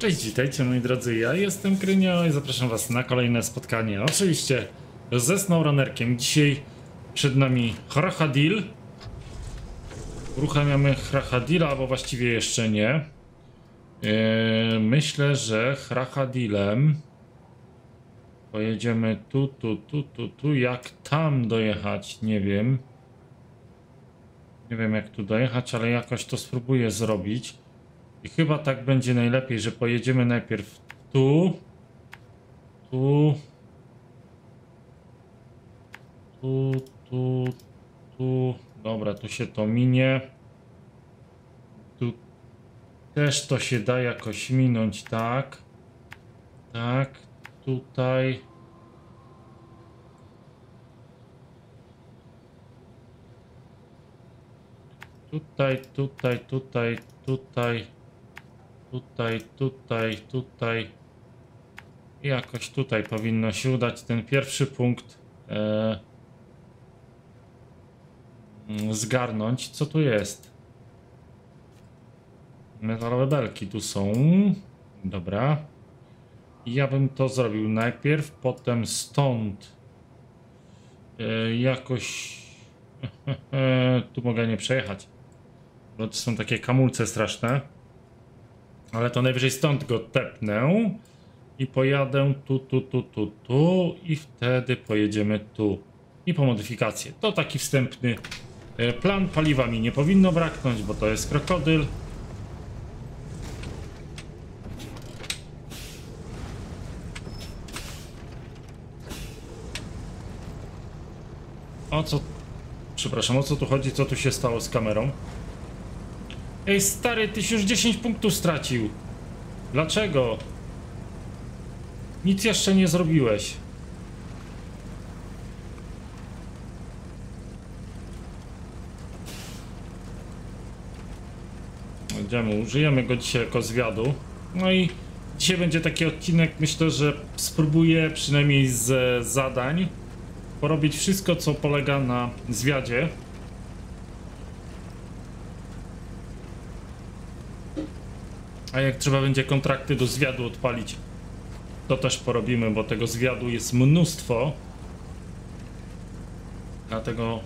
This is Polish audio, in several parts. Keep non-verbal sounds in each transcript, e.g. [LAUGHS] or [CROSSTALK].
Cześć, witajcie moi drodzy, ja jestem Krynio i zapraszam was na kolejne spotkanie, oczywiście ze SnowRunnerkiem. Dzisiaj przed nami Hrachadil. Uruchamiamy Hrachadila, albo właściwie jeszcze nie. Yy, myślę, że Hrachadilem pojedziemy tu, tu, tu, tu, tu. Jak tam dojechać, nie wiem. Nie wiem jak tu dojechać, ale jakoś to spróbuję zrobić. I chyba tak będzie najlepiej, że pojedziemy najpierw tu, tu, tu, tu, tu. Dobra, tu się to minie. Tu też to się da jakoś minąć, tak. Tak, tutaj. Tutaj, tutaj, tutaj, tutaj. Tutaj, tutaj, tutaj. Jakoś tutaj powinno się udać ten pierwszy punkt e, mm, zgarnąć. Co tu jest? Metalowe belki tu są. Dobra. Ja bym to zrobił najpierw, potem stąd e, jakoś [LAUGHS] tu mogę nie przejechać. Bo to są takie kamulce straszne. Ale to najwyżej stąd go tepnę i pojadę tu, tu, tu, tu, tu i wtedy pojedziemy tu. I po modyfikację. To taki wstępny e, plan. Paliwa mi nie powinno braknąć, bo to jest krokodyl. O co... Przepraszam, o co tu chodzi? Co tu się stało z kamerą? Ej, stary, tyś już 10 punktów stracił. Dlaczego? Nic jeszcze nie zrobiłeś. Idziemy, użyjemy go dzisiaj jako zwiadu. No i dzisiaj będzie taki odcinek, myślę, że spróbuję przynajmniej z zadań porobić wszystko, co polega na zwiadzie. A jak trzeba będzie kontrakty do zwiadu odpalić, to też porobimy, bo tego zwiadu jest mnóstwo. Dlatego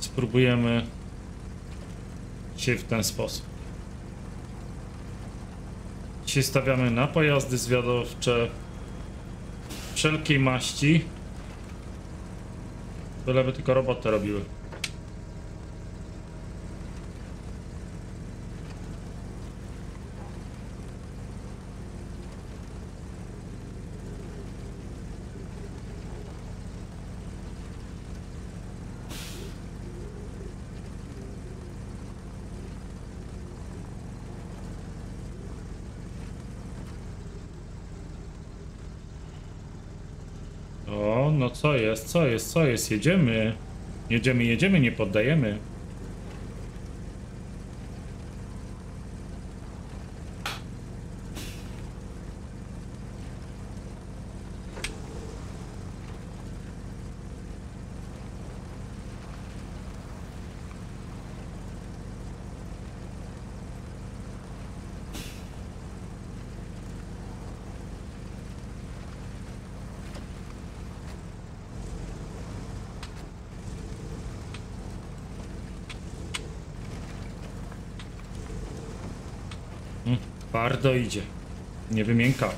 spróbujemy się w ten sposób. Dzisiaj stawiamy na pojazdy zwiadowcze wszelkiej maści. Byleby tylko roboty robiły. O, no co jest, co jest, co jest? Jedziemy. Jedziemy, jedziemy, nie poddajemy. Bardzo idzie. Nie wymięka.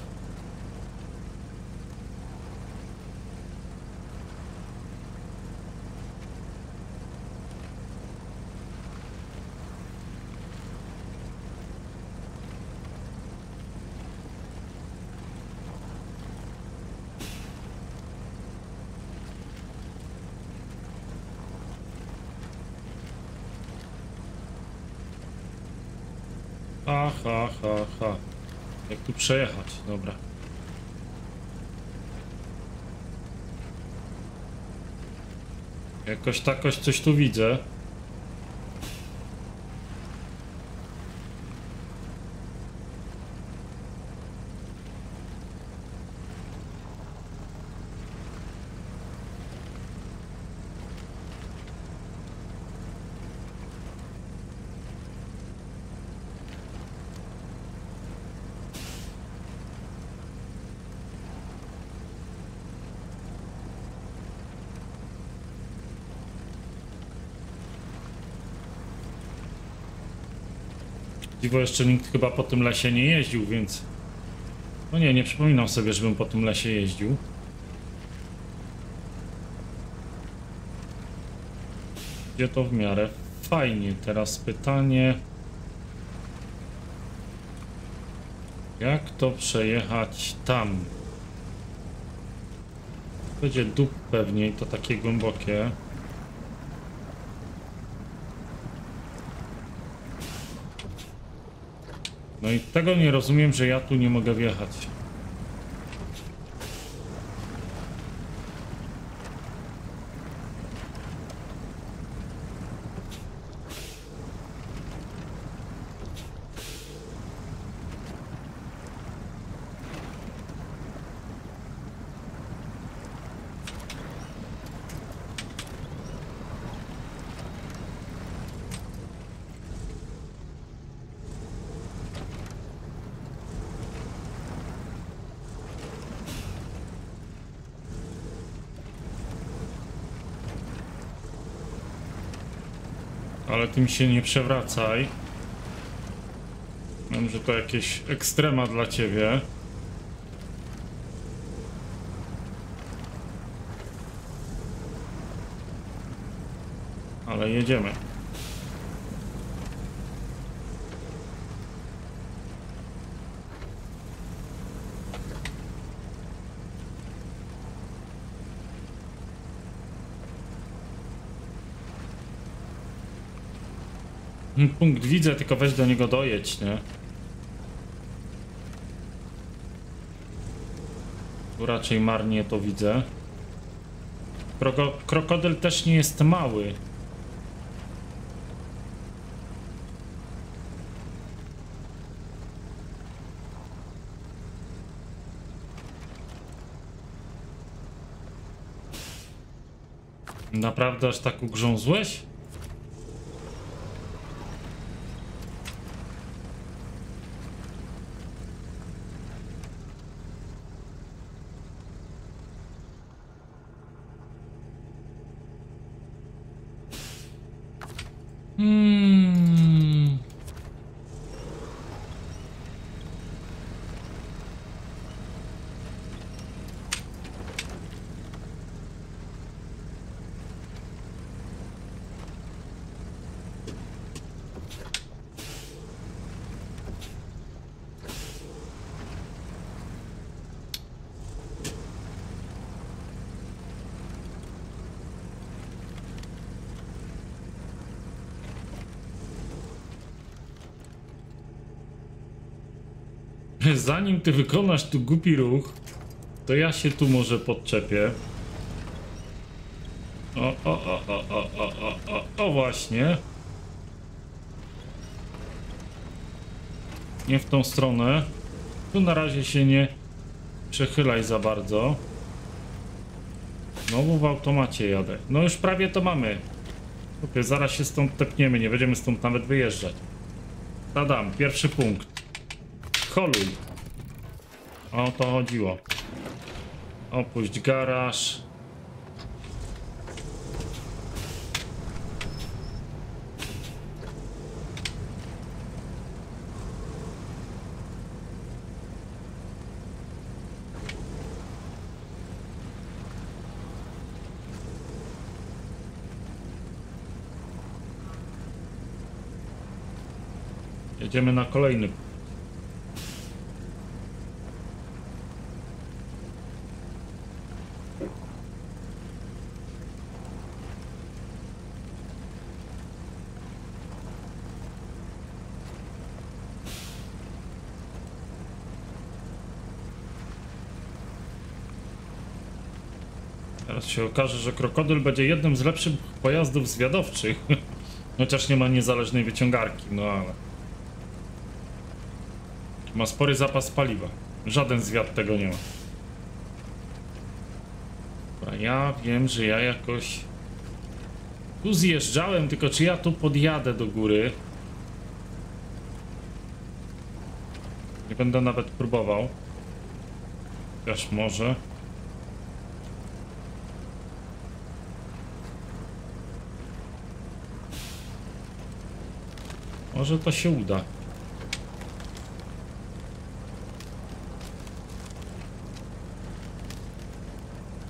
Przejechać? Dobra. Jakoś takoś coś tu widzę. Dziwo jeszcze nikt chyba po tym lesie nie jeździł, więc... No nie, nie przypominam sobie, żebym po tym lesie jeździł. Gdzie to w miarę fajnie. Teraz pytanie... Jak to przejechać tam? Będzie dół pewnie i to takie głębokie. No i tego nie rozumiem, że ja tu nie mogę wjechać. Ale tym się nie przewracaj. Wiem, że to jakieś ekstrema dla ciebie. Ale jedziemy. Punkt widzę, tylko weź do niego dojedź, nie? Tu raczej marnie to widzę. Kroko krokodyl też nie jest mały. Naprawdę aż tak ugrzązłeś? zanim ty wykonasz tu głupi ruch, to ja się tu może podczepię. O, o, o, o, o, o, o, o, właśnie. Nie w tą stronę. Tu na razie się nie przechylaj za bardzo. Znowu w automacie jadę. No już prawie to mamy. Okej, zaraz się stąd tepniemy, nie będziemy stąd nawet wyjeżdżać. Tadam, pierwszy punkt. Holuj. O to chodziło. Opuść garaż. Jedziemy na kolejny się okaże, że krokodyl będzie jednym z lepszych pojazdów zwiadowczych. [LAUGHS] Chociaż nie ma niezależnej wyciągarki, no ale. Ma spory zapas paliwa. Żaden zwiad tego nie ma. Ja wiem, że ja jakoś. Tu zjeżdżałem, tylko czy ja tu podjadę do góry? Nie będę nawet próbował. Chociaż może. Może to się uda.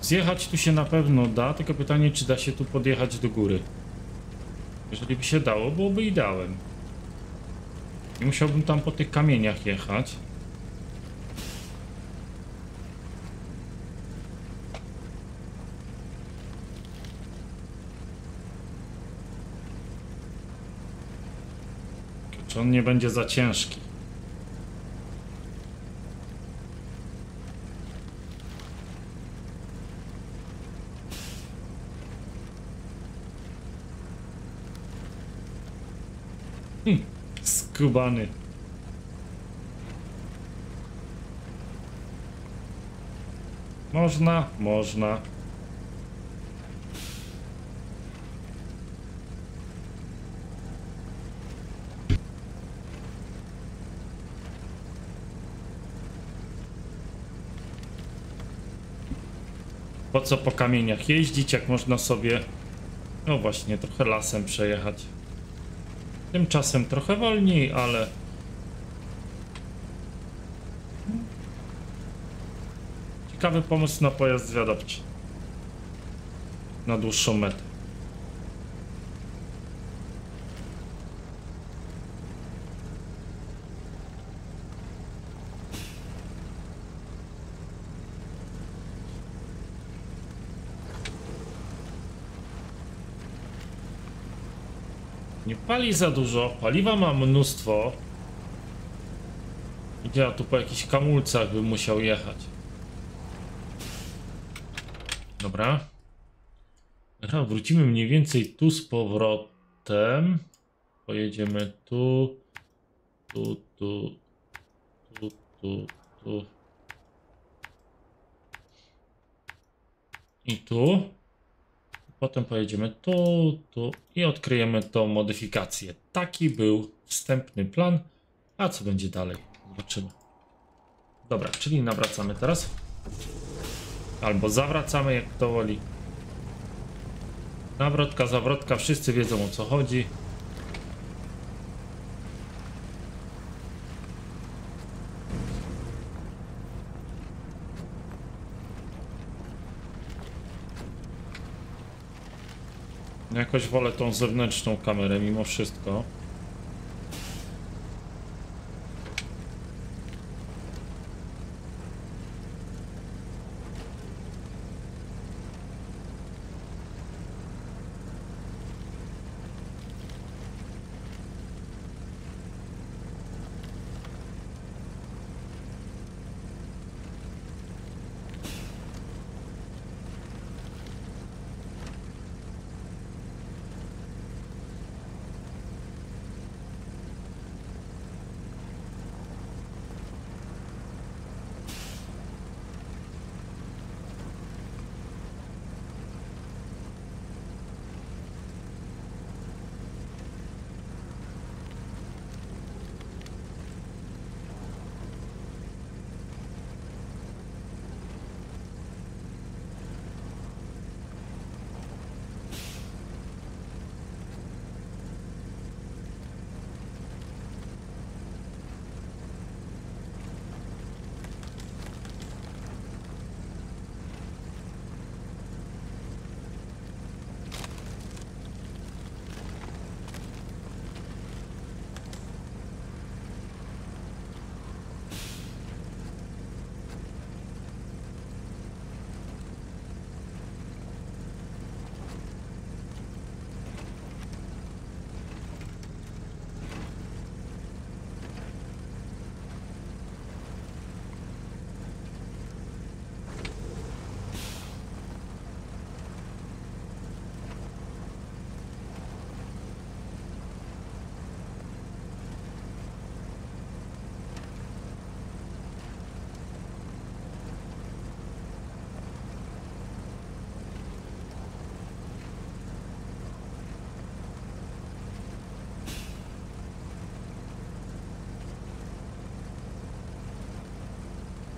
Zjechać tu się na pewno da, tylko pytanie, czy da się tu podjechać do góry. Jeżeli by się dało, byłoby ideałem. Nie musiałbym tam po tych kamieniach jechać. Nie będzie za ciężki? Hm, skubany. Można, można. Co po kamieniach jeździć, jak można sobie, no właśnie, trochę lasem przejechać. Tymczasem trochę wolniej, ale... Ciekawy pomysł na pojazd zwiadowczy. Na dłuższą metę. Nie pali za dużo, paliwa ma mnóstwo. Gdzie ja tu po jakichś kamulcach bym musiał jechać. Dobra. Dobra, wrócimy mniej więcej tu z powrotem. Pojedziemy tu, tu, tu, tu, tu, tu. I tu. Potem pojedziemy tu, tu i odkryjemy tą modyfikację. Taki był wstępny plan. A co będzie dalej? Zobaczymy. Dobra, czyli nawracamy teraz. Albo zawracamy, jak to woli. Nawrotka, zawrotka, wszyscy wiedzą o co chodzi. Jakoś wolę tą zewnętrzną kamerę mimo wszystko.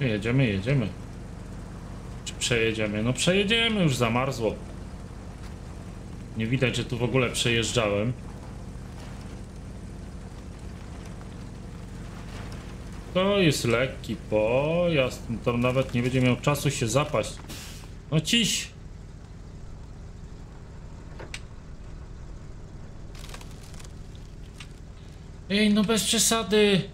Jedziemy, jedziemy. Czy przejedziemy? No przejedziemy, już zamarzło. Nie widać, że tu w ogóle przejeżdżałem. To jest lekki pojazd, tam nawet nie będzie miał czasu się zapaść. No ciś. Ej, no bez przesady.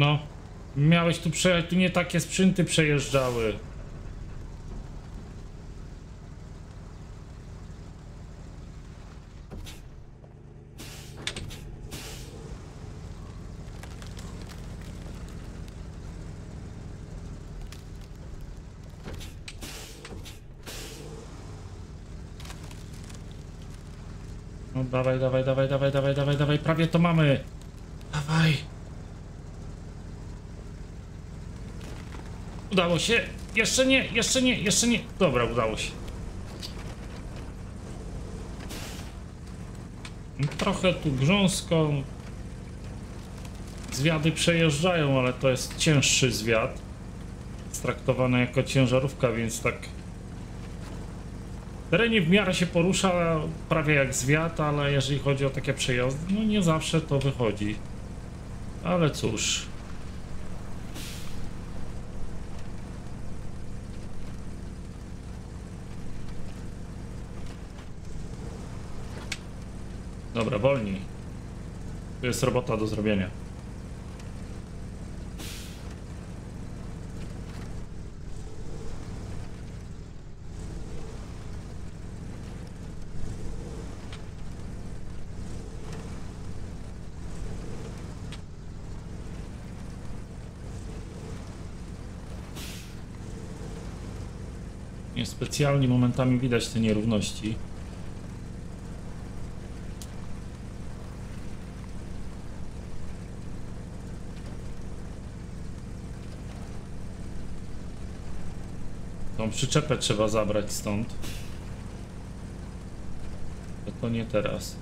No, miałeś tu przejechać, tu nie takie sprzęty przejeżdżały. No dawaj, dawaj, dawaj, dawaj, dawaj, dawaj, dawaj, prawie to mamy. Udało się. Jeszcze nie, jeszcze nie, jeszcze nie. Dobra, udało się. Trochę tu grząsko. Zwiady przejeżdżają, ale to jest cięższy zwiad. Jest traktowany jako ciężarówka, więc tak. Terenie w miarę się porusza prawie jak zwiat, ale jeżeli chodzi o takie przejazdy, no nie zawsze to wychodzi. Ale cóż. Dobra, wolniej. Tu jest robota do zrobienia. Niespecjalnie momentami widać te nierówności. Przyczepę trzeba zabrać stąd. To nie teraz.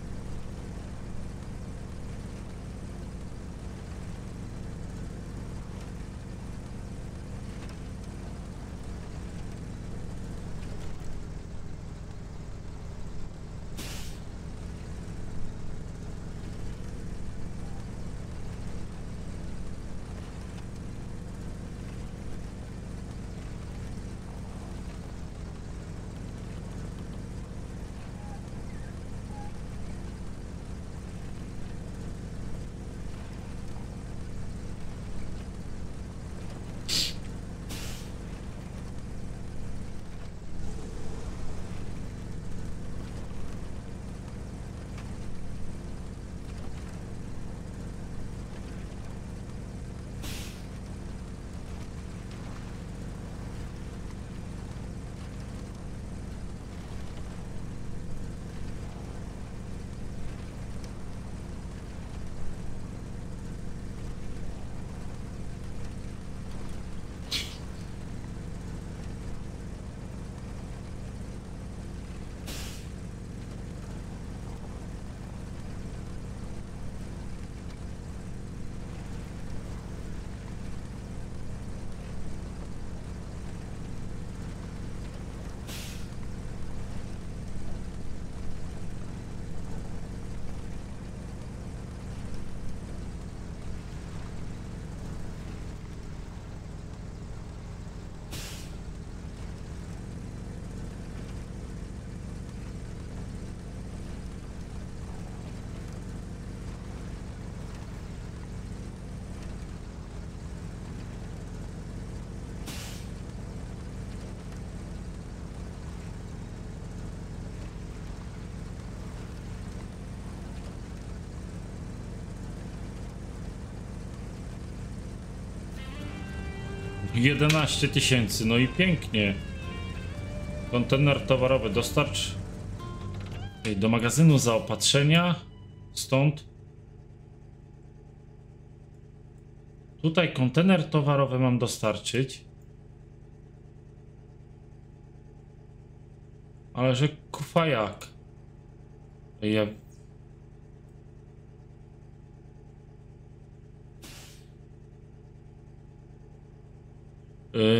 Jedenaście tysięcy, no i pięknie. Kontener towarowy dostarcz do magazynu zaopatrzenia. Stąd. Tutaj kontener towarowy mam dostarczyć. Ale że kufa jak? Ja...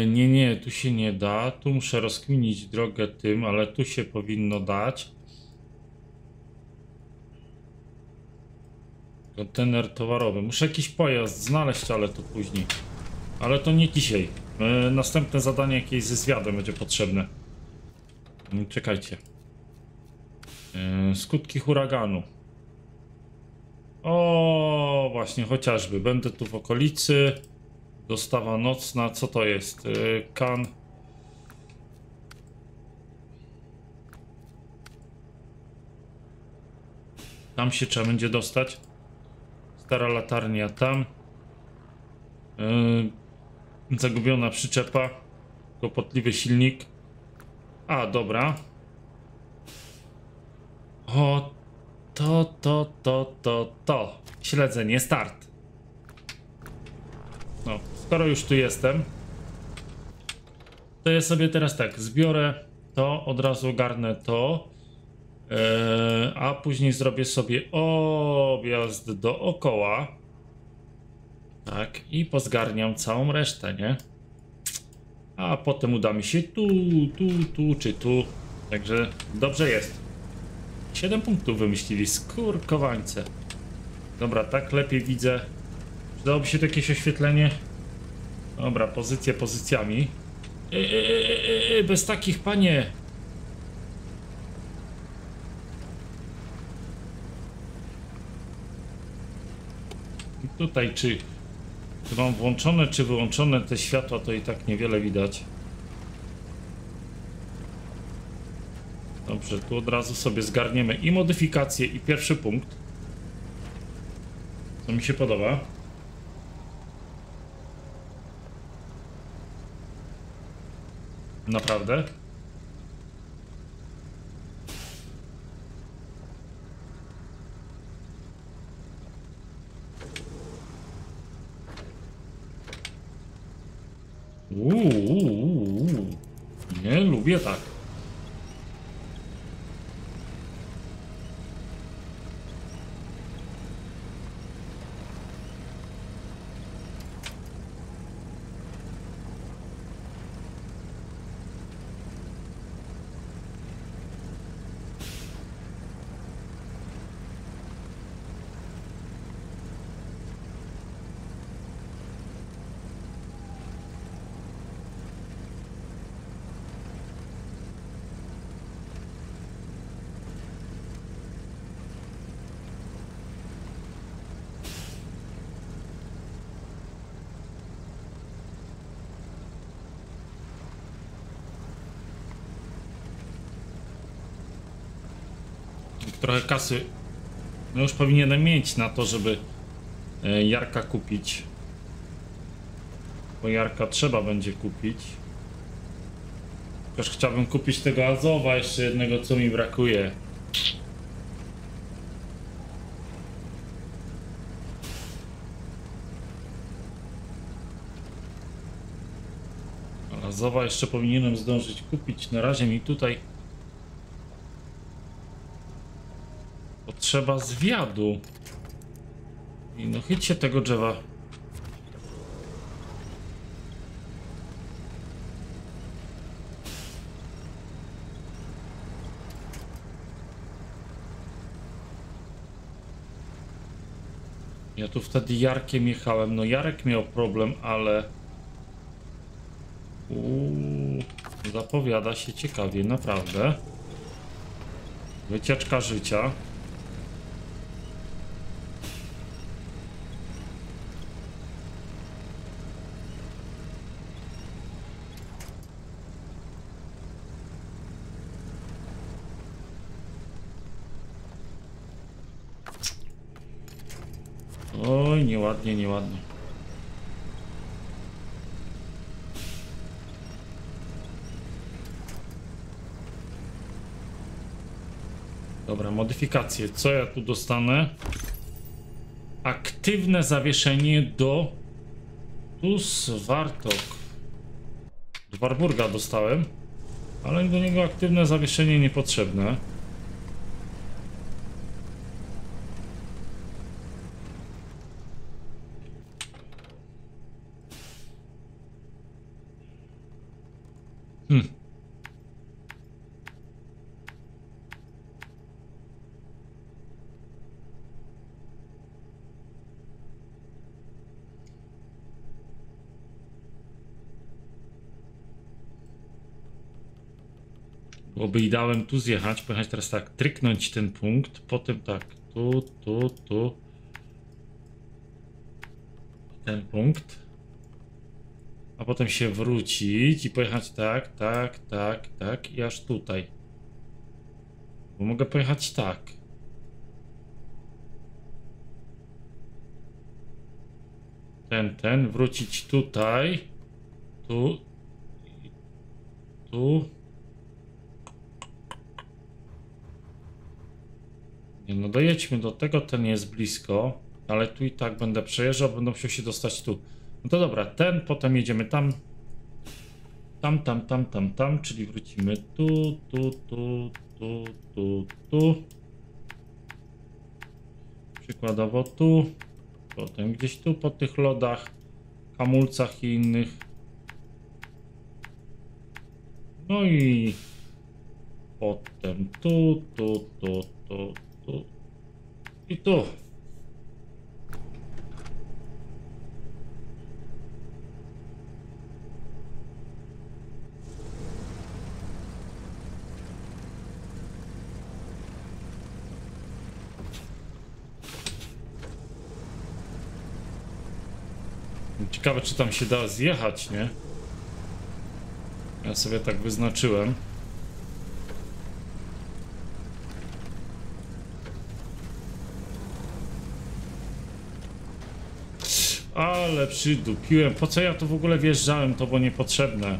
nie, nie, tu się nie da. Tu muszę rozkminić drogę tym, ale tu się powinno dać. Kontener towarowy. Muszę jakiś pojazd znaleźć, ale to później. Ale to nie dzisiaj. E, następne zadanie jakieś ze zwiadem będzie potrzebne. Mm, Czekajcie. E, skutki huraganu. O, właśnie, chociażby. Będę tu w okolicy. Dostawa nocna. Co to jest? E, kan. Tam się trzeba będzie dostać. Stara latarnia tam. Yy, zagubiona przyczepa. Kłopotliwy silnik. A, dobra. O, to, to, to, to, to. Śledzenie, start. No, skoro już tu jestem, to ja sobie teraz tak, zbiorę to, od razu ogarnę to, Eee, a później zrobię sobie objazd dookoła. Tak, i pozgarniam całą resztę, nie? A potem uda mi się tu, tu, tu czy tu. Także dobrze jest. 7 punktów wymyślili, skurkowańce. Dobra, tak lepiej widzę. Przydałoby się jakieś oświetlenie. Dobra, pozycje pozycjami. E, e, e, e, bez takich, panie. I tutaj czy, czy mam włączone, czy wyłączone te światła, to i tak niewiele widać. Dobrze, tu od razu sobie zgarniemy i modyfikację, i pierwszy punkt. Co mi się podoba. Naprawdę? Uuu, nie lubię tak. Trochę kasy no już powinienem mieć na to, żeby e, Jarka kupić. Bo Jarka trzeba będzie kupić. Chociaż chciałbym kupić tego Azowa, jeszcze jednego co mi brakuje. Azowa jeszcze powinienem zdążyć kupić. Na razie mi tutaj potrzeba zwiadu. I no chyćcie tego drzewa. Ja tu wtedy Jarkiem jechałem. No Jarek miał problem, ale... Uuu, zapowiada się ciekawie, naprawdę. Wycieczka życia. Oj, nieładnie, nieładnie. Dobra, modyfikacje. Co ja tu dostanę? Aktywne zawieszenie do Tus Wartok. Do Warburga dostałem, ale do niego aktywne zawieszenie niepotrzebne. Byłoby ideałem tu zjechać, pojechać teraz tak, tryknąć ten punkt, potem tak, tu, tu, tu. Ten punkt. A potem się wrócić i pojechać tak, tak, tak, tak i aż tutaj. Bo mogę pojechać tak. Ten, ten, wrócić tutaj. Tu. Tu. No, dojedźmy do tego, ten jest blisko, ale tu i tak będę przejeżdżał, będę musiał się dostać tu. No to dobra, ten, potem jedziemy tam. Tam, tam, tam, tam, tam, czyli wrócimy tu, tu, tu, tu, tu, tu. Przykładowo tu. Potem gdzieś tu po tych lodach, hamulcach i innych. No i potem tu, tu, tu, tu, i tu. Ciekawe, czy tam się da zjechać, nie? Ja sobie tak wyznaczyłem. Ale przydupiłem. Po co ja tu w ogóle wjeżdżałem? To było niepotrzebne.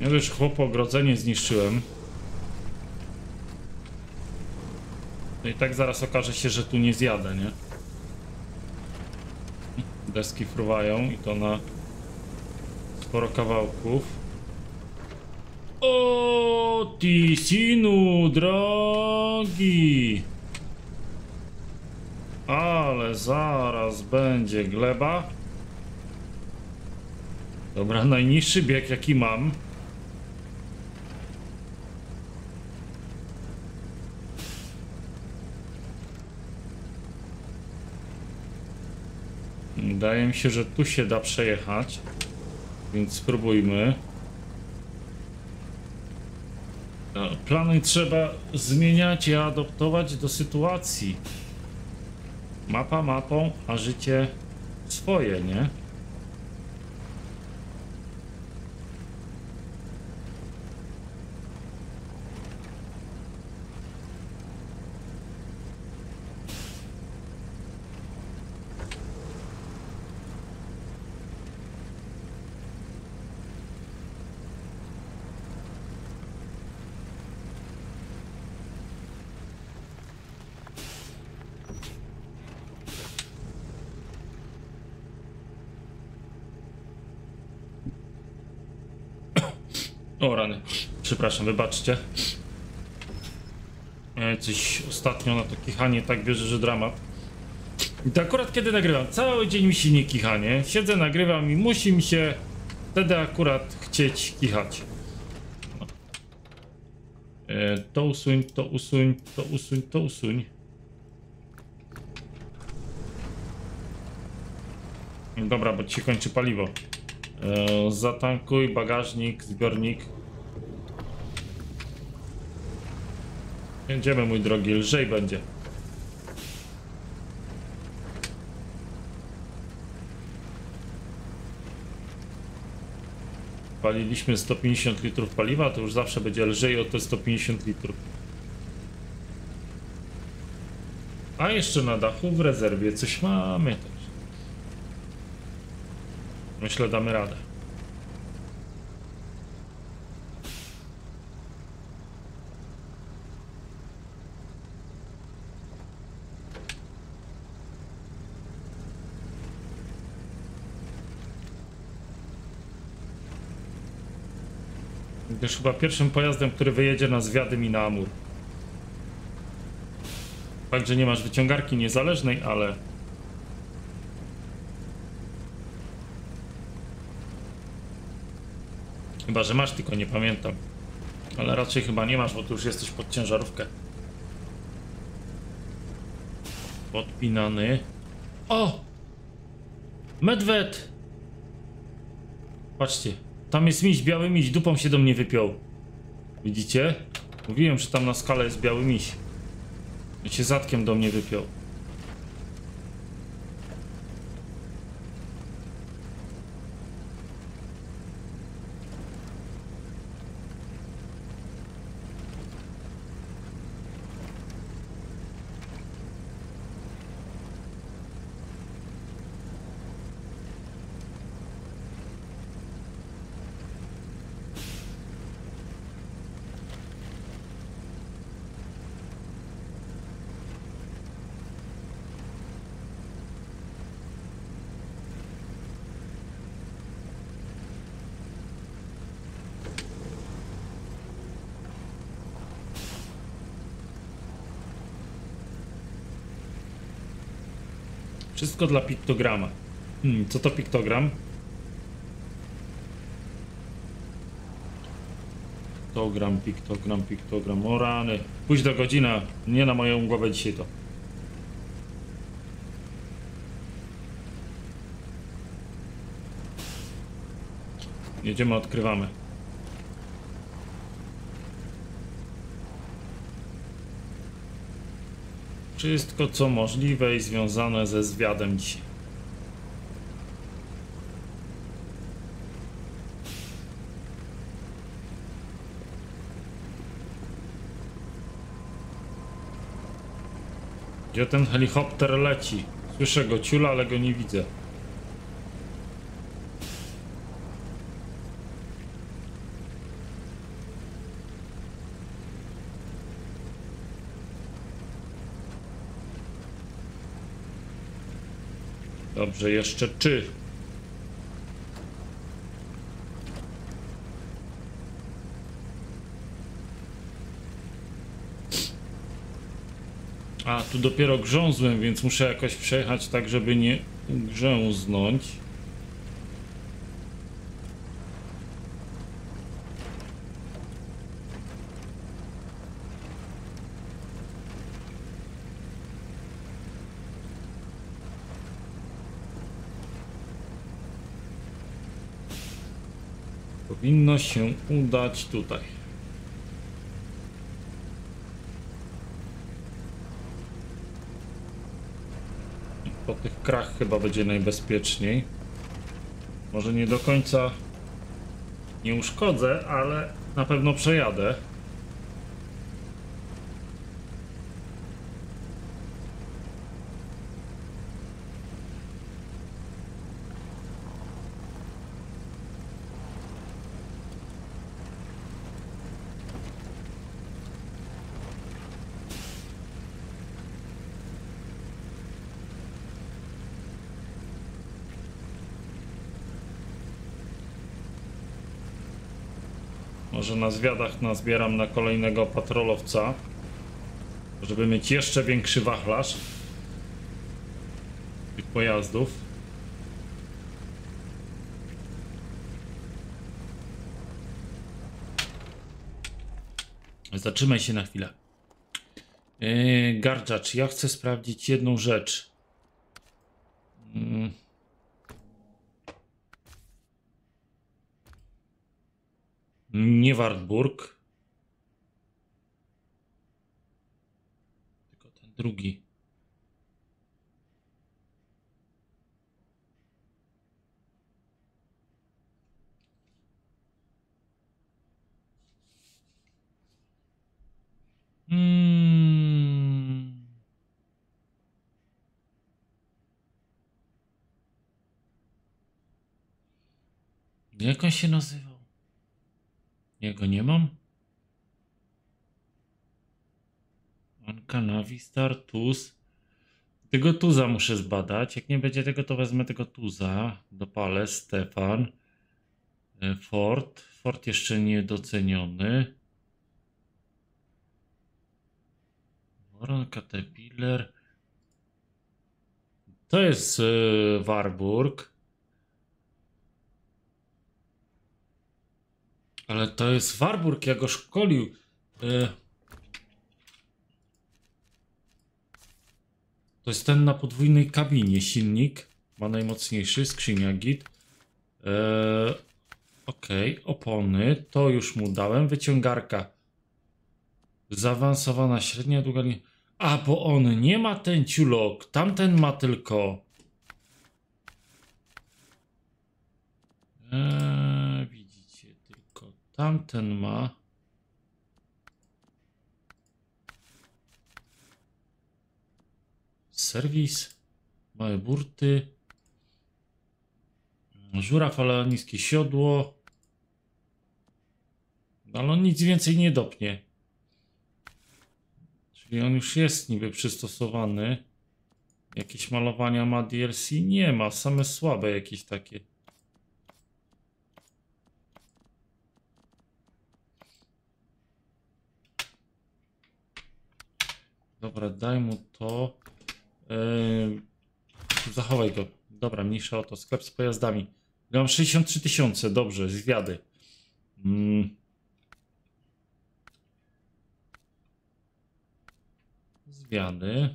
Ja też chłopo ogrodzenie zniszczyłem. No i tak zaraz okaże się, że tu nie zjadę, nie? Deski fruwają i to na sporo kawałków. O, Tisinu, drogi! Ale zaraz będzie gleba. Dobra, najniższy bieg jaki mam. Wydaje mi się, że tu się da przejechać. Więc spróbujmy. No, Plany trzeba zmieniać i adoptować do sytuacji. Mapa mapą, a życie swoje, nie? O rany. Przepraszam, wybaczcie. Coś ostatnio na to kichanie tak bierze, że dramat. I to akurat kiedy nagrywam, cały dzień mi się nie kichanie. Siedzę, nagrywam i musi mi się wtedy akurat chcieć kichać. E, To usuń, to usuń, to usuń, to usuń. Dobra, bo ci kończy paliwo. E, zatankuj bagażnik, zbiornik. Jedziemy, mój drogi, lżej będzie. Paliliśmy 150 litrów paliwa, to już zawsze będzie lżej o te 150 litrów. A jeszcze na dachu w rezerwie coś mamy. Myślę, damy radę. Będziesz chyba pierwszym pojazdem, który wyjedzie na zwiady mi na Amur. Fakt, że nie masz wyciągarki niezależnej, ale Chyba, że masz, tylko nie pamiętam. Ale raczej chyba nie masz, bo tu już jesteś pod ciężarówkę. Podpinany. O! Medwed! Patrzcie, tam jest miś, biały miś, dupą się do mnie wypiął. Widzicie? Mówiłem, że tam na skale jest biały miś. I się zatkiem do mnie wypiął. Wszystko dla piktograma. Hmm, co to piktogram? Piktogram, piktogram, piktogram. O rany. Późna godzina. Nie na moją głowę dzisiaj to. Jedziemy, odkrywamy. Wszystko co możliwe i związane ze zwiadem dzisiaj. Gdzie ten helikopter leci? Słyszę go ciula, ale go nie widzę. Dobrze, jeszcze czy? A, tu dopiero grzązłem, więc muszę jakoś przejechać tak, żeby nie grzęznąć. Powinno się udać tutaj. Po tych krach chyba będzie najbezpieczniej. Może nie do końca nie uszkodzę, ale na pewno przejadę. Może na zwiadach nazbieram na kolejnego patrolowca, żeby mieć jeszcze większy wachlarz tych pojazdów. Zatrzymaj się na chwilę. Yy, ja chcę sprawdzić jedną rzecz. Mm. Nie Wartburg. Tylko ten drugi. Hmm. Jak on się nazywał? Jego nie mam? Anka, Navistar, Tuz. Tego Tuza muszę zbadać. Jak nie będzie tego, to wezmę tego Tuza. Dopalę, Stefan. E, Ford. Ford jeszcze niedoceniony. Woron, Caterpillar. To jest e, Warburg. Ale to jest Warburg, ja go szkolił. E, To jest ten na podwójnej kabinie. Silnik ma najmocniejszy, skrzynia git. Eee, Okej, opony. To już mu dałem. Wyciągarka. Zaawansowana średnia długa linia. A, bo on nie ma ten ciulok. Tamten ma tylko. Eee, tamten ma. Serwis, małe burty, żuraw, ale niskie siodło. No, Ale on nic więcej nie dopnie. Czyli on już jest niby przystosowany. Jakieś malowania ma DLC? Nie ma, same słabe jakieś takie. Dobra, daj mu to. Yy, zachowaj go. Dobra, mniejsza o to. Sklep z pojazdami. Ja mam 63 tysiące, dobrze, zwiady. Mm. Zwiady.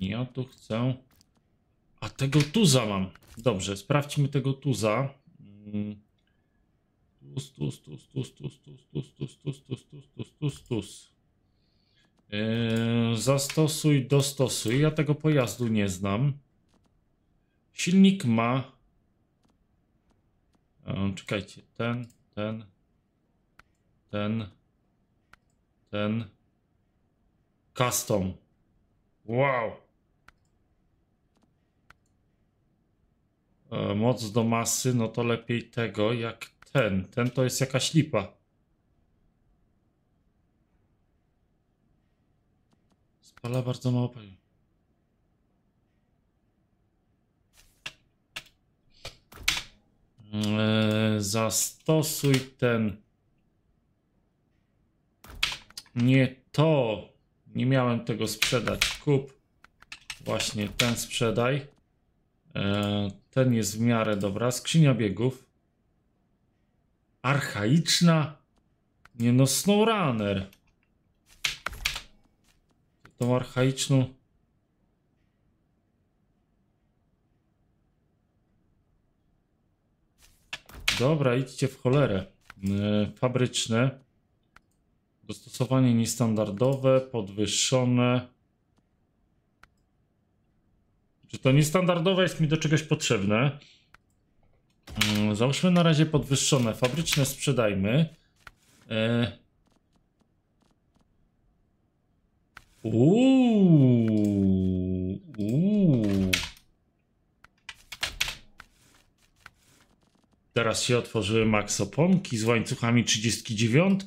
Ja tu chcę. A tego tuza mam. Dobrze, sprawdźmy tego tuza. Mm. Tuz, tuz, tuz, tuz, tuz, tuz, tuz, tuz, tuz, tuz, tuz, tuz, tuz, tuz. Yy, zastosuj, dostosuj. Ja tego pojazdu nie znam. Silnik ma. Czekajcie, ten, ten, ten, ten. Custom. Wow. E, moc do masy, no to lepiej tego jak ten. Ten to jest jakaś lipa. Spala bardzo mało paliwa. Eee, zastosuj ten. Nie to. Nie miałem tego sprzedać. Kup. Właśnie ten sprzedaj. Eee, ten jest w miarę dobra. Skrzynia biegów. Archaiczna. Nie no, SnowRunner. Tą archaiczną. Dobra, idźcie w cholerę. Yy, fabryczne. Dostosowanie niestandardowe, podwyższone. Czy to niestandardowe jest mi do czegoś potrzebne? Yy, załóżmy na razie podwyższone. Fabryczne sprzedajmy. Yy. Uuu, uuu. Teraz się otworzyły max oponki z łańcuchami 39.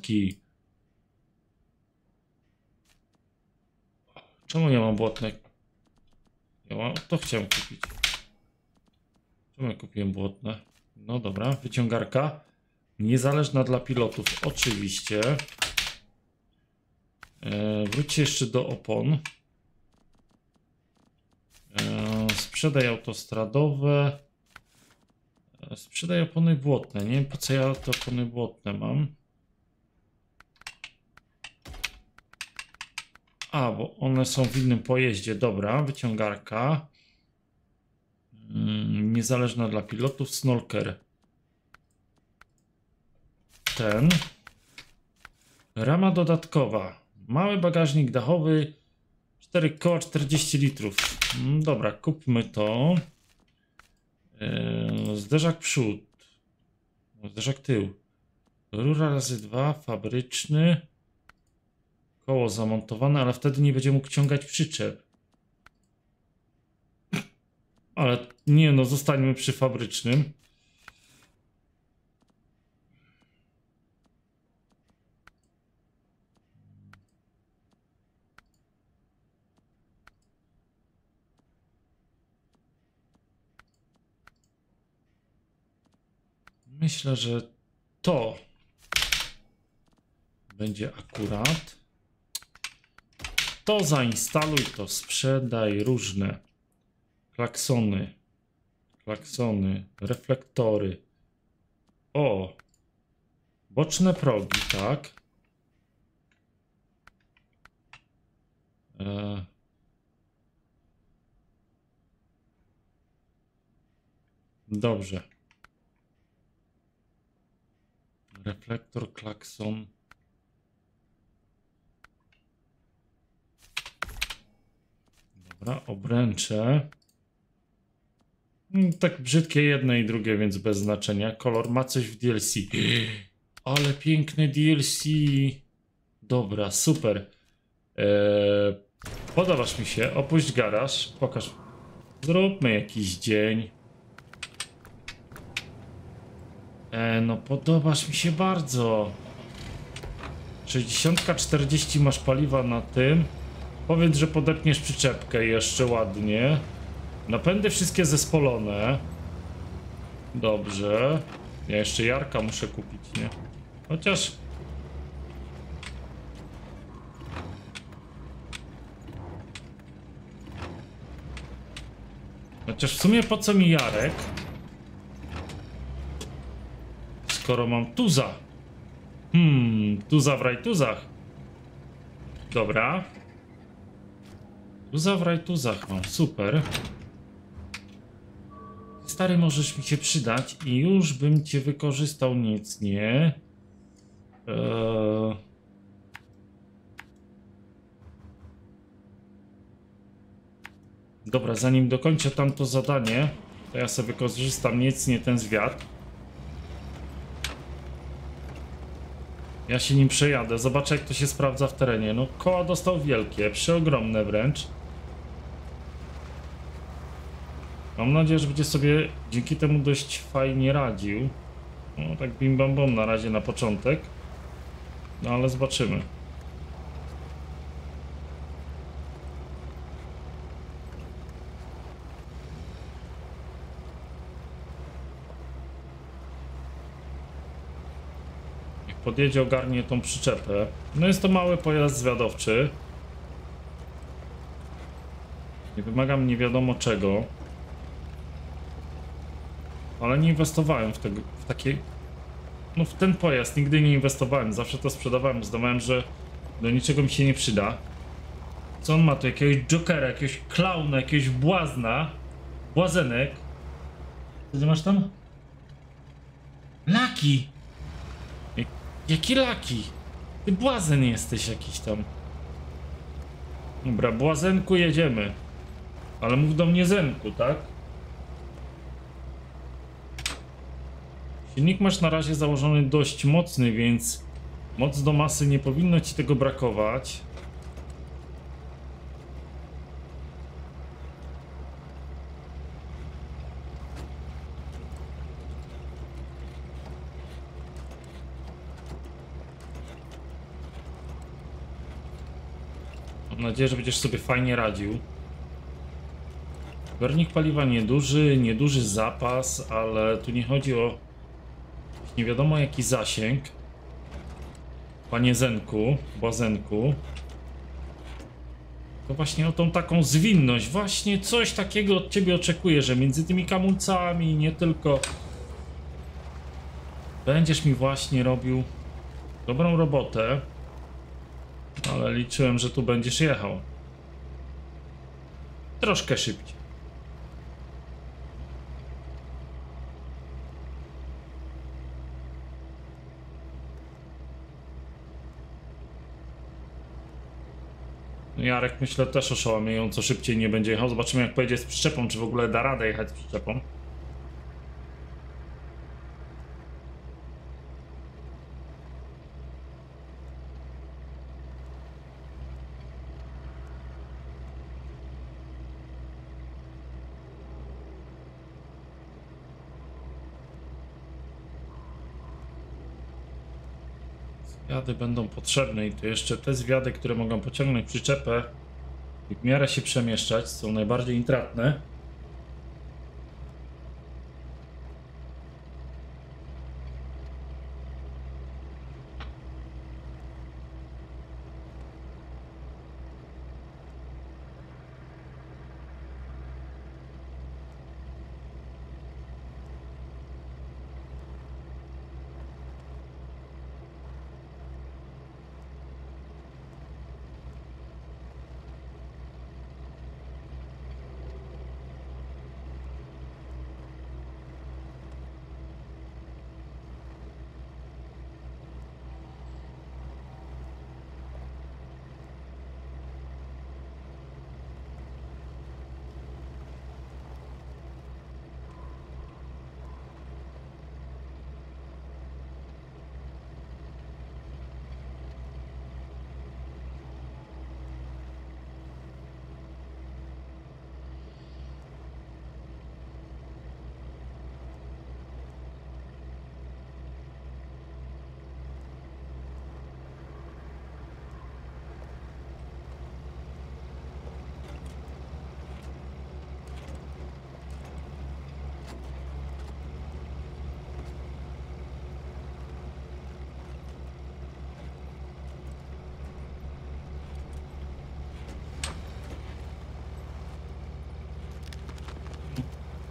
Czemu nie mam błotne? Ja mam, to chciałem kupić. Czemu ja kupiłem błotne? No dobra, wyciągarka. Niezależna dla pilotów, oczywiście. E, wróćcie jeszcze do opon. E, sprzedaj autostradowe. E, sprzedaj opony błotne. Nie wiem po co ja te opony błotne mam. A, bo one są w innym pojeździe. Dobra, wyciągarka. Mm, niezależna dla pilotów. Snolker. Ten. Rama dodatkowa. Mały bagażnik dachowy, 4 koła 40 litrów. Mm, Dobra, kupmy to. Eee, Zderzak przód. Zderzak tył. Rura razy 2, fabryczny. Koło zamontowane, ale wtedy nie będzie mógł ciągać przyczep. Ale nie no, zostańmy przy fabrycznym. Myślę, że to będzie akurat. To zainstaluj, to sprzedaj różne klaksony, klaksony, reflektory. O, boczne progi, tak. E Dobrze. Reflektor, klakson. Dobra, obręcze. Mm, Tak brzydkie jedne i drugie, więc bez znaczenia. Kolor ma coś w DLC. [GASPS] Ale piękne DLC. Dobra, super. Eee, podobasz mi się. Opuść garaż. Pokaż. Zróbmy jakiś dzień. E, no podobasz mi się bardzo. 60-40 masz paliwa na tym. Powiedz, że podepniesz przyczepkę jeszcze ładnie. Napędy wszystkie zespolone. Dobrze. Ja jeszcze Jarka muszę kupić, nie? Chociaż... Chociaż w sumie po co mi Jarek? Skoro mam tuza. Hmm, tuza w rajtuzach. Dobra. Tuza w rajtuzach mam, super. Stary, możesz mi się przydać i już bym cię wykorzystał, nic nie. Eee... Dobra, zanim dokończę tamto zadanie, to ja sobie wykorzystam nic nie ten zwiat. Ja się nim przejadę, zobaczę jak to się sprawdza w terenie. No koła dostał wielkie, przeogromne wręcz. Mam nadzieję, że będzie sobie dzięki temu dość fajnie radził. No tak bim bam bom na razie na początek. No ale zobaczymy. Jak podjedzie ogarnie tą przyczepę. No jest to mały pojazd zwiadowczy. Nie wymagam nie wiadomo czego. Ale nie inwestowałem w, tego, w takie. No w ten pojazd nigdy nie inwestowałem. Zawsze to sprzedawałem. Zdawałem, że do niczego mi się nie przyda. Co on ma tu? Jakiegoś jokera, jakiegoś klauna, jakiegoś błazna. Błazenek. Co ty masz tam? Laki! Jak, jaki laki? Ty błazen jesteś jakiś tam. Dobra, błazenku jedziemy. Ale mów do mnie zenku, tak? Silnik masz na razie założony dość mocny, więc moc do masy nie powinno ci tego brakować. Nadzieję, że będziesz sobie fajnie radził. Zbiornik paliwa nieduży, nieduży zapas, ale tu nie chodzi o nie wiadomo jaki zasięg. Panie Zenku, Błazenku. To właśnie o tą taką zwinność. Właśnie coś takiego od ciebie oczekuję, że między tymi kamulcami nie tylko będziesz mi właśnie robił dobrą robotę. Ale liczyłem, że tu będziesz jechał. Troszkę szybciej. Jarek myślę też oszałamiająco szybciej nie będzie jechał. Zobaczymy jak pojedzie z przyczepą, czy w ogóle da radę jechać z przyczepą. Zwiady będą potrzebne i to jeszcze te zwiady, które mogą pociągnąć przyczepę i w miarę się przemieszczać, są najbardziej intratne.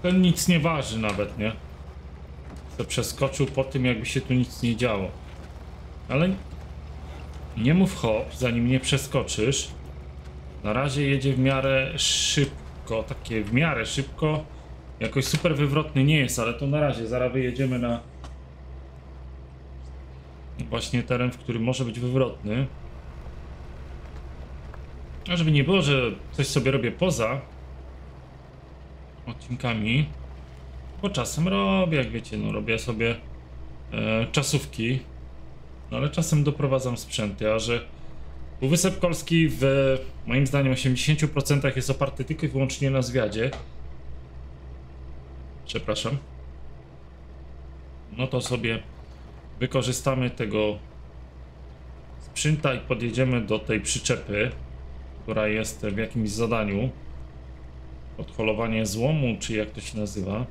Ten nic nie waży nawet, nie? To przeskoczył po tym, jakby się tu nic nie działo. Ale nie mów hop, zanim nie przeskoczysz. Na razie jedzie w miarę szybko, takie w miarę szybko. Jakoś super wywrotny nie jest, ale to na razie. Zaraz wyjedziemy na właśnie teren, w którym może być wywrotny. A żeby nie było, że coś sobie robię poza odcinkami, bo czasem robię, jak wiecie, no robię sobie e, czasówki, no ale czasem doprowadzam sprzęty, a że Półwysep Kolski w moim zdaniem 80% jest oparty tylko i wyłącznie na zwiadzie. Przepraszam. No to sobie wykorzystamy tego sprzęta i podjedziemy do tej przyczepy, która jest w jakimś zadaniu. Odholowanie złomu, czy jak to się nazywa.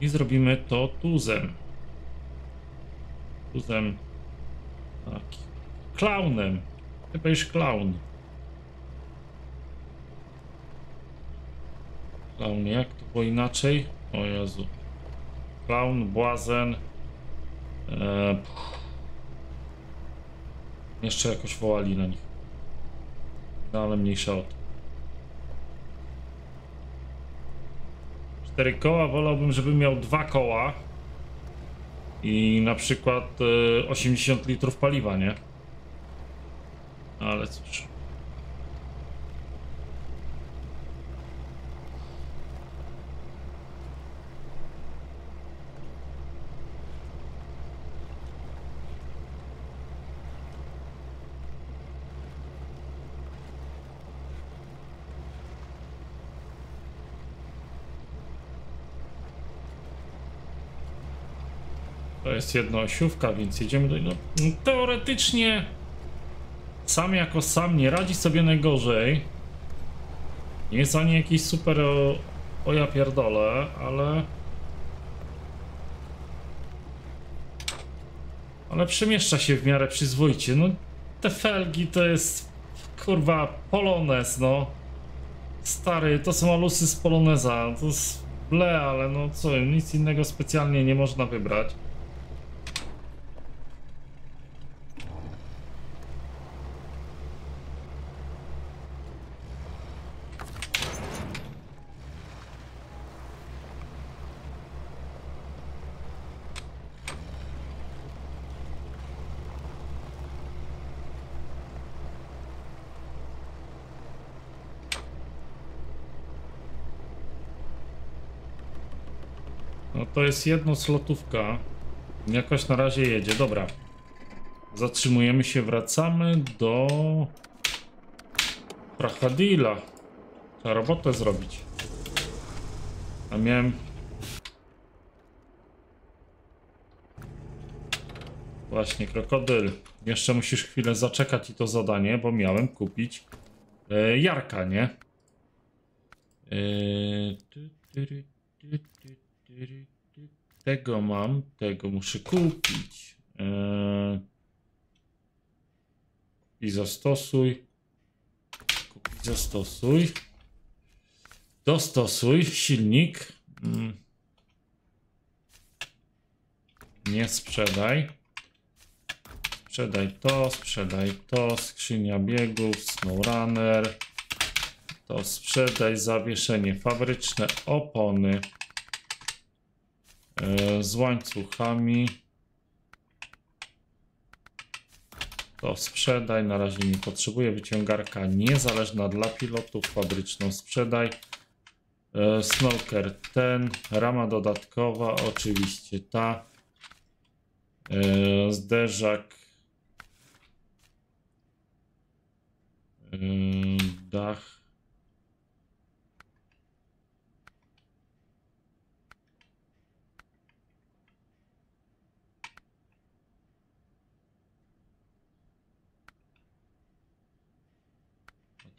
I zrobimy to tuzem. Tuzem. Tak. Klaunem. Chyba już klaun. Klaun, jak to było inaczej? O Jezu. Klaun, błazen. Eee. Jeszcze jakoś wołali na nich. No ale mniejsza o to. Cztery koła, wolałbym, żeby miał dwa koła. I na przykład e, 80 litrów paliwa, nie? Ale cóż. Jest jednoosiówka, więc jedziemy do... No, teoretycznie sam jako sam nie radzi sobie najgorzej. Nie jest ani jakiś super o, o ja pierdolę, ale... Ale przemieszcza się w miarę przyzwoicie. No te felgi to jest kurwa Polones, no. Stary, to są alusy z Poloneza. To jest ble, ale no co, nic innego specjalnie nie można wybrać. To jest jedno slotówka. Jakoś na razie jedzie. Dobra. Zatrzymujemy się, wracamy do Prachadila. Trzeba robotę zrobić. A miałem... Właśnie, krokodyl. Jeszcze musisz chwilę zaczekać i to zadanie, bo miałem kupić e, Jarka, nie? Tu, tu, tu, tu. Tego mam, tego muszę kupić. E, I zastosuj. Kupić, zastosuj. Dostosuj silnik. Mm. Nie sprzedaj. Sprzedaj to, sprzedaj to, skrzynia biegów, snowrunner. To sprzedaj zawieszenie fabryczne, opony z łańcuchami. To sprzedaj, na razie nie potrzebuję. Wyciągarka niezależna dla pilotów, fabryczną sprzedaj. E, Snorker ten, rama dodatkowa, oczywiście ta. E, Zderzak. E, Dach.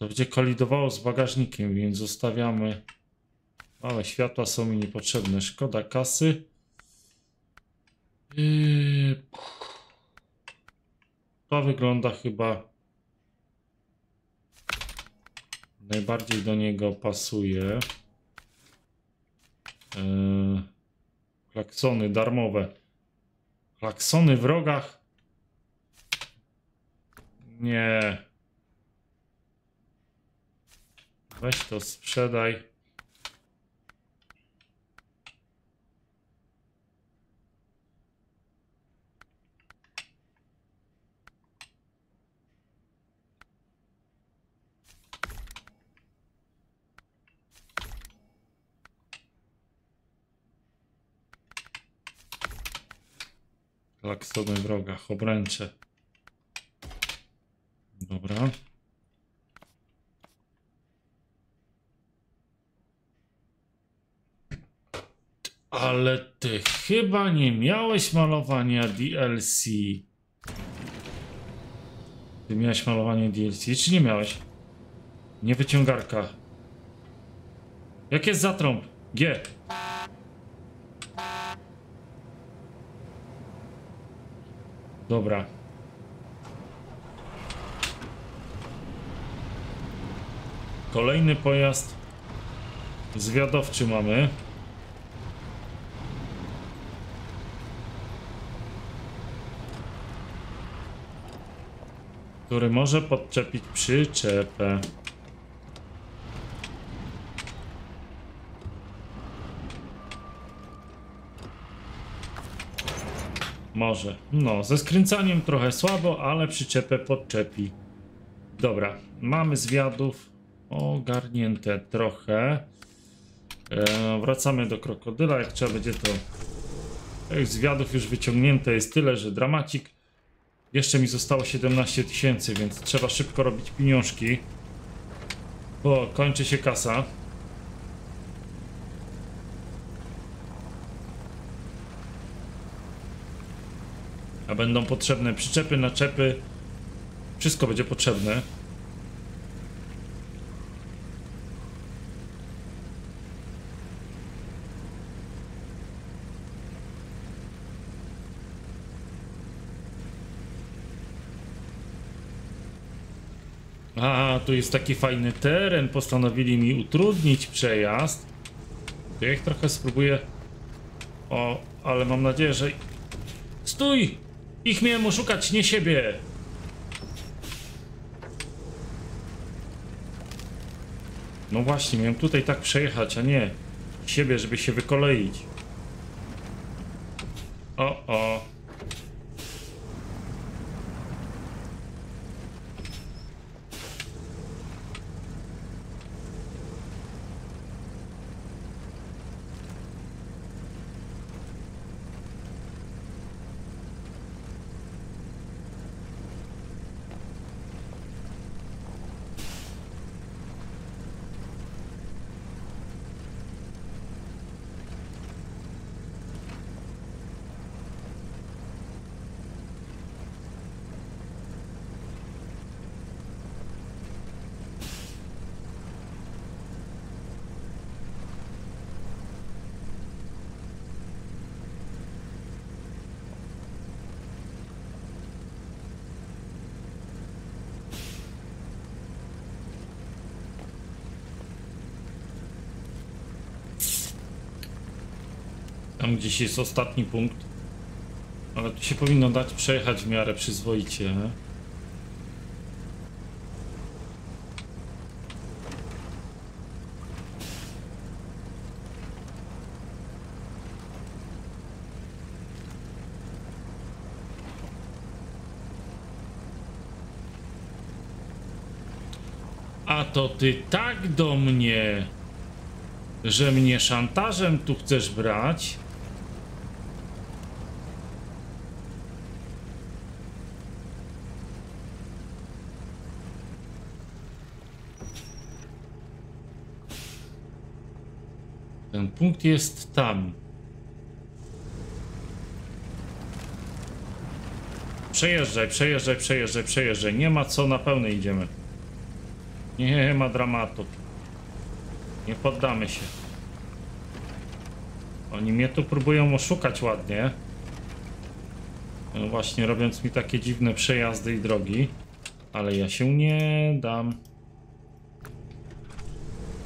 To będzie kolidowało z bagażnikiem, więc zostawiamy. Ale światła są mi niepotrzebne. Szkoda kasy. Yy... To wygląda chyba najbardziej do niego pasuje. Yy, klaksony darmowe. Klaksony w rogach? Nie. Weź to sprzedaj. Klaksony w rogach, obręcze. Dobra. Ale ty chyba nie miałeś malowania DLC. Ty miałeś malowanie DLC, czy nie miałeś? Nie wyciągarka. Jak jest zatrąb? G. Dobra. Kolejny pojazd zwiadowczy mamy. Który może podczepić przyczepę. Może. No, ze skręcaniem trochę słabo, ale przyczepę podczepi. Dobra, mamy zwiadów ogarnięte trochę. E, wracamy do krokodyla, jak trzeba będzie to... Tych zwiadów już wyciągnięte jest tyle, że dramacik. Jeszcze mi zostało 17 tysięcy, więc trzeba szybko robić pieniążki. Bo kończy się kasa. A będą potrzebne przyczepy, naczepy. Wszystko będzie potrzebne. A, tu jest taki fajny teren. Postanowili mi utrudnić przejazd. To ja ich trochę spróbuję. O, ale mam nadzieję, że. Stój! Ich miałem oszukać, nie siebie! No właśnie, miałem tutaj tak przejechać, a nie siebie, żeby się wykoleić. O, o. Tam gdzieś jest ostatni punkt. Ale tu się powinno dać przejechać w miarę przyzwoicie. A to ty tak do mnie, że mnie szantażem tu chcesz brać? Ten punkt jest tam. Przejeżdżaj, przejeżdżaj, przejeżdżaj, przejeżdżaj. Nie ma co, na pełne idziemy. Nie ma dramatu. Nie poddamy się. Oni mnie tu próbują oszukać ładnie. No właśnie, robiąc mi takie dziwne przejazdy i drogi. Ale ja się nie dam.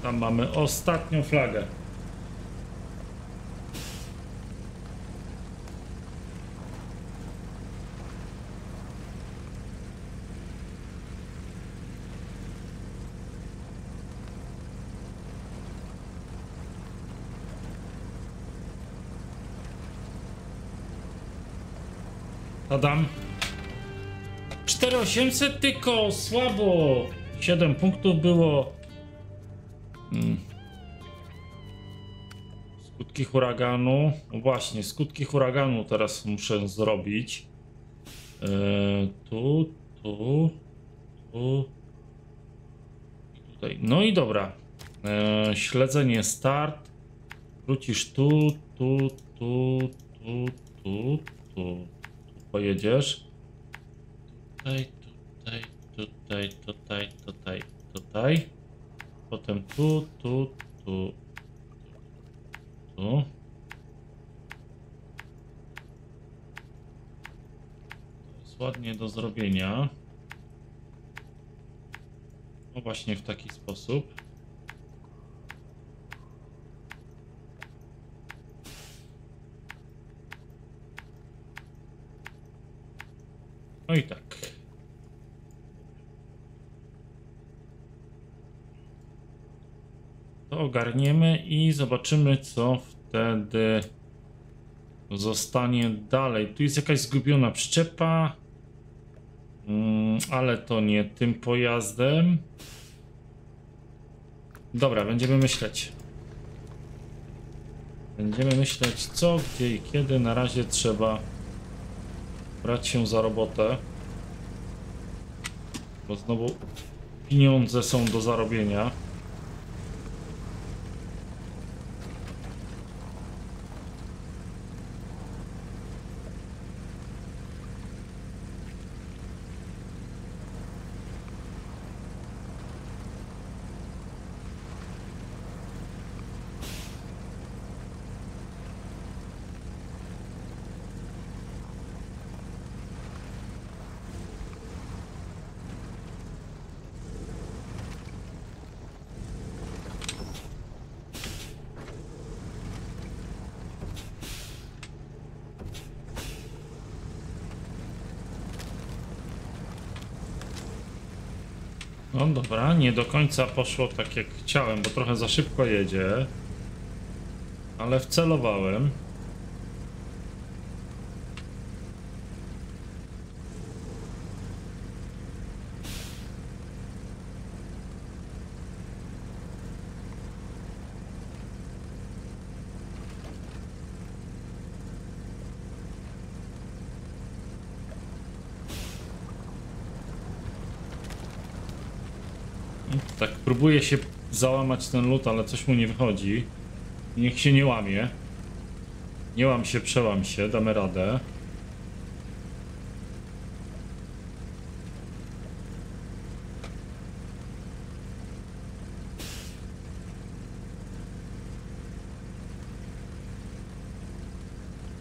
Tam mamy ostatnią flagę. Adam. 4800 tylko, słabo. 7 punktów było. Hmm. Skutki huraganu. No właśnie, skutki huraganu teraz muszę zrobić. E, tu, tu, tu. Tutaj. No i dobra. E, śledzenie start. Wrócisz tu, tu, tu, tu, tu, tu. Pojedziesz. Tutaj, tutaj, tutaj, tutaj, tutaj, tutaj. Potem tu, tu, tu, tu. To jest ładnie do zrobienia. No właśnie w taki sposób. No i tak. To ogarniemy i zobaczymy, co wtedy zostanie dalej. Tu jest jakaś zgubiona przyczepa, mm, ale to nie tym pojazdem. Dobra, będziemy myśleć. Będziemy myśleć, co, gdzie i kiedy. Na razie trzeba brać się za robotę. Bo znowu pieniądze są do zarobienia. No dobra, nie do końca poszło tak jak chciałem, bo trochę za szybko jedzie. Ale wcelowałem. Próbuję się załamać ten lód, ale coś mu nie wychodzi. Niech się nie łamie. Nie łam się, przełam się, damy radę.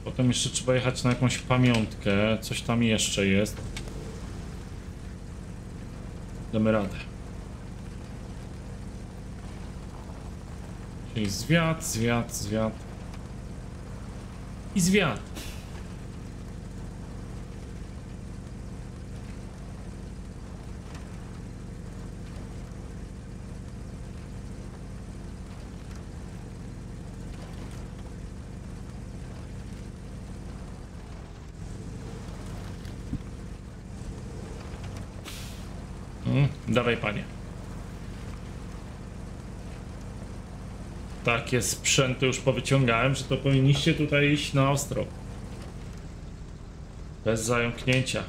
Potem jeszcze trzeba jechać na jakąś pamiątkę. Coś tam jeszcze jest. Damy radę. Czyli zwiat, zwiat, zwiat. I zwiat. Mm, dawaj panie. Takie sprzęty już powyciągałem, że to powinniście tutaj iść na ostro. Bez zająknięcia.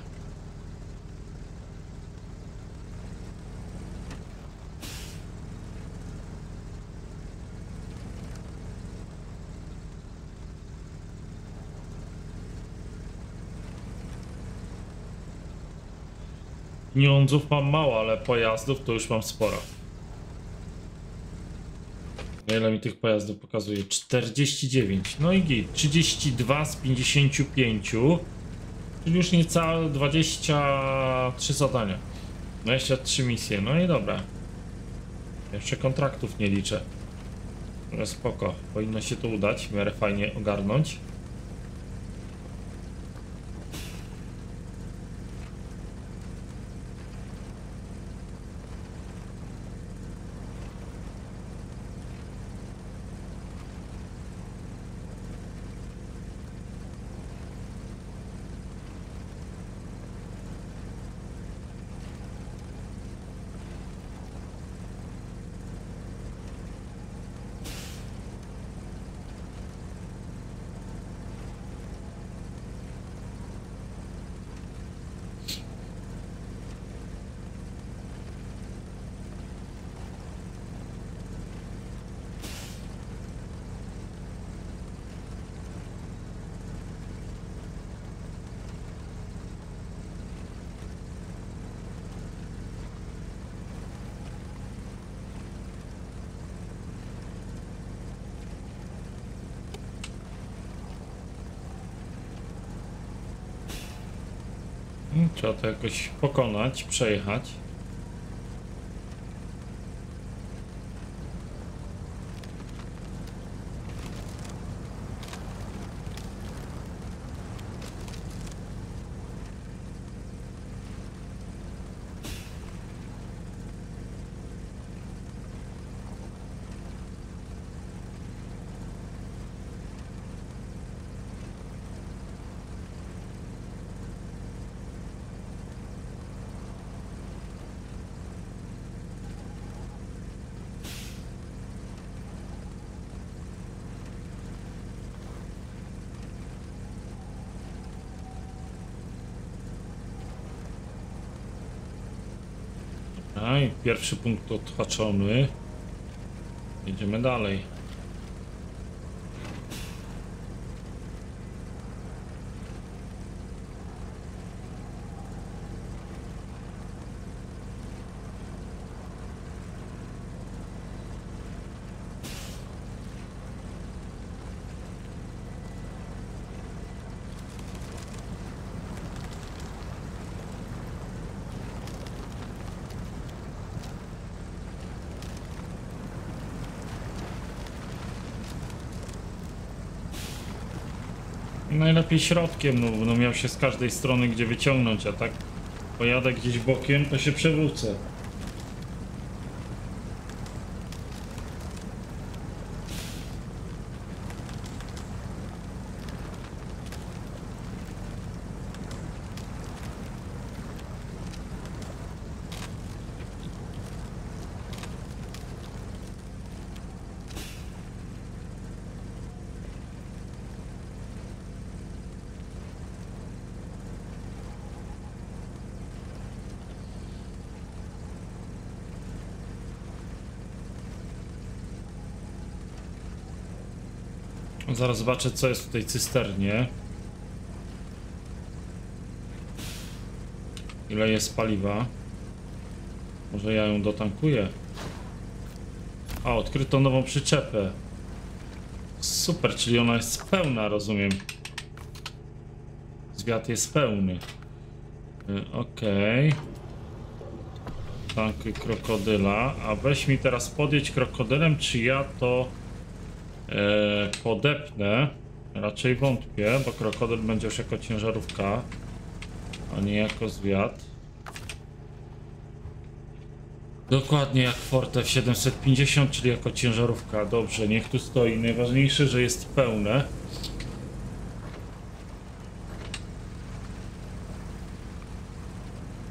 Pieniądzów mam mało, ale pojazdów to już mam sporo. No Ile mi tych pojazdów pokazuje? 49. No i git. 32 z 55. Czyli już niecałe 23 zadania. 23 misje. No i dobra. Jeszcze kontraktów nie liczę. Ale spoko, powinno się to udać, w miarę fajnie ogarnąć. Mm, Trzeba to jakoś pokonać, przejechać. A i pierwszy punkt odhaczony. Jedziemy dalej. Najlepiej środkiem, no bo no miał się z każdej strony gdzie wyciągnąć, a tak pojadę gdzieś bokiem, to się przewrócę. Zaraz zobaczę co jest w tej cysternie. Ile jest paliwa? Może ja ją dotankuję? A, odkryto nową przyczepę. Super, czyli ona jest pełna, rozumiem. Zwiat jest pełny. Y, Okej. Tankuj krokodyla. A weź mi teraz podjedź krokodylem, czy ja to podepnę? Raczej wątpię, bo krokodyl będzie już jako ciężarówka, a nie jako zwiat. Dokładnie jak Ford F750, czyli jako ciężarówka. Dobrze, niech tu stoi. Najważniejsze, że jest pełne.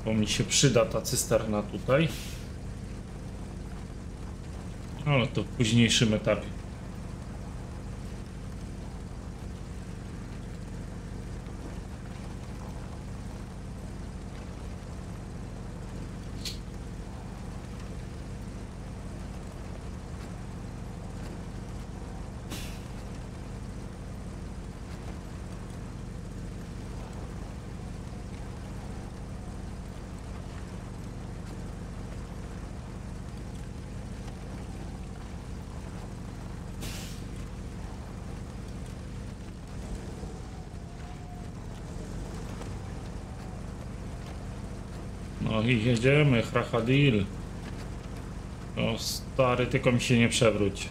Bo mi się przyda ta cysterna tutaj. Ale to w późniejszym etapie. I jedziemy, Hrachadil. No stary, tylko mi się nie przewróć.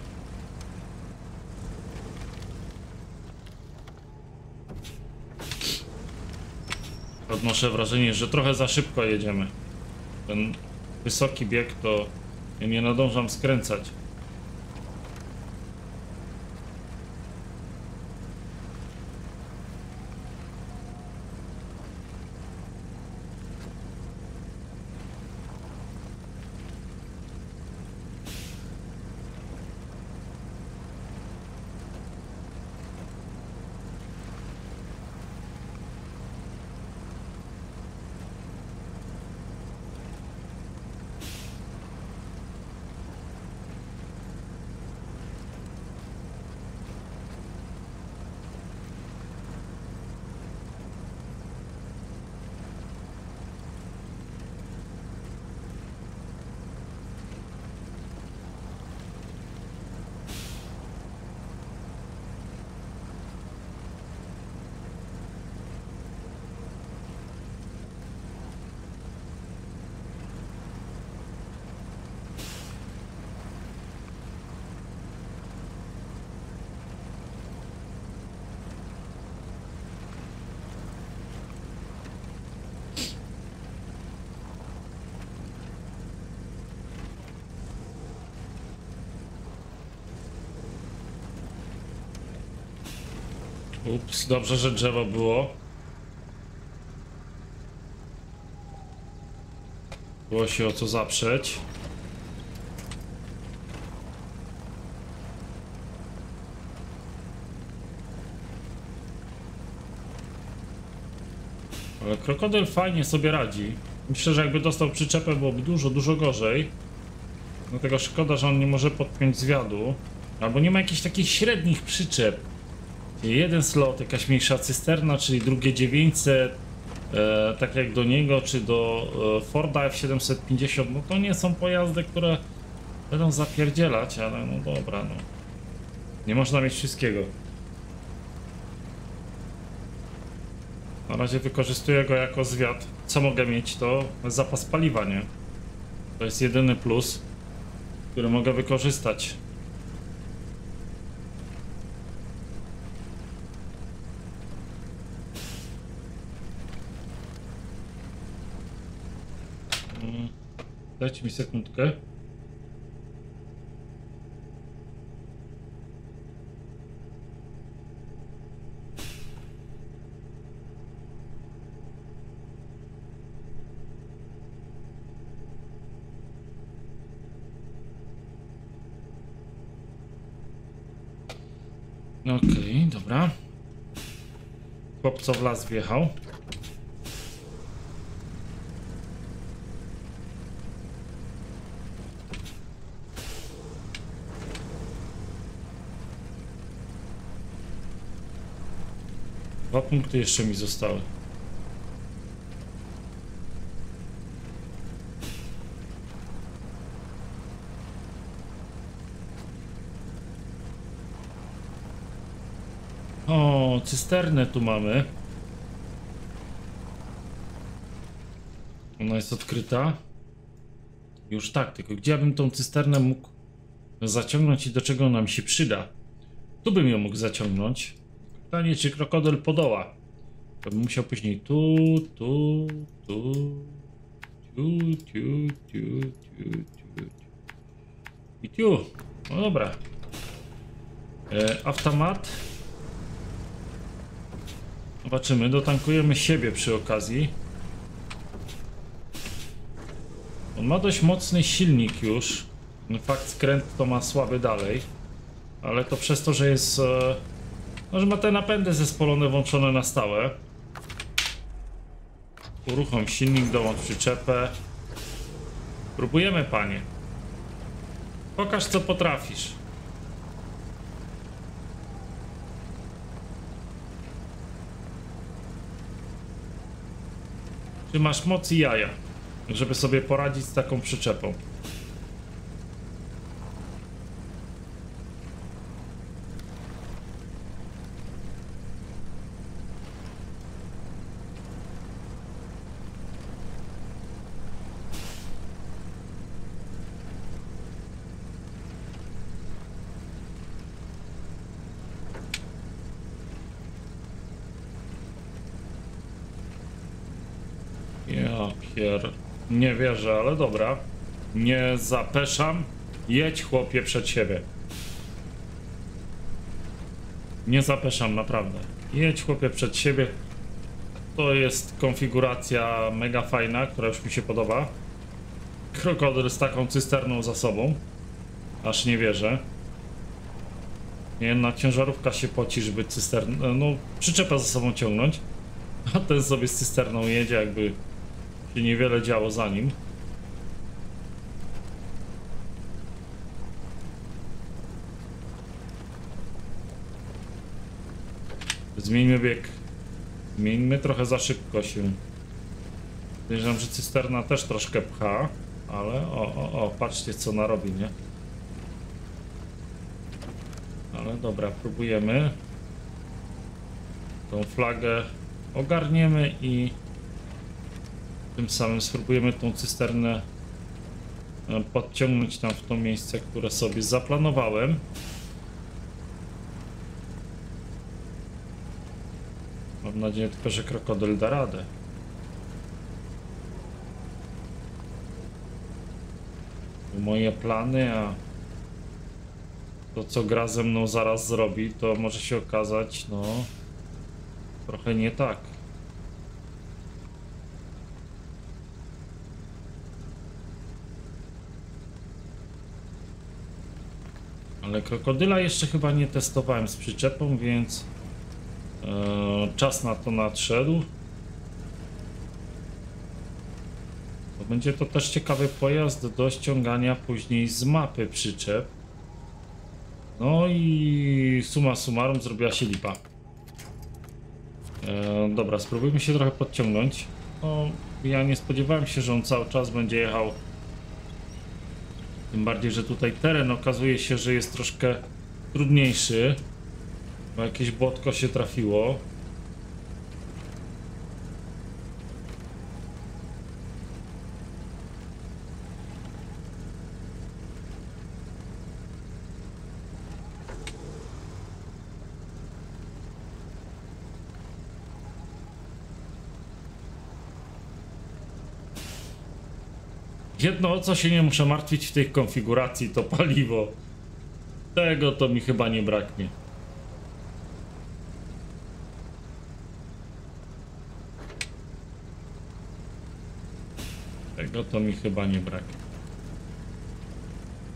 Odnoszę wrażenie, że trochę za szybko jedziemy. Ten wysoki bieg to nie nadążam skręcać. Dobrze, że drzewo było. Było się o co zaprzeć. Ale krokodyl fajnie sobie radzi. Myślę, że jakby dostał przyczepę byłoby dużo, dużo gorzej. Dlatego szkoda, że on nie może podpiąć zwiadu. Albo nie ma jakichś takich średnich przyczep. Jeden slot, jakaś mniejsza cysterna, czyli drugie 900, e, tak jak do niego, czy do e, Forda F750, no to nie są pojazdy, które będą zapierdzielać, ale no dobra, no. Nie można mieć wszystkiego. Na razie wykorzystuję go jako zwiat. Co mogę mieć, to zapas paliwa, nie? To jest jedyny plus, który mogę wykorzystać. Mm, Dajcie mi sekundkę. Okej, dobra. Chłopco w las wjechał. Dwa punkty jeszcze mi zostały. O, cysternę tu mamy. Ona jest odkryta. Już tak, tylko gdzie ja bym tą cysternę mógł zaciągnąć i do czego ona mi się przyda? Tu bym ją mógł zaciągnąć. Pytanie, czy krokodyl podoła. To bym musiał później tu, tu, tu, tu, tu, tu, tu, tu, i tu. No dobra. E, automat. Zobaczymy, dotankujemy siebie przy okazji. On ma dość mocny silnik już. Fakt skręt to ma słaby dalej. Ale to przez to, że jest... E, no, że ma te napędy zespolone włączone na stałe. Uruchom silnik, dołącz przyczepę. Próbujemy, panie. Pokaż, co potrafisz. Czy masz moc i jaja, żeby sobie poradzić z taką przyczepą? Nie wierzę, ale dobra. Nie zapeszam. Jedź chłopie przed siebie. Nie zapeszam, naprawdę. Jedź chłopie przed siebie. To jest konfiguracja mega fajna, która już mi się podoba. Krokodyl z taką cysterną za sobą. Aż nie wierzę. Jedna ciężarówka się poci, żeby cysternę, no przyczepę za sobą ciągnąć. A ten sobie z cysterną jedzie, jakby się niewiele działo za nim. Zmieńmy bieg. Zmieńmy trochę za szybko się. Wierzę, że cysterna też troszkę pcha, ale o, o, o, patrzcie co narobi, nie? Ale dobra, próbujemy. Tą flagę ogarniemy i tym samym spróbujemy tą cysternę e, podciągnąć tam w to miejsce, które sobie zaplanowałem. Mam nadzieję tylko, że krokodyl da radę. Moje plany, a to co gra ze mną zaraz zrobi, to może się okazać, no, trochę nie tak. Ale krokodyla jeszcze chyba nie testowałem z przyczepą, więc e, czas na to nadszedł. To będzie to też ciekawy pojazd do ściągania później z mapy przyczep. No i suma summarum zrobiła się lipa. E, dobra, spróbujmy się trochę podciągnąć. No, ja nie spodziewałem się, że on cały czas będzie jechał. Tym bardziej, że tutaj teren okazuje się, że jest troszkę trudniejszy. Bo jakieś błotko się trafiło. Jedno o co się nie muszę martwić w tej konfiguracji to paliwo. Tego to mi chyba nie braknie. Tego to mi chyba nie braknie.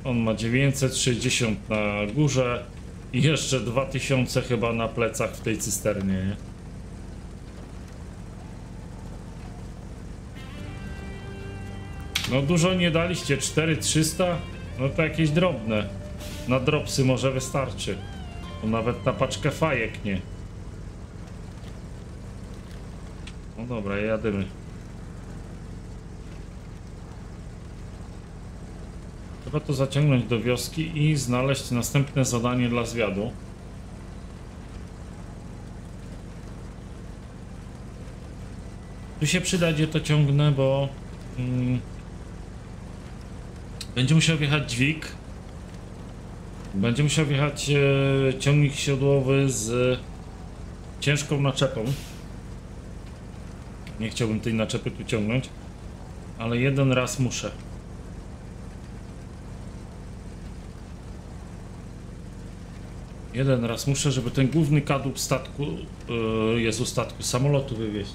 On ma 960 na górze i jeszcze 2000 chyba na plecach w tej cysternie. Nie? No dużo nie daliście, 4300? No to jakieś drobne. Na dropsy może wystarczy. To nawet na paczkę fajek nie. No dobra, jadymy. Trzeba to zaciągnąć do wioski i znaleźć następne zadanie dla zwiadu. Tu się przyda, gdzie to ciągnę, bo... Mm, będzie musiał wjechać dźwig. Będzie musiał wjechać e, ciągnik siodłowy z ciężką naczepą. Nie chciałbym tej naczepy tu ciągnąć, ale jeden raz muszę. Jeden raz muszę, żeby ten główny kadłub statku, yy, jest u statku, samolotu wywieźć.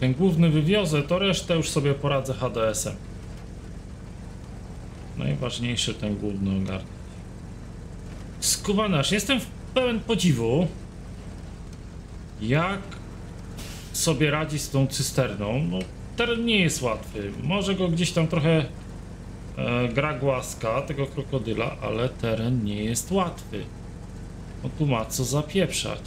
Ten główny wywiozę, to resztę już sobie poradzę HDS-em. Najważniejszy ten główny ogarnąć. Skubanasz, jestem pełen podziwu. Jak sobie radzi z tą cysterną? No, teren nie jest łatwy. Może go gdzieś tam trochę e, gra głaska tego krokodyla, ale teren nie jest łatwy. No tu ma co zapieprzać.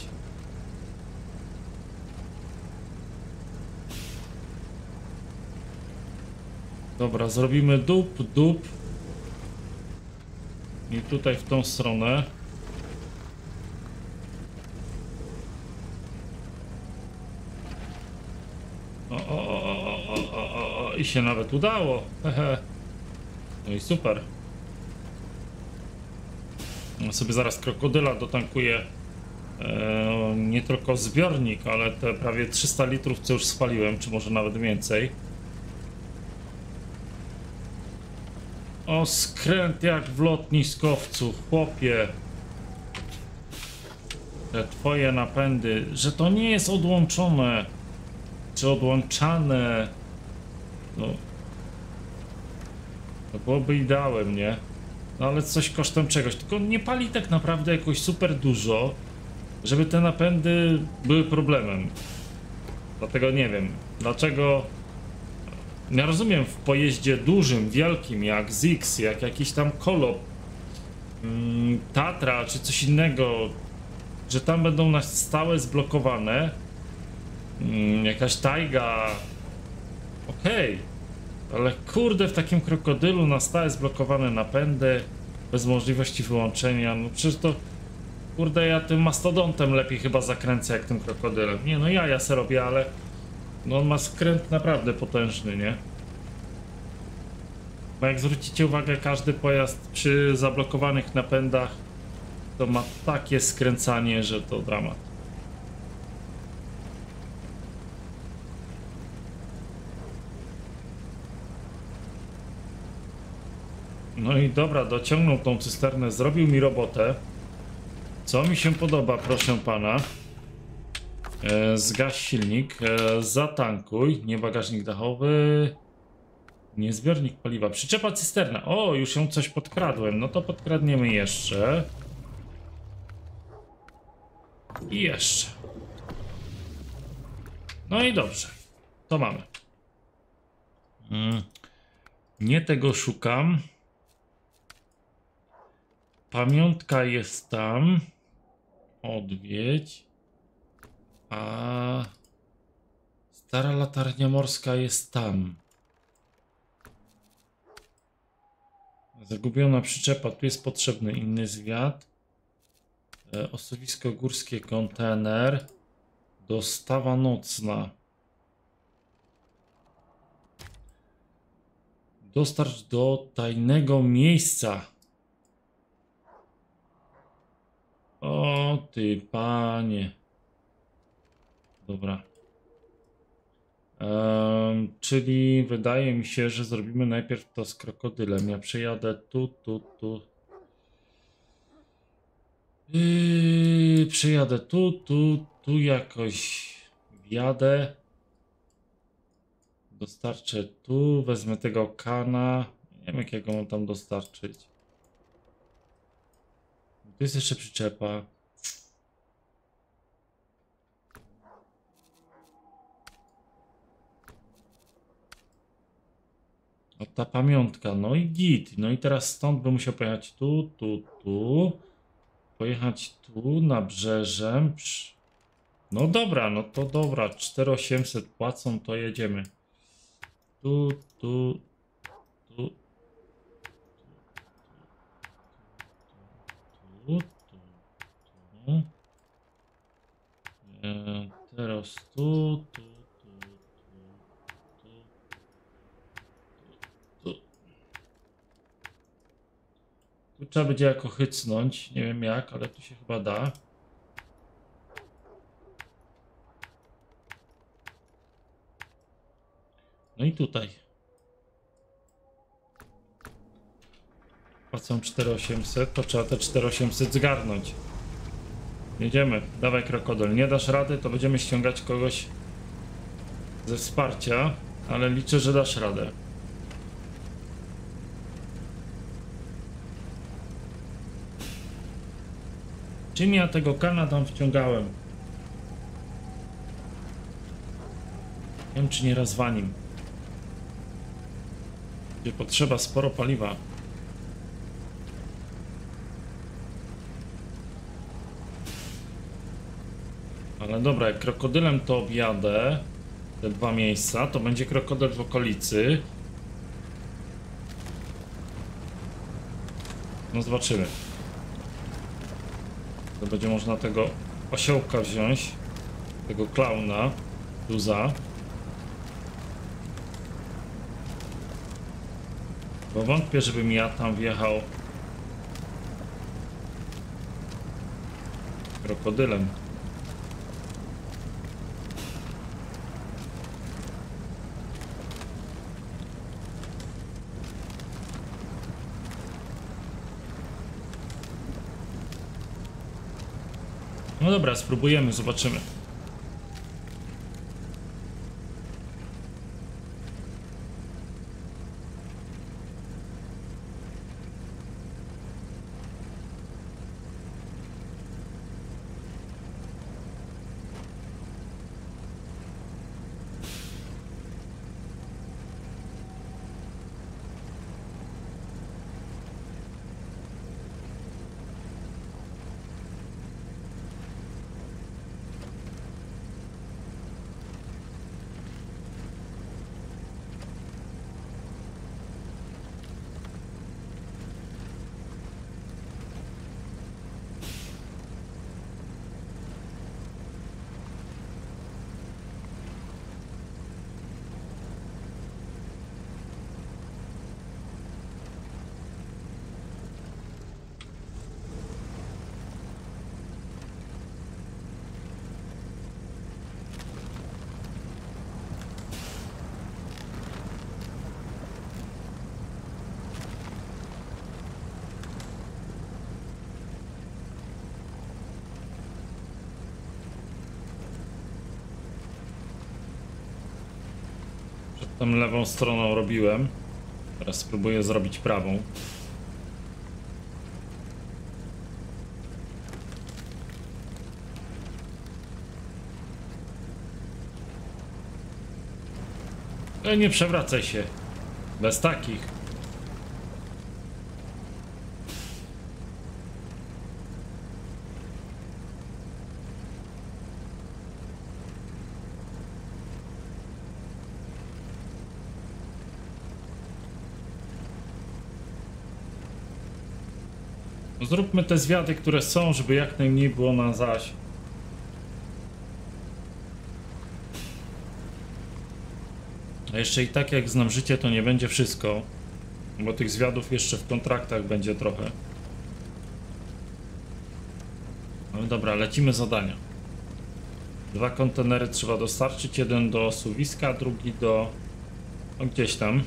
Dobra, zrobimy dup, dup. I tutaj w tą stronę. O, o, o, o, o, i się nawet udało. No i super. Ja sobie zaraz krokodyla dotankuję. E, nie tylko zbiornik, ale te prawie 300 litrów, co już spaliłem, czy może nawet więcej. O, skręt jak w lotniskowcu, chłopie. Te twoje napędy, że to nie jest odłączone, czy odłączane. No, to byłoby ideałem, nie? No ale coś kosztem czegoś. Tylko nie pali tak naprawdę jakoś super dużo, żeby te napędy były problemem. Dlatego nie wiem, dlaczego. Ja rozumiem w pojeździe dużym, wielkim, jak Zix, jak jakiś tam Kolop, mm, Tatra czy coś innego, że tam będą na stałe zblokowane. Mm, jakaś tajga. Okej. Ale kurde, w takim krokodylu na stałe zblokowane napędy, bez możliwości wyłączenia, no przecież to... Kurde, ja tym mastodontem lepiej chyba zakręcę jak tym krokodylem. Nie no, ja ja se robię, ale... No on ma skręt naprawdę potężny, nie? Bo jak zwrócicie uwagę, każdy pojazd przy zablokowanych napędach to ma takie skręcanie, że to dramat. No i dobra, dociągnął tą cysternę, zrobił mi robotę. Co mi się podoba, proszę pana. E, zgaś silnik, e, zatankuj, nie bagażnik dachowy, nie zbiornik paliwa, przyczepa cysterna. O, już ją coś podkradłem, no to podkradniemy jeszcze. I jeszcze. No i dobrze, to mamy. Mm. Nie tego szukam. Pamiątka jest tam. Odwiedź. A stara latarnia morska jest tam. Zagubiona przyczepa. Tu jest potrzebny inny zwiat. E, Osuwisko górskie, kontener. Dostawa nocna. Dostarcz do tajnego miejsca. O ty panie. Dobra. Em, czyli wydaje mi się, że zrobimy najpierw to z krokodylem. Ja przejadę tu, tu, tu. Yy, przejadę tu, tu, tu jakoś wjadę. Dostarczę tu, wezmę tego kana. Nie wiem jakiego mam tam dostarczyć. Tu jest jeszcze przyczepa. Ta pamiątka, no i git. No i teraz stąd bym musiał pojechać tu, tu, tu. Pojechać tu, nabrzeżem. No dobra, no to dobra. 4800 płacą, to jedziemy. Tu, tu, tu. Tu, tu, tu. E, teraz tu, tu, tu, tu, tu, tu. Tu trzeba będzie jako hycnąć, nie wiem jak, ale tu się chyba da. No i tutaj. Płacą 4800, to trzeba te 4800 zgarnąć. Jedziemy, dawaj krokodyl. Nie dasz rady, to będziemy ściągać kogoś ze wsparcia, ale liczę, że dasz radę. Czym ja tego kana tam wciągałem? Nie wiem, czy nie raz wa nim. Gdzie potrzeba sporo paliwa. Ale dobra, jak krokodylem to objadę te dwa miejsca, to będzie krokodyl w okolicy. No zobaczymy. To będzie można tego osiołka wziąć, tego klauna, tuza. Bo wątpię, żebym ja tam wjechał krokodylem. Dobra, spróbujemy, zobaczymy. Tą lewą stroną robiłem. Teraz spróbuję zrobić prawą. E, nie przewracaj się. Bez takich. Zróbmy te zwiady, które są, żeby jak najmniej było na zaś. A jeszcze i tak jak znam życie, to nie będzie wszystko. Bo tych zwiadów jeszcze w kontraktach będzie trochę. No dobra, lecimy zadania. Dwa kontenery trzeba dostarczyć, jeden do suwiska, drugi do... No gdzieś tam.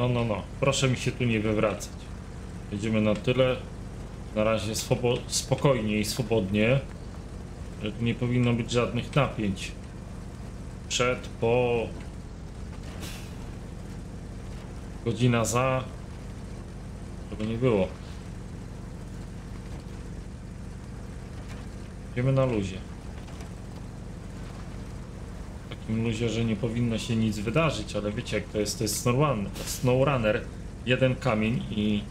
No, no, no. Proszę mi się tu nie wywracać. Jedziemy na tyle. Na razie spokojnie i swobodnie. że tu Nie powinno być żadnych napięć. Przed, po. Godzina za. Żeby nie było. Idziemy na luzie. W takim luzie, że nie powinno się nic wydarzyć, ale wiecie jak to jest, to jest SnowRunner, SnowRunner. jeden kamień i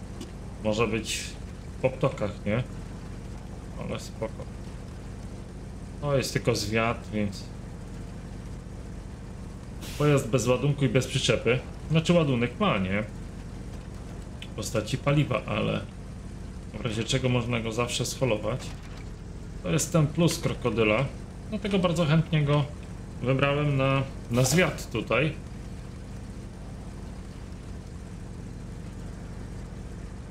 może być po ptokach, nie? Ale spoko. No jest tylko zwiat, więc... Pojazd bez ładunku i bez przyczepy. Znaczy ładunek ma, nie? W postaci paliwa, ale... W razie czego można go zawsze scholować. To jest ten plus krokodyla. Dlatego bardzo chętnie go wybrałem na, na zwiat tutaj.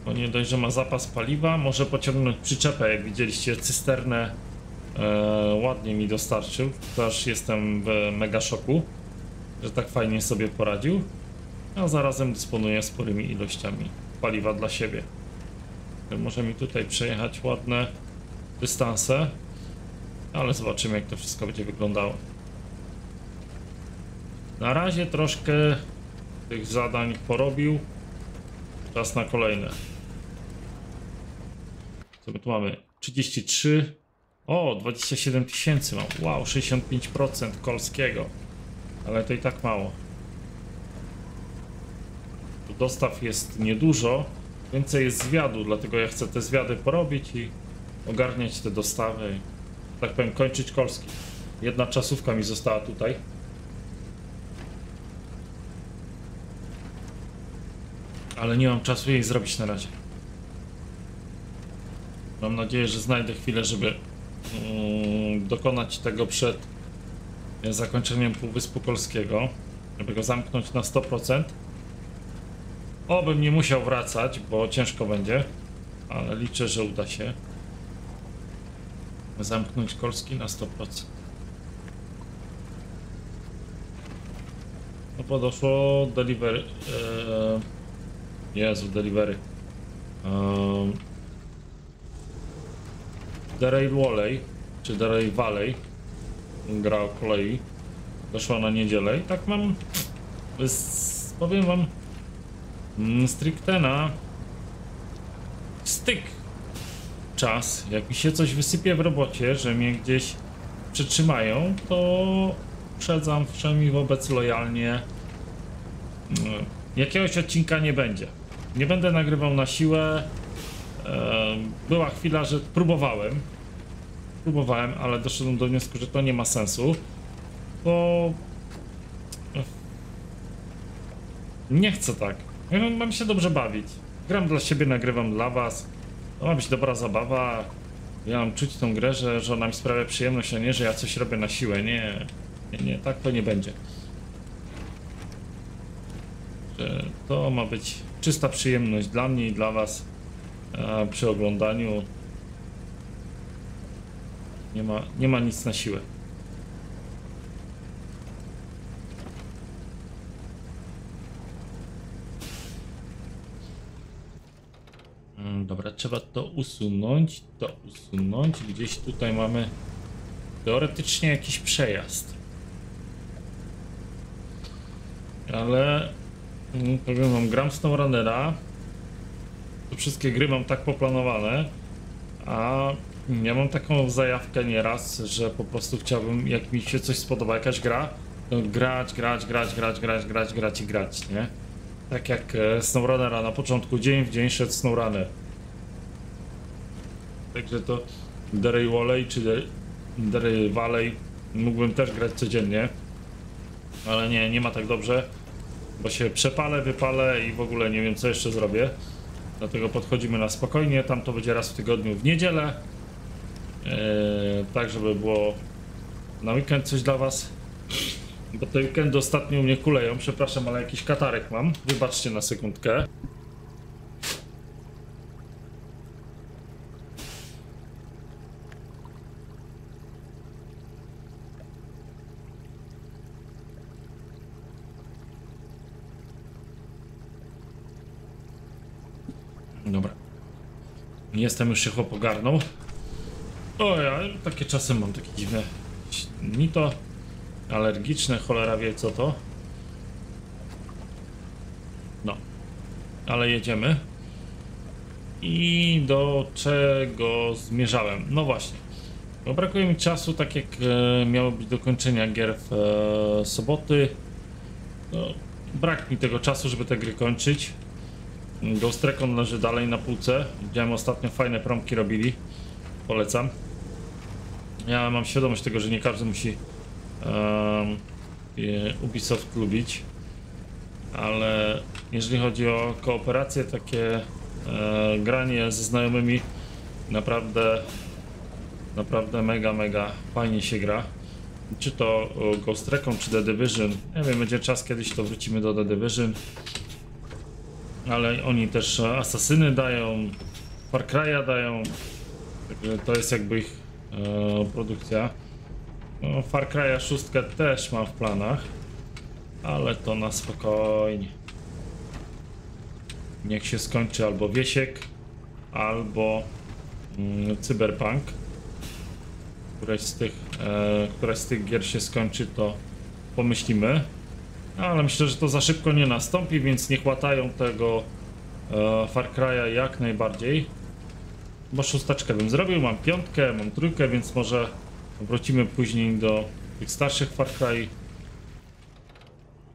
Bo nie dość, że ma zapas paliwa, może pociągnąć przyczepę, jak widzieliście, cysternę e, ładnie mi dostarczył. To aż jestem w mega szoku, że tak fajnie sobie poradził. A zarazem dysponuje sporymi ilościami paliwa dla siebie. Może mi tutaj przejechać ładne dystanse, ale zobaczymy jak to wszystko będzie wyglądało. Na razie troszkę tych zadań porobił. Czas na kolejne. Co my tu mamy? 33. O, 27 tysięcy mam. Wow, 65% kolskiego. Ale to i tak mało. Tu dostaw jest niedużo. Więcej jest zwiadu, dlatego ja chcę te zwiady porobić i ogarniać te dostawy. Tak powiem, kończyć kolski. Jedna czasówka mi została tutaj. Ale nie mam czasu jej zrobić na razie. Mam nadzieję, że znajdę chwilę, żeby mm, dokonać tego przed zakończeniem Półwyspu Polskiego. Żeby go zamknąć na 100%. Obym nie musiał wracać, bo ciężko będzie. Ale liczę, że uda się zamknąć Kolski na 100%. No podoszło delivery. Eee, Jezu, delivery. Um, Derey Walley, czy Derey Valley, gra o kolei, doszła na niedzielę i tak mam, z, powiem wam, mm, stricte na styk czas. Jak mi się coś wysypie w robocie, że mnie gdzieś przytrzymają, to uprzedzam wszemi wobec lojalnie. mm, Jakiegoś odcinka nie będzie. Nie będę nagrywał na siłę. E, Była chwila, że próbowałem. Próbowałem, ale doszedłem do wniosku, że to nie ma sensu. Bo. Nie chcę tak. Mam się dobrze bawić. Gram dla siebie, nagrywam dla was. To ma być dobra zabawa. Ja mam czuć tą grę, że, że ona mi sprawia przyjemność, a nie, że ja coś robię na siłę. Nie, nie, nie tak to nie będzie. Że to ma być czysta przyjemność dla mnie i dla was e, przy oglądaniu. Nie ma, nie ma nic na siłę. Mm, Dobra, trzeba to usunąć, to usunąć. Gdzieś tutaj mamy teoretycznie jakiś przejazd. Ale powiem wam, gram z Runnera. To wszystkie gry mam tak poplanowane, a ja mam taką zajawkę nieraz, że po prostu chciałbym, jak mi się coś spodoba, jakaś gra, to grać, grać, grać, grać, grać, grać, grać i grać, nie? Tak jak e, SnowRunnera na początku, dzień w dzień szedł SnowRunner. Także to Derry Valley czy De- Derry Valley mógłbym też grać codziennie. Ale nie, nie ma tak dobrze, bo się przepalę, wypalę i w ogóle nie wiem co jeszcze zrobię. Dlatego podchodzimy na spokojnie, tam to będzie raz w tygodniu w niedzielę. Eee, tak, żeby było na weekend coś dla was. Bo te weekendy ostatnio mnie kuleją, przepraszam, ale jakiś katarek mam. Wybaczcie na sekundkę. Dobra. Jestem już się chłop ogarnął. O ja takie czasy mam takie dziwne. Ni to alergiczne, cholera wie co to. No. Ale jedziemy. I do czego zmierzałem? No właśnie. Bo brakuje mi czasu, tak jak e, miało być do kończenia gier w e, soboty. No, brak mi tego czasu, żeby te gry kończyć. Ghost Recon leży dalej na półce. Widziałem ostatnio fajne promki robili. Polecam. Ja mam świadomość tego, że nie każdy musi um, Ubisoft lubić. Ale jeżeli chodzi o kooperację, takie e, granie ze znajomymi, naprawdę, naprawdę mega, mega fajnie się gra. Czy to o, Ghost Recon, czy The Division. Nie wiem, będzie czas kiedyś to wrócimy do The Division. Ale oni też Asasyny dają, Far Cry'a dają, także to jest jakby ich e, produkcja. No, Far Cry'a 6 też mam w planach, ale to na spokojnie. Niech się skończy albo Wiesiek, albo mm, Cyberpunk. Któraś z, tych, e, któraś z tych gier się skończy, to pomyślimy. No, ale myślę, że to za szybko nie nastąpi, więc niech łatają tego e, Far Cry'a jak najbardziej. Bo szósteczkę bym zrobił, mam piątkę, mam trójkę, więc może wrócimy później do tych starszych Far Cry.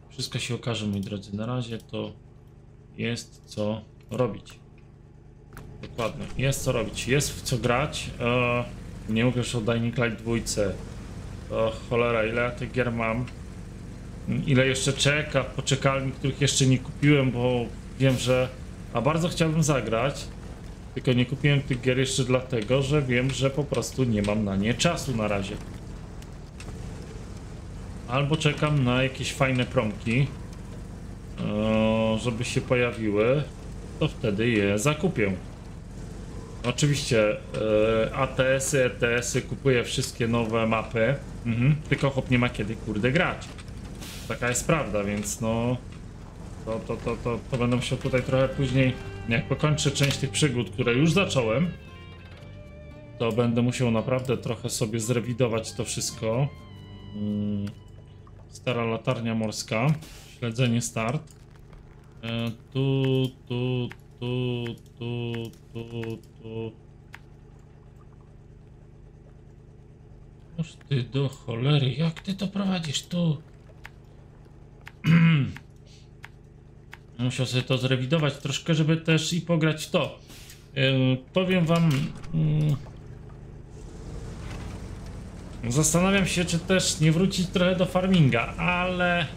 Wszystko się okaże, moi drodzy. Na razie to jest co robić. Dokładnie, jest co robić, jest w co grać. E, nie mówię już o Dying Light 2. O cholera, ile ja tych gier mam. Ile jeszcze czeka, poczekalni, których jeszcze nie kupiłem, bo wiem, że. A bardzo chciałbym zagrać. Tylko nie kupiłem tych gier jeszcze dlatego, że wiem, że po prostu nie mam na nie czasu na razie. Albo czekam na jakieś fajne promki, e, żeby się pojawiły, to wtedy je zakupię. Oczywiście e, ATS-y, ETS-y kupuję wszystkie nowe mapy, mhm. tylko chłop nie ma kiedy kurde grać. Taka jest prawda, więc no to, to, to, to, to będę musiał tutaj trochę później, jak pokończę część tych przygód, które już zacząłem, to będę musiał naprawdę trochę sobie zrewidować to wszystko. Mm, Stara latarnia morska, śledzenie start. E, Tu, tu, tu, tu, tu, tu. Ty do cholery, jak ty to prowadzisz tu? [CLEARS THROAT] Musiał sobie to zrewidować troszkę, żeby też i pograć to. Yy, powiem wam. mm, zastanawiam się, czy też nie wrócić trochę do farminga, ale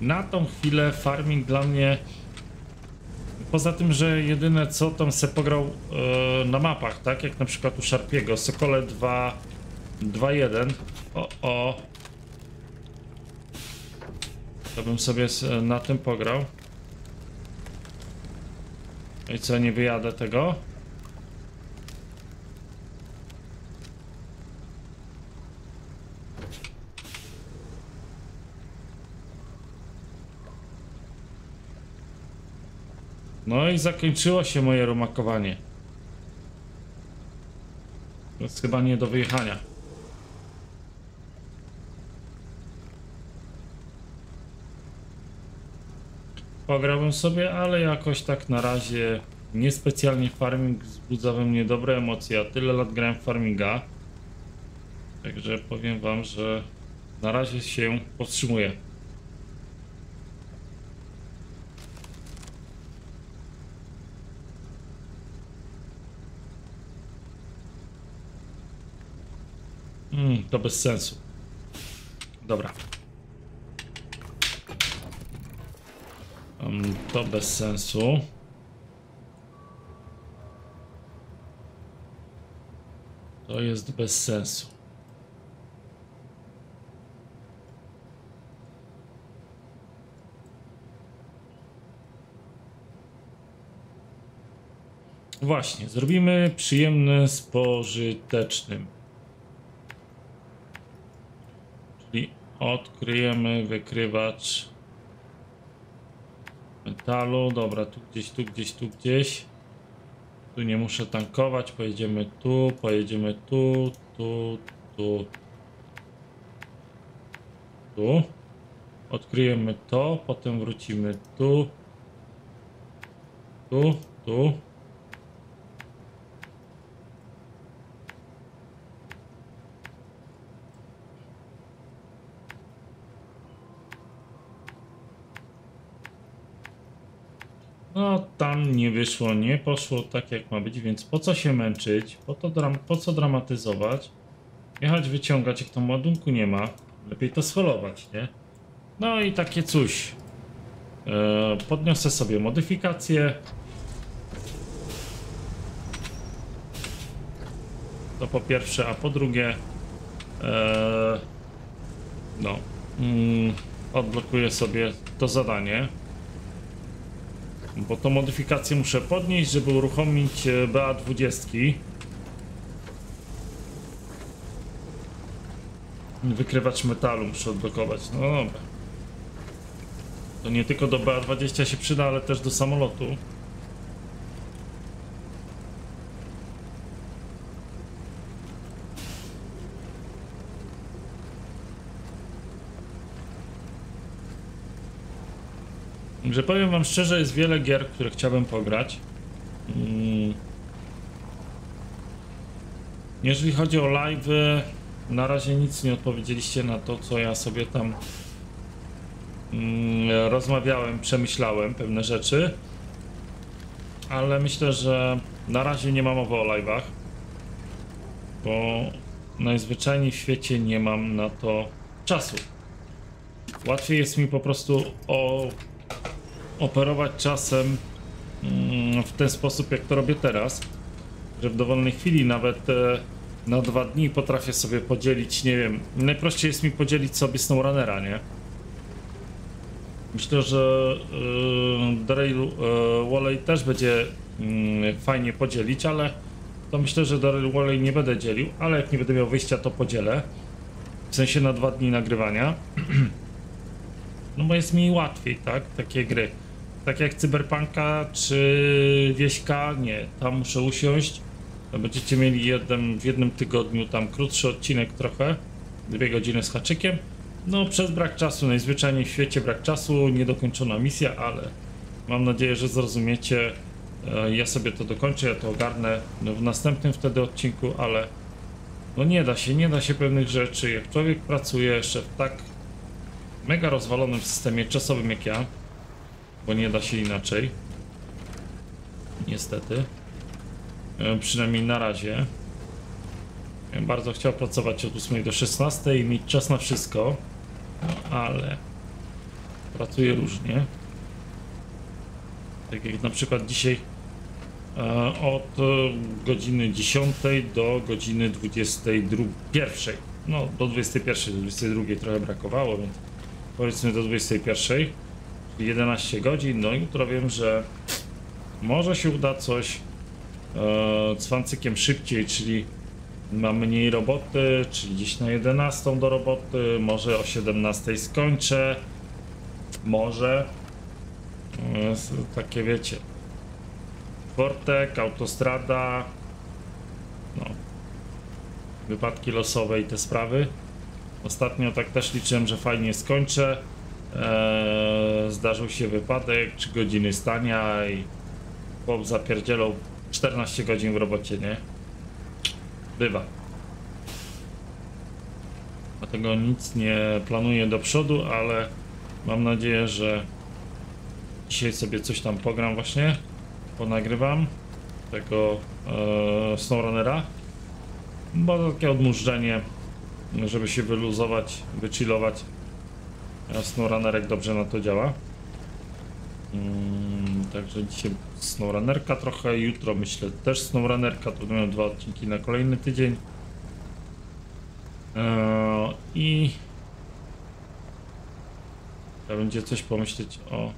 na tą chwilę farming dla mnie. Poza tym, że jedyne co tam se pograł yy, na mapach, tak? Jak na przykład u Sharpiego, Sokole 2, 2.1. O, o. To bym sobie s- na tym pograł. I co, nie wyjadę tego? No i zakończyło się moje rumakowanie. To jest chyba nie do wyjechania. Pograłbym sobie, ale jakoś tak na razie niespecjalnie farming wzbudza we mnie dobre emocje, a tyle lat grałem w farminga. Także powiem wam, że na razie się powstrzymuję. Mm, to bez sensu. Dobra. Mm, to bez sensu. To jest bez sensu. Właśnie, zrobimy przyjemny z pożytecznym. Czyli odkryjemy wykrywacz metalu. Dobra, tu gdzieś, tu gdzieś, tu gdzieś. Tu nie muszę tankować. Pojedziemy tu, pojedziemy tu, tu, tu. Tu. Odkryjemy to, potem wrócimy tu. Tu, tu. No, tam nie wyszło, nie poszło tak jak ma być, więc po co się męczyć? Po, to dram po co dramatyzować? Jechać, wyciągać, jak tam ładunku nie ma. Lepiej to scholować, nie? No i takie coś. E, podniosę sobie modyfikację. To po pierwsze, a po drugie. E, no. Mm, odblokuję sobie to zadanie. Bo tą modyfikację muszę podnieść, żeby uruchomić e, BA20. Wykrywacz metalu muszę odblokować. No dobra. To nie tylko do BA20 się przyda, ale też do samolotu. Że powiem wam szczerze, jest wiele gier, które chciałbym pograć. Jeżeli chodzi o live, na razie nic nie odpowiedzieliście na to, co ja sobie tam mm, rozmawiałem, przemyślałem pewne rzeczy. Ale myślę, że na razie nie mam mowy o live'ach, bo najzwyczajniej w świecie nie mam na to czasu. Łatwiej jest mi po prostu o operować czasem mm, w ten sposób, jak to robię teraz, że w dowolnej chwili, nawet e, na dwa dni, potrafię sobie podzielić, nie wiem, najprościej jest mi podzielić sobie SnowRunnera, nie? Myślę, że yy, Daryl yy, też będzie yy, fajnie podzielić, ale to myślę, że Daryl Walley nie będę dzielił, ale jak nie będę miał wyjścia, to podzielę. W sensie na dwa dni nagrywania. [CLEARS THROAT] No bo jest mi łatwiej, tak? Takie gry. Tak jak Cyberpunka czy Wieśka, nie. Tam muszę usiąść. Będziecie mieli jeden, w jednym tygodniu tam krótszy odcinek trochę. Dwie godziny z haczykiem. No przez brak czasu, najzwyczajniej w świecie brak czasu, niedokończona misja, ale mam nadzieję, że zrozumiecie. E, Ja sobie to dokończę, ja to ogarnę w następnym wtedy odcinku, ale no nie da się, nie da się pewnych rzeczy. Jak człowiek pracuje jeszcze w tak mega rozwalonym systemie czasowym jak ja, bo nie da się inaczej. Niestety. E, Przynajmniej na razie. Ja bym bardzo chciał pracować od 8 do 16 i mieć czas na wszystko, no, ale pracuję różnie. Tak jak na przykład dzisiaj e, od e, godziny 10 do godziny 21. No, do 21, do 22 trochę brakowało, więc powiedzmy do 21, czyli 11 godzin. No jutro wiem, że może się uda coś e, cwancykiem szybciej, czyli mam mniej roboty, czyli gdzieś na 11 do roboty, może o 17 skończę, może E, takie wiecie Fortek, autostrada no wypadki losowe i te sprawy ostatnio tak też liczyłem, że fajnie skończę Eee, zdarzył się wypadek, 3 godziny stania i chłop zapierdzielał 14 godzin w robocie, nie? Bywa. Dlatego nic nie planuję do przodu, ale mam nadzieję, że dzisiaj sobie coś tam pogram właśnie, ponagrywam tego e, SnowRunnera, bo takie odmurzenie, żeby się wyluzować, wychillować. SnowRunnerek dobrze na to działa. Mm, także dzisiaj SnowRunnerka trochę, jutro myślę też SnowRunnerka, to miał dwa odcinki na kolejny tydzień. Eee, I trzeba będzie coś pomyśleć o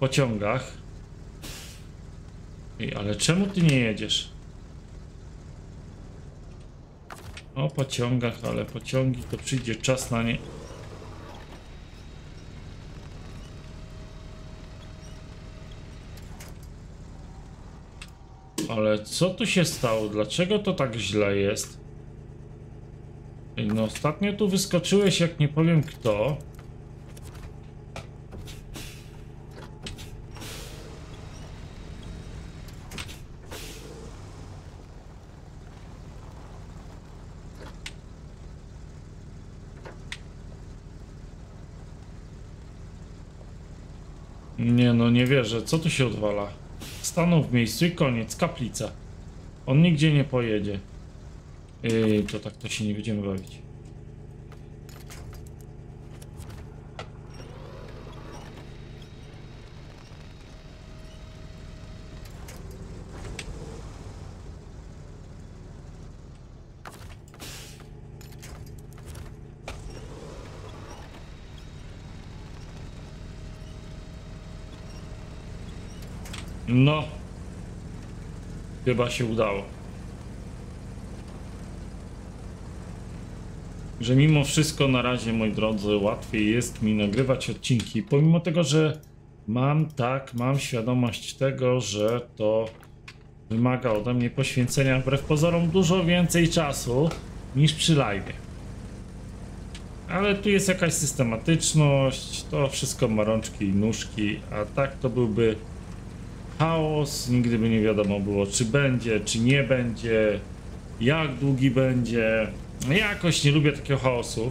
pociągach. Ej, ale czemu ty nie jedziesz? O pociągach, ale pociągi to przyjdzie czas na nie. Ale co tu się stało? Dlaczego to tak źle jest? No ostatnio tu wyskoczyłeś jak nie powiem kto. Nie no, nie wierzę. Co tu się odwala? Stanął w miejscu i koniec. Kaplica. On nigdzie nie pojedzie. Ej, to tak to się nie będziemy bawić. No. Chyba się udało. Że mimo wszystko na razie, moi drodzy, łatwiej jest mi nagrywać odcinki, pomimo tego, że mam tak, mam świadomość tego, że to wymaga ode mnie poświęcenia wbrew pozorom dużo więcej czasu niż przy live. Ale tu jest jakaś systematyczność, to wszystko ma rączki i nóżki, a tak to byłby chaos, nigdy by nie wiadomo było czy będzie, czy nie będzie, jak długi będzie. Ja jakoś nie lubię takiego chaosu,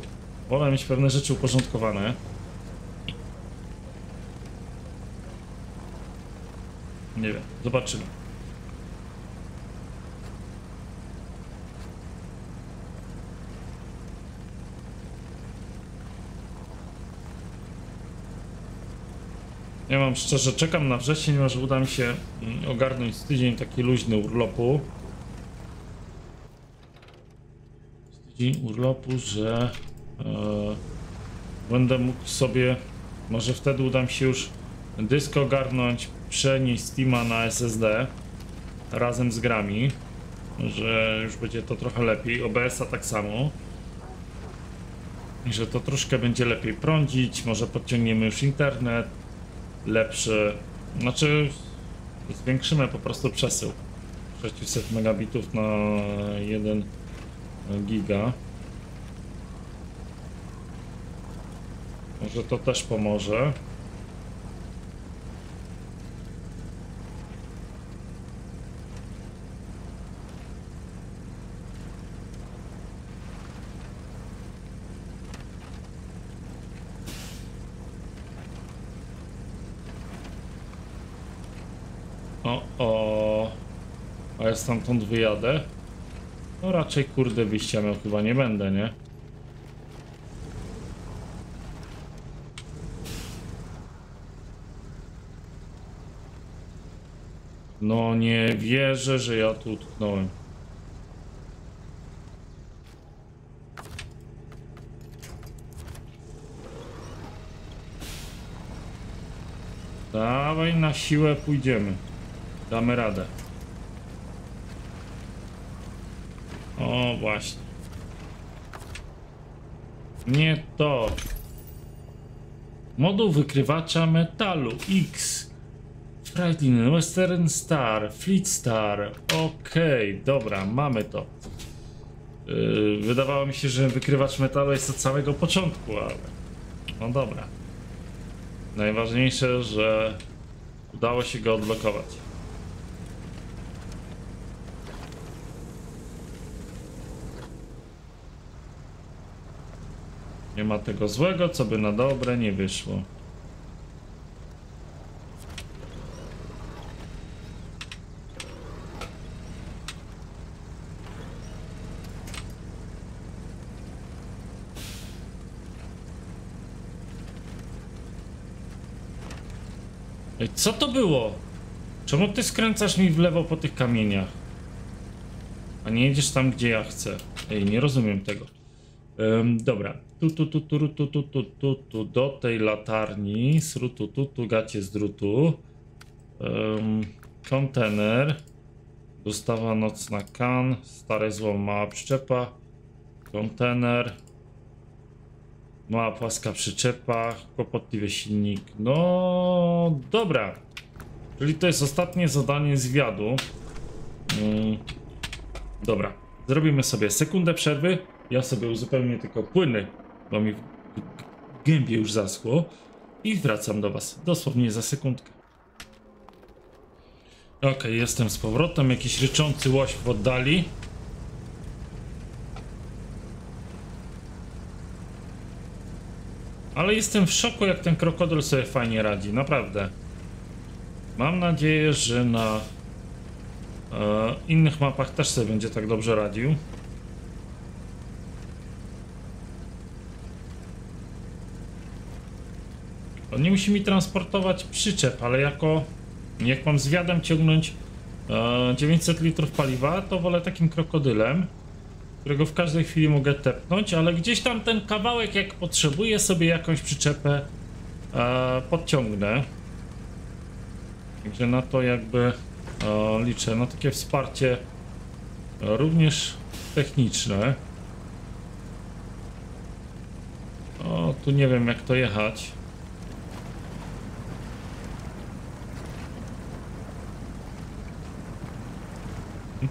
wolę mieć pewne rzeczy uporządkowane. Nie wiem, zobaczymy. Ja mam szczerze, czekam na wrzesień, może uda mi się mm, ogarnąć z tydzień taki luźny urlopu. Z tydzień urlopu, że e, będę mógł sobie, może wtedy uda mi się już dysk ogarnąć, przenieść Steama na SSD razem z grami, że już będzie to trochę lepiej, OBS-a tak samo. Że to troszkę będzie lepiej prądzić, może podciągniemy już internet, lepszy, znaczy zwiększymy po prostu przesył 600 megabitów na 1 giga. Może to też pomoże. O, o. A ja stamtąd wyjadę? No raczej kurde wyjścia miał chyba nie będę, nie? No nie wierzę, że ja tu utknąłem. Dawaj na siłę pójdziemy. Damy radę. O, właśnie. Nie to. Moduł wykrywacza metalu X. Frightened, Western Star, Fleet Star. Okej, okay, dobra, mamy to. Yy, wydawało mi się, że wykrywacz metalu jest od samego początku, ale. No dobra. Najważniejsze, że udało się go odblokować. Nie ma tego złego, co by na dobre nie wyszło. Co to było? Czemu ty skręcasz mi w lewo po tych kamieniach? A nie jedziesz tam, gdzie ja chcę. Ej, nie rozumiem tego. Um, dobra. Tu, tu, tu, tu, tu, tu, tu, tu, tu, do tej latarni. Srutu, tu, tu, gacie z drutu. Um, kontener. Dostawa nocna kan. Stary złom, mała przyczepa. Kontener. Mała płaska przyczepa. Kłopotliwy silnik. No, dobra. Czyli to jest ostatnie zadanie zwiadu. Um, dobra. Zrobimy sobie sekundę przerwy. Ja sobie uzupełnię tylko płyny, bo mi w gębie już zaschło. I wracam do Was dosłownie za sekundkę. Ok, jestem z powrotem. Jakiś ryczący łoś w oddali. Ale jestem w szoku, jak ten krokodyl sobie fajnie radzi. Naprawdę. Mam nadzieję, że na e, innych mapach też sobie będzie tak dobrze radził. On nie musi mi transportować przyczep, ale jako jak mam zwiadem ciągnąć e, 900 litrów paliwa, to wolę takim krokodylem, którego w każdej chwili mogę tepnąć, ale gdzieś tam ten kawałek, jak potrzebuję sobie jakąś przyczepę, e, podciągnę. Także na to jakby e, liczę, na takie wsparcie e, również techniczne. O, tu nie wiem jak to jechać.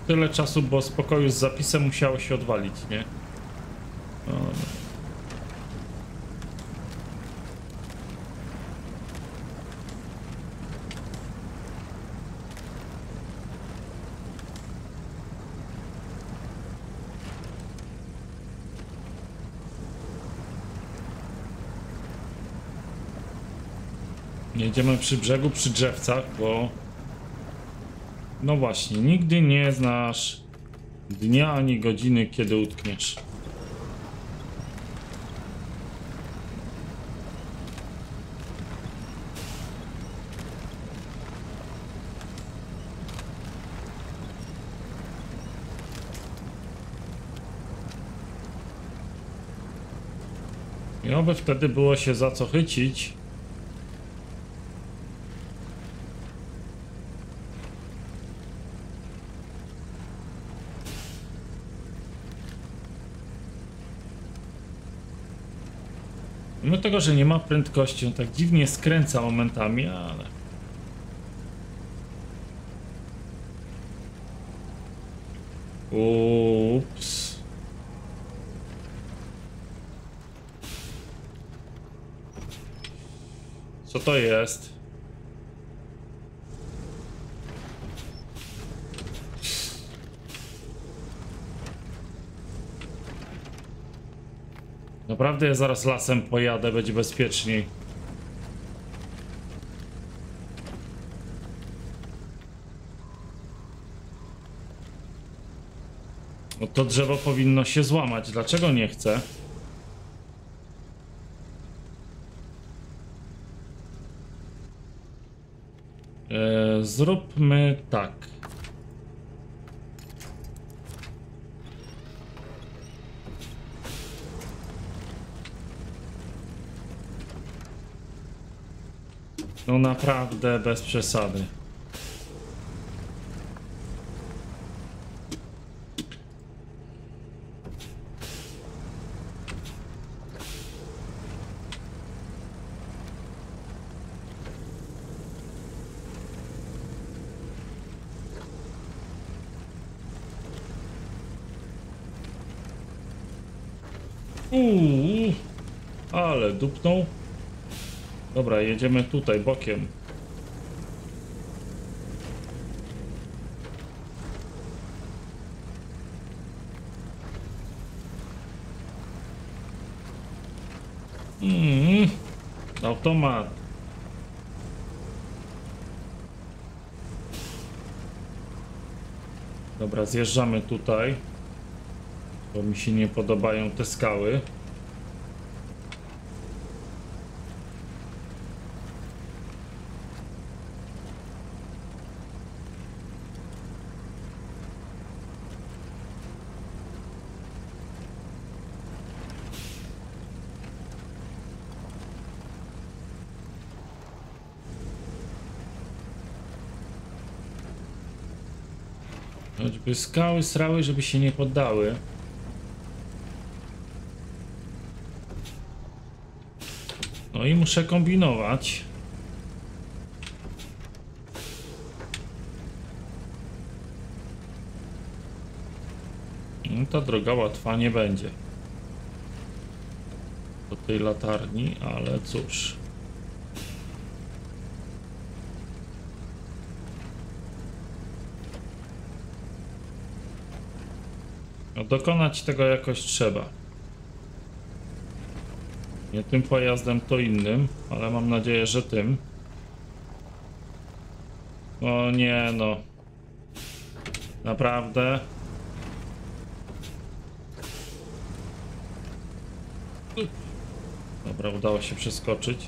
Tyle czasu, bo spokoju z zapisem musiało się odwalić, nie? No. Jedziemy przy brzegu, przy drzewcach, bo... No właśnie, nigdy nie znasz dnia ani godziny, kiedy utkniesz. I oby wtedy było się za co chycić. Mimo tego, że nie ma prędkości, on tak dziwnie skręca momentami, ale... Ups. Co to jest? Naprawdę ja zaraz lasem pojadę, będzie bezpieczniej. No to drzewo powinno się złamać. Dlaczego nie chce? Zróbmy tak. No naprawdę bez przesady. Uuu, ale dupnął. Dobra, jedziemy tutaj bokiem. Mm, automat. Dobra, zjeżdżamy tutaj. Bo mi się nie podobają te skały. Choćby skały srały, żeby się nie poddały. No i muszę kombinować. No, ta droga łatwa nie będzie. Do tej latarni, ale cóż. Dokonać tego jakoś trzeba. Nie tym pojazdem, to innym, ale mam nadzieję, że tym. O nie, no. Naprawdę. Dobra, udało się przeskoczyć.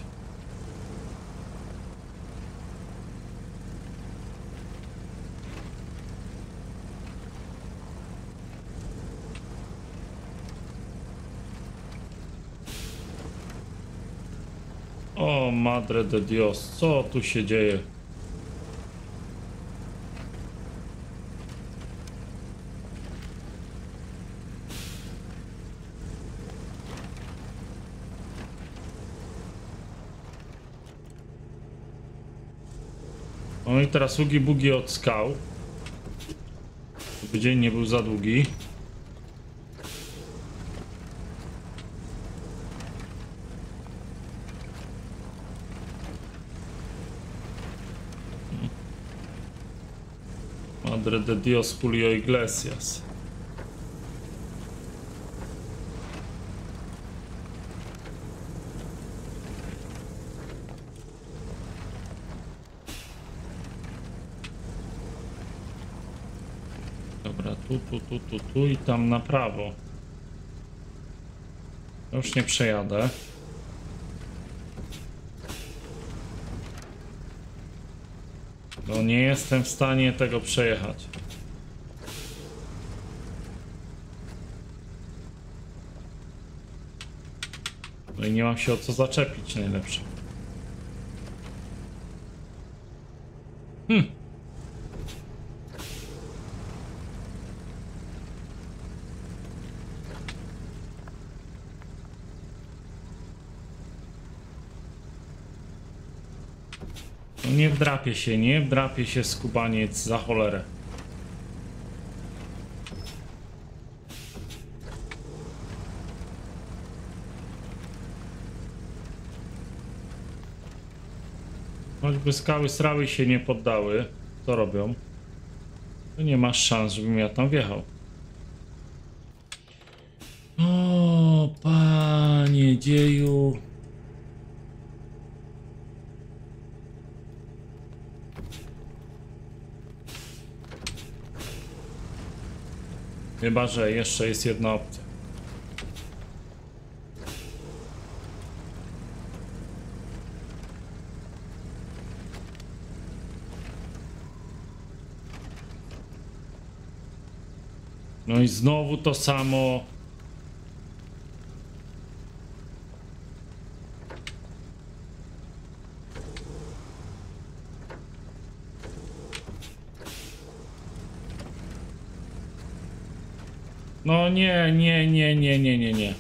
Madre de Dios, co tu się dzieje? No i teraz ugi bugi od skał. By dzień nie był za długi. De Dios Julio Iglesias. Dobra, tu, tu, tu, tu, tu i tam na prawo. Już nie przejadę. Nie jestem w stanie tego przejechać. No i nie mam się o co zaczepić najlepsze. Hmm. Nie wdrapie się, nie wdrapie się skubaniec za cholerę. Choćby skały srały się nie poddały, co robią? To nie masz szans, żebym ja tam wjechał. O, panie dzieju. Chyba, że jeszcze jest jedna opcja. No i znowu to samo. No nie, nie, nie, nie, nie, nie, nie.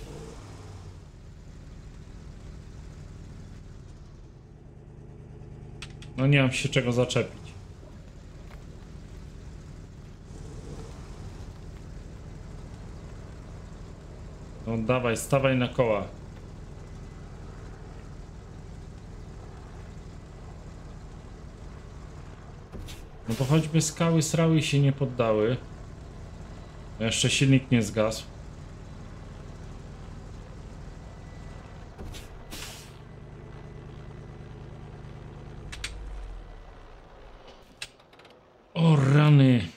No nie mam się czego zaczepić. No dawaj, stawaj na koła. No bo choćby skały srały się nie poddały. Jeszcze silnik nie zgasł. O rany.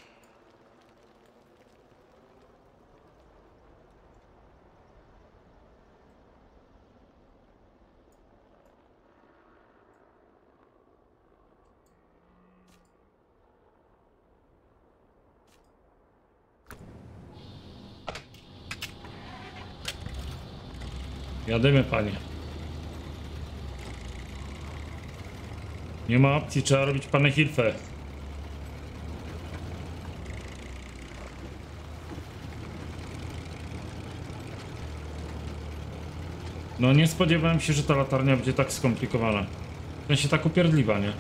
Jadymy, panie. Nie ma opcji, trzeba robić pane Hilfe. No nie spodziewałem się, że ta latarnia będzie tak skomplikowana. W sensie tak upierdliwa, nie?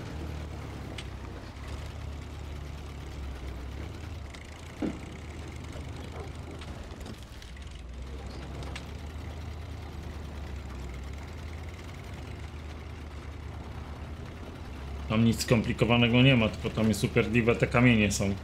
Nic skomplikowanego nie ma, tylko tam jest upierdliwe te kamienie są.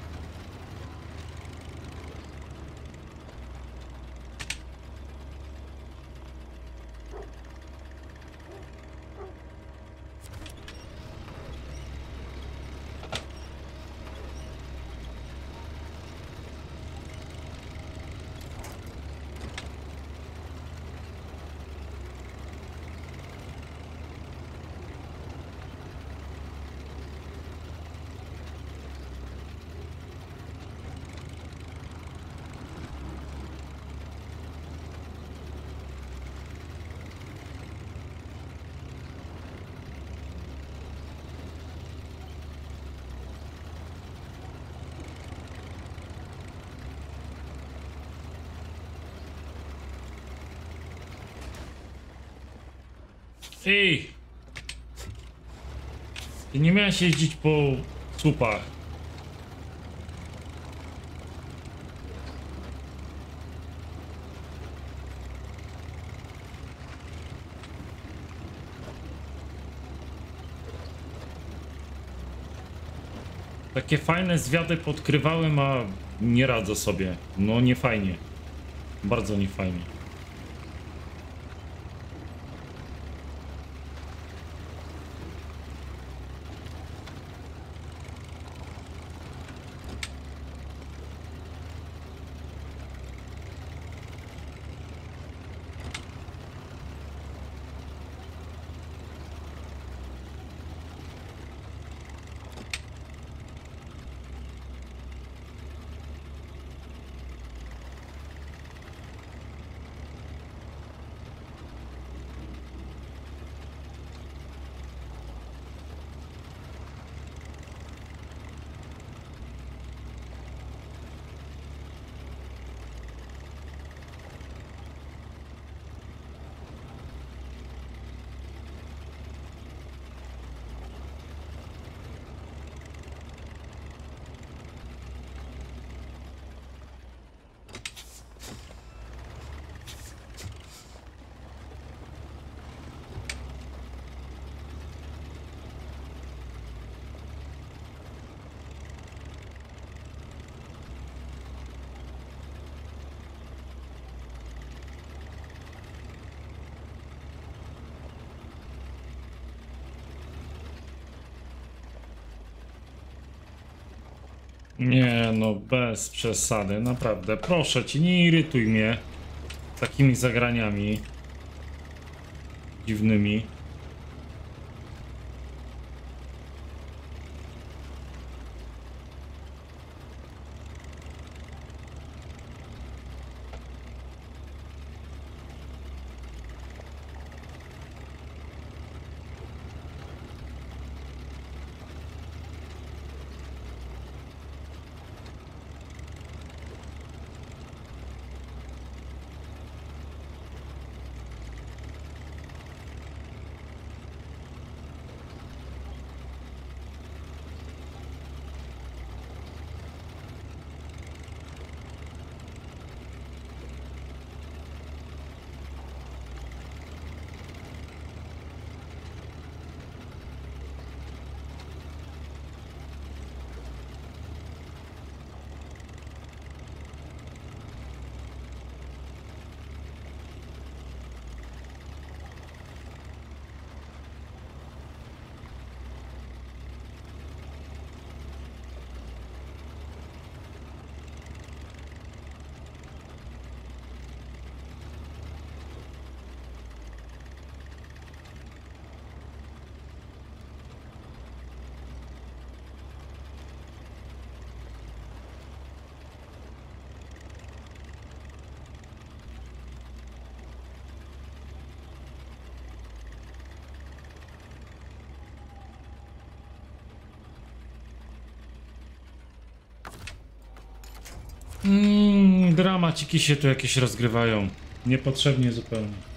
Ej! Ty nie miałeś jeździć po słupach. Takie fajne zwiady podkrywałem, a nie radzę sobie. No nie fajnie. Bardzo nie fajnie. Nie no, bez przesady, naprawdę. Proszę cię, nie irytuj mnie takimi zagraniami dziwnymi. Dramaciki się tu jakieś rozgrywają. Niepotrzebnie zupełnie.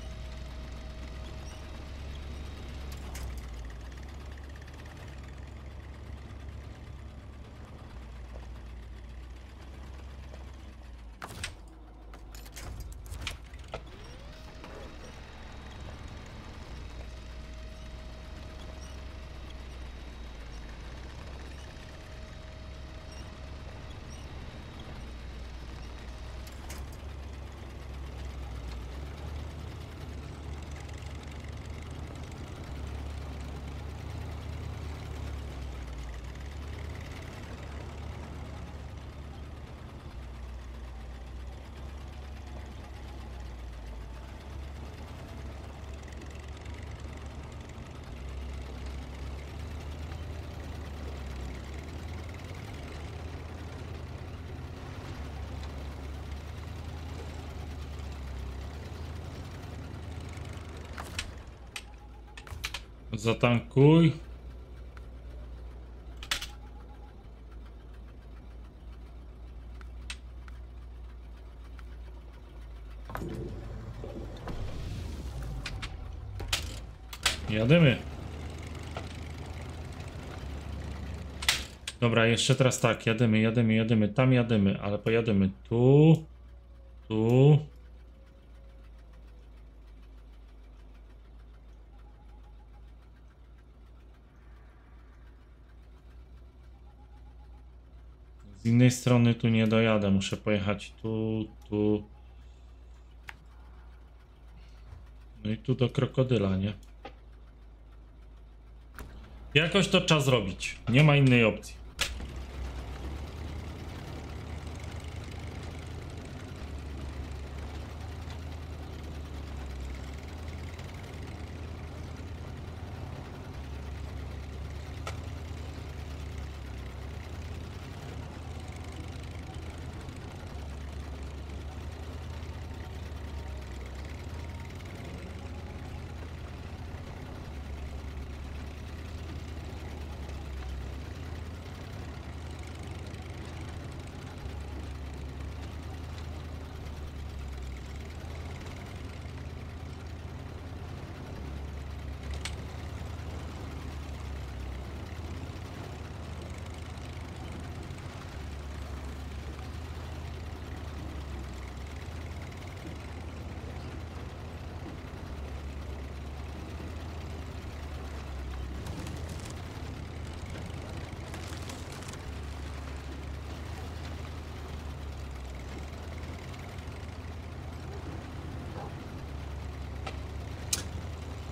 Zatankuj. Jadymy. Dobra, jeszcze teraz tak, jadymy, jadymy, jadymy, tam jadymy, ale pojadymy tu, tu. Z innej strony tu nie dojadę, muszę pojechać tu, tu. No i tu do krokodyla, nie? Jakoś to trzeba zrobić. Nie ma innej opcji.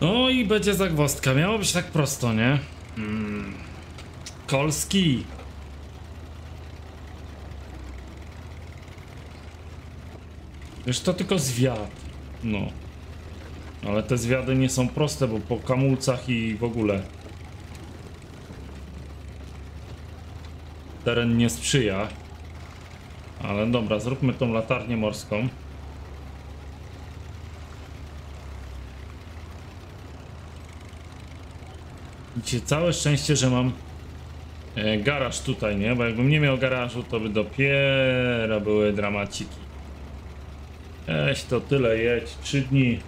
No i będzie zagwozdka. Miało być tak prosto, nie? Mm. Kolski. Wiesz, to tylko zwiat. No. Ale te zwiady nie są proste, bo po kamulcach i w ogóle. Teren nie sprzyja. Ale dobra, zróbmy tą latarnię morską. Widzicie, całe szczęście, że mam e, garaż tutaj, nie? Bo jakbym nie miał garażu, to by dopiero były dramaciki. Eś to tyle jedź, trzy dni.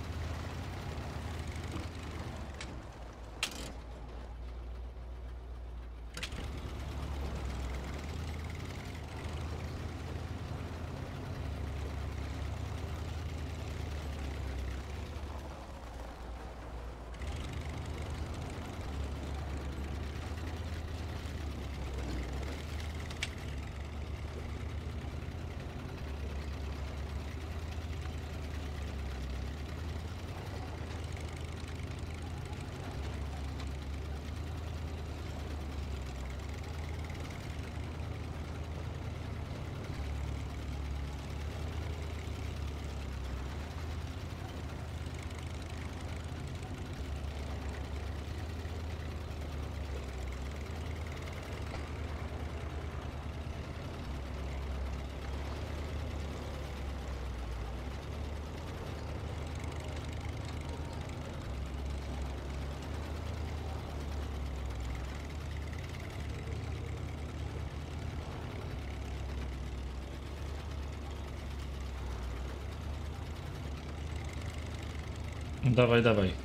Dawaj, dawaj.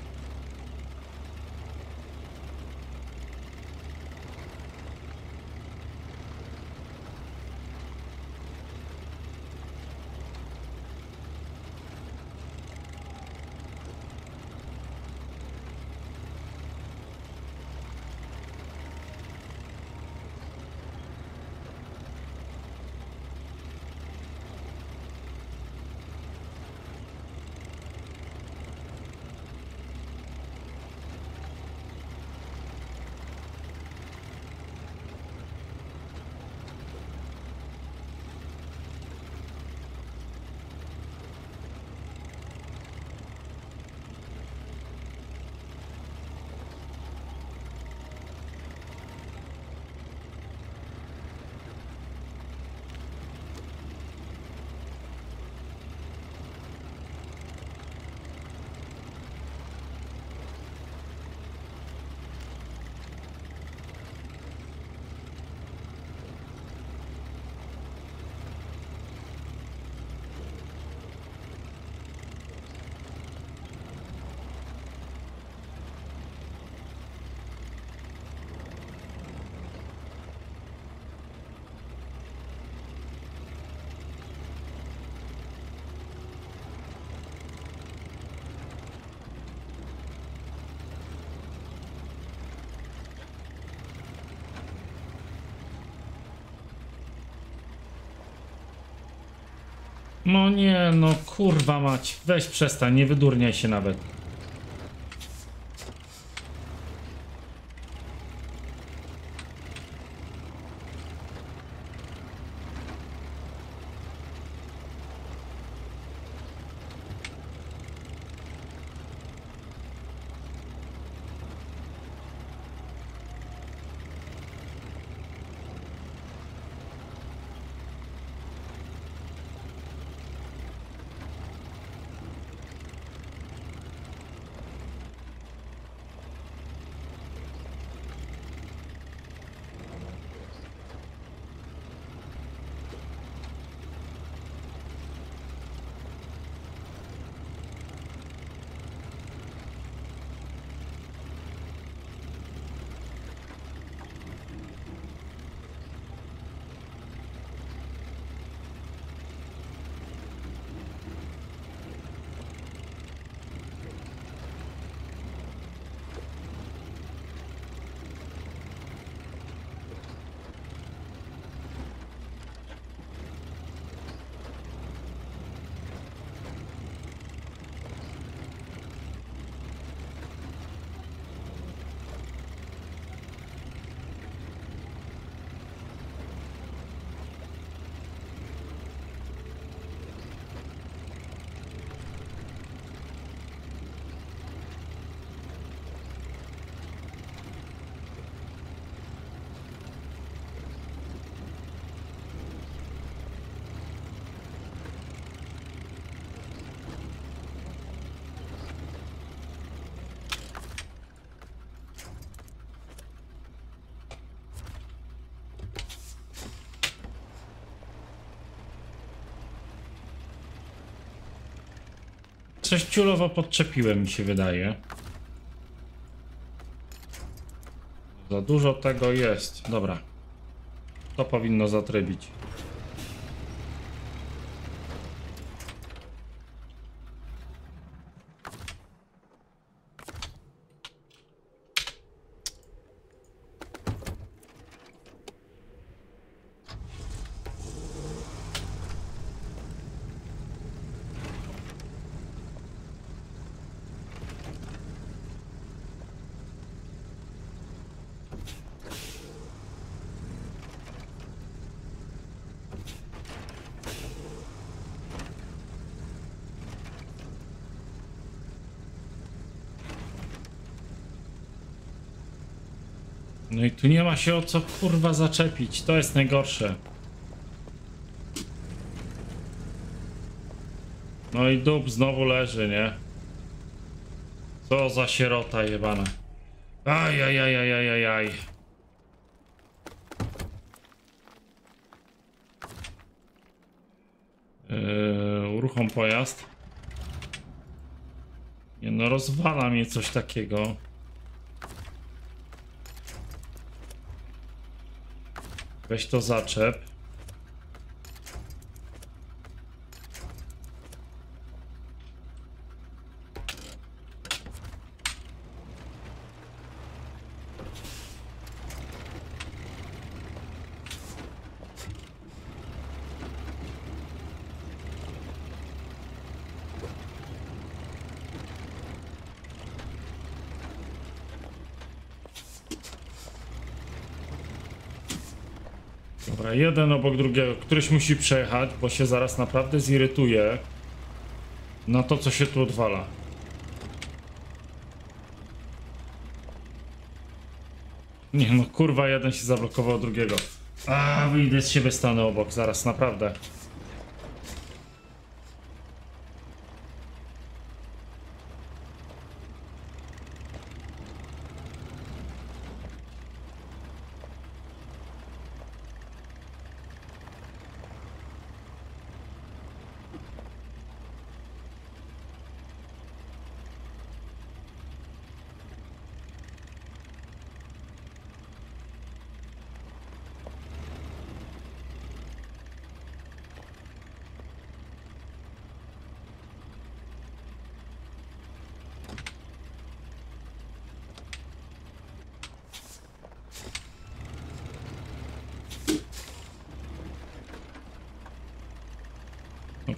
No nie, no kurwa mać. Weź przestań, nie wydurniaj się nawet. Coś ciulowo podczepiłem, mi się wydaje. Za dużo tego jest. Dobra. To powinno zatrybić. Tu nie ma się o co kurwa zaczepić. To jest najgorsze. No i dup znowu leży, nie? Co za sierota jebana. Aj, aj, aj, aj, aj, aj, aj. Yy, uruchom pojazd. Nie no, rozwala mnie coś takiego. Weź to zaczep. Dobra, jeden obok drugiego. Któryś musi przejechać, bo się zaraz naprawdę zirytuje na to, co się tu odwala. Nie no, kurwa, jeden się zablokował drugiego. A, wyjdę z siebie, stanę obok, zaraz, naprawdę.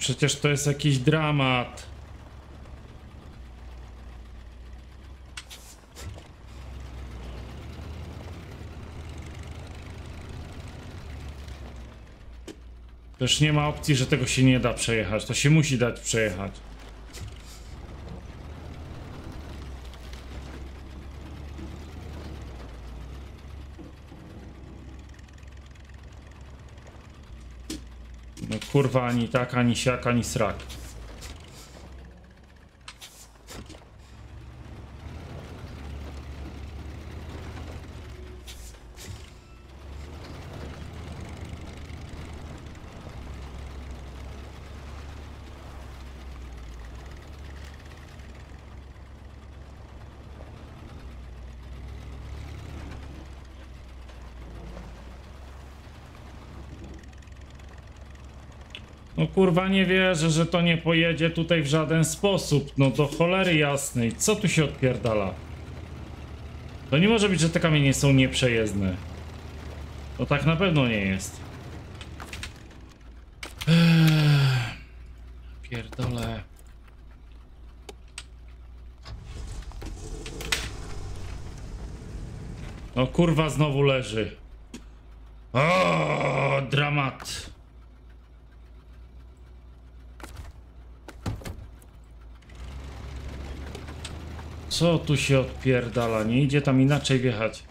Przecież to jest jakiś dramat. Też nie ma opcji, że tego się nie da przejechać. To się musi dać przejechać. No kurwa, ani tak, ani siak, ani srak. Kurwa nie wierzę, że to nie pojedzie tutaj w żaden sposób. No do cholery jasnej. Co tu się odpierdala? To nie może być, że te kamienie są nieprzejezdne. To tak na pewno nie jest. Ech, Pierdolę. No kurwa znowu leży. O, dramat. Co tu się odpierdala? Nie idzie tam inaczej wjechać.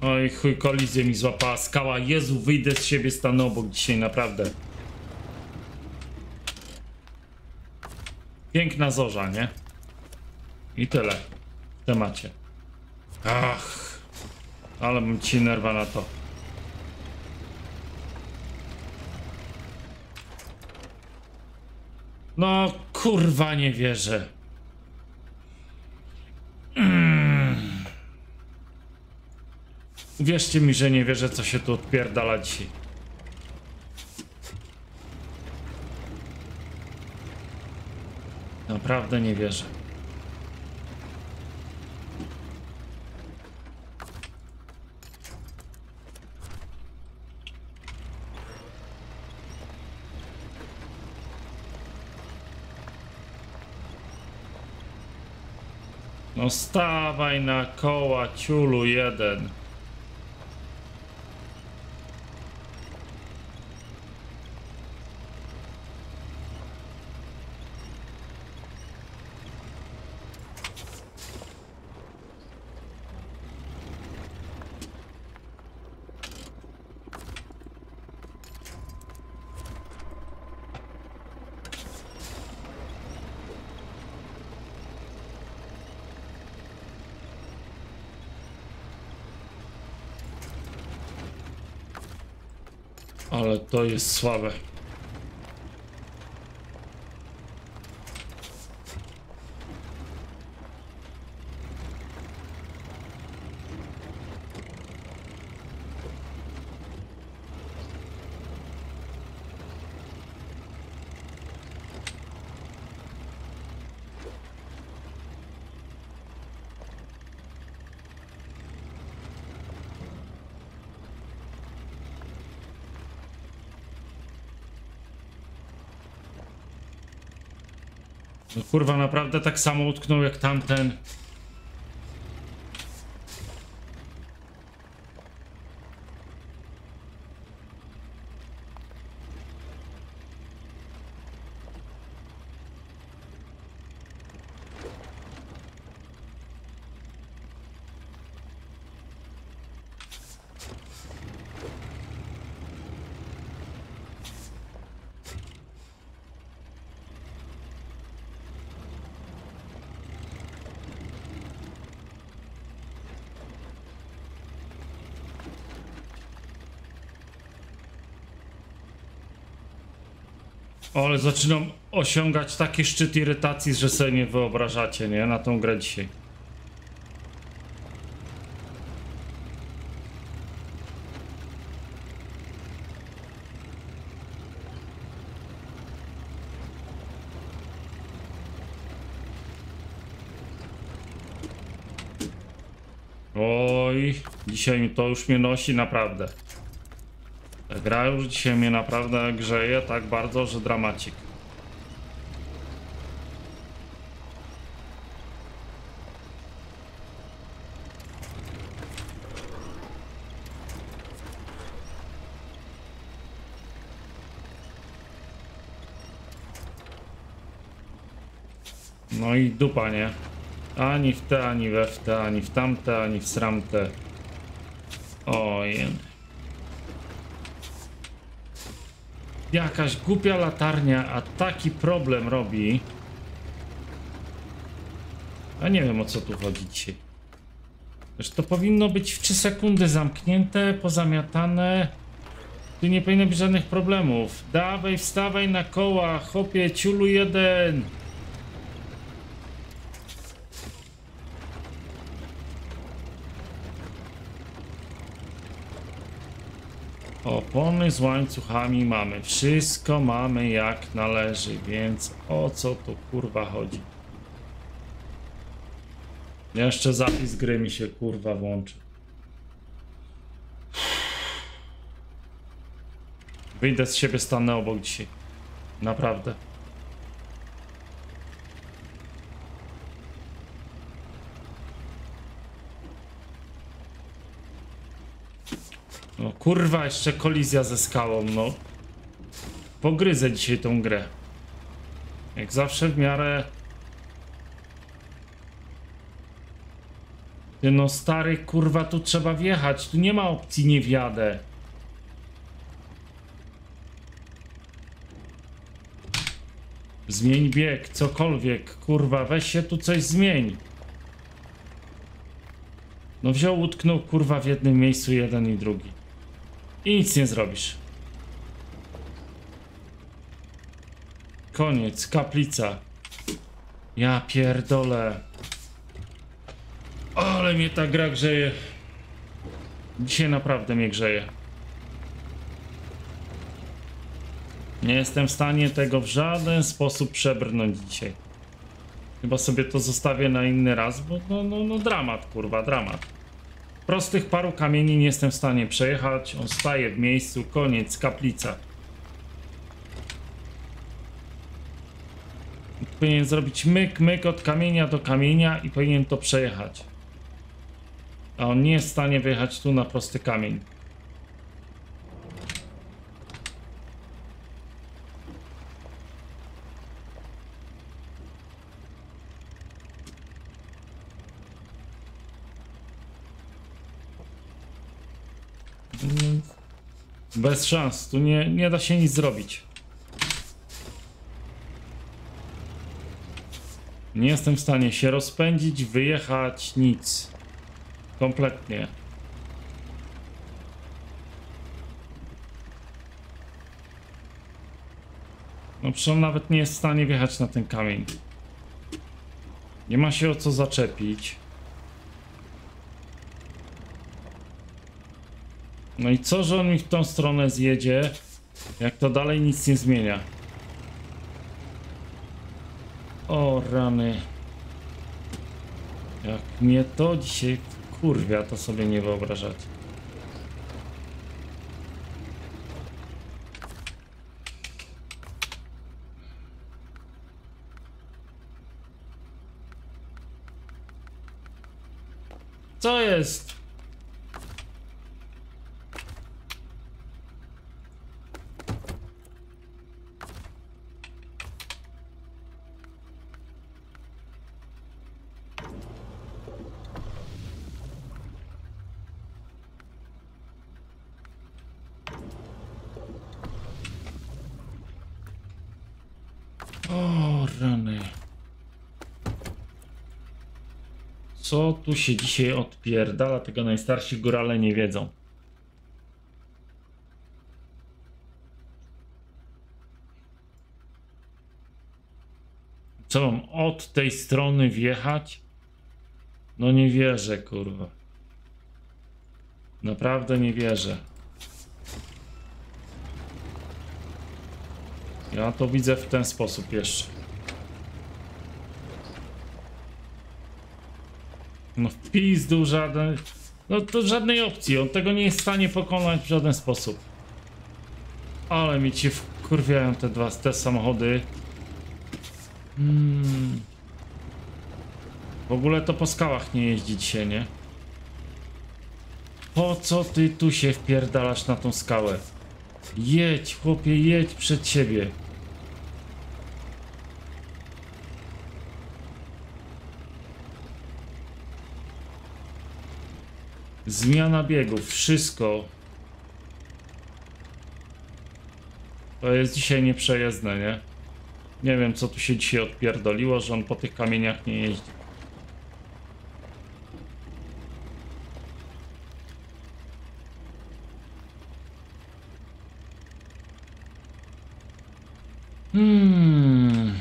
Oj chuj, kolizję mi złapała skała. Jezu, wyjdę z siebie, stanę obok dzisiaj, naprawdę. Piękna zorza, nie? I tyle w temacie. Ach, ale mam ci nerwa na to. No, kurwa, nie wierzę. Mm. Wierzcie mi, że nie wierzę, co się tu odpierdala dzisiaj. Naprawdę nie wierzę. No stawaj na koła, ciulu jeden. Ale to jest słabe. Kurwa, naprawdę tak samo utknął jak tamten. zaczynam osiągać taki szczyt irytacji, że sobie nie wyobrażacie, nie? Na tą grę dzisiaj. Oj, dzisiaj to już mnie nosi naprawdę. Gra już dzisiaj mnie naprawdę grzeje tak bardzo, że dramacik. No i dupa, nie? Ani w te, ani we w te, ani w tamte, ani w sramte. Ojej. Jakaś głupia latarnia, a taki problem robi. A nie wiem o co tu chodzi dzisiaj. Też to powinno być w 3 sekundy zamknięte, pozamiatane. Tu nie powinno być żadnych problemów. Dawaj, wstawaj na koła, chopie, ciulu jeden. Opony z łańcuchami mamy. Wszystko mamy jak należy, więc o co tu kurwa chodzi? Jeszcze zapis gry mi się kurwa włączy. Wyjdę z siebie, stanę obok dzisiaj. Naprawdę. Kurwa, jeszcze kolizja ze skałą, no. Pogryzę dzisiaj tą grę. Jak zawsze w miarę... Ty no stary, kurwa, tu trzeba wjechać. Tu nie ma opcji nie wjadę. Zmień bieg, cokolwiek, kurwa, weź się tu coś zmień. No wziął, utknął, kurwa, w jednym miejscu jeden i drugi. I nic nie zrobisz. Koniec, kaplica. Ja pierdolę. Ale mnie ta gra grzeje. Dzisiaj naprawdę mnie grzeje. Nie jestem w stanie tego w żaden sposób przebrnąć dzisiaj. Chyba sobie to zostawię na inny raz, bo no, no, no dramat, kurwa, dramat. Prostych paru kamieni nie jestem w stanie przejechać. On staje w miejscu, koniec, kaplica. Powinien zrobić myk, myk od kamienia do kamienia i powinien to przejechać. A on nie jest w stanie wyjechać tu na prosty kamień. Bez szans, tu nie, nie da się nic zrobić. Nie jestem w stanie się rozpędzić, wyjechać, nic. Kompletnie. No przecież on nawet nie jest w stanie wjechać na ten kamień. Nie ma się o co zaczepić. No i co, że on mi w tą stronę zjedzie, jak to dalej nic nie zmienia? O rany. Jak mnie to dzisiaj kurwia, to sobie nie wyobrażacie. Co jest? O rany. Co tu się dzisiaj odpierdala, tego najstarsi górale nie wiedzą. Co mam od tej strony wjechać? No nie wierzę, kurwa. Naprawdę nie wierzę. Ja to widzę w ten sposób jeszcze. No w pizdu żaden... No to żadnej opcji, on tego nie jest w stanie pokonać w żaden sposób. Ale mi ci wkurwiają te dwa, te samochody. Hmm. W ogóle to po skałach nie jeździ dzisiaj, nie? Po co ty tu się wpierdalasz na tą skałę? Jedź, chłopie, jedź przed siebie. Zmiana biegów, wszystko. To jest dzisiaj nieprzejezdne, nie? Nie wiem, co tu się dzisiaj odpierdoliło, że on po tych kamieniach nie jeździ. Hmm.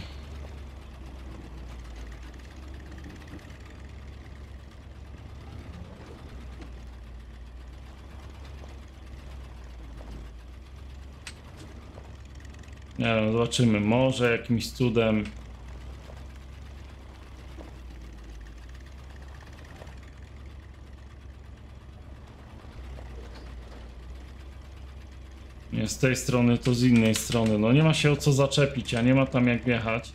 Nie wiem, zobaczymy. Może jakimś cudem. Nie z tej strony, to z innej strony. No nie ma się o co zaczepić, a nie ma tam jak wjechać.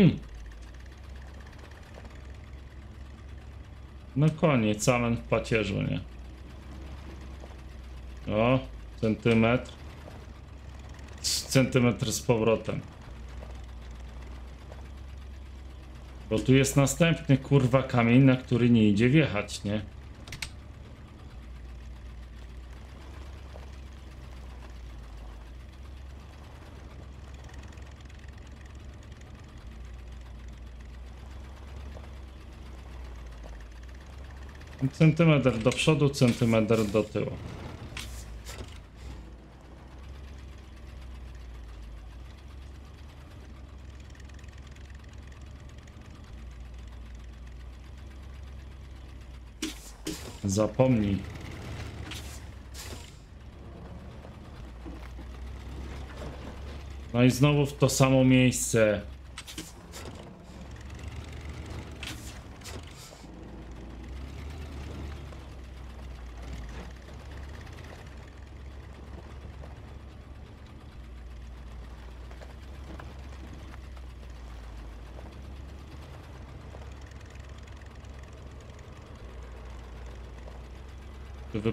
Hmm. No koniec, amen w pacierzu, nie? O, centymetr. Centymetr z powrotem. Bo tu jest następny kurwa kamień, na który nie idzie wjechać, nie? Centymetr do przodu, centymetr do tyłu. Zapomnij. No i znowu w to samo miejsce.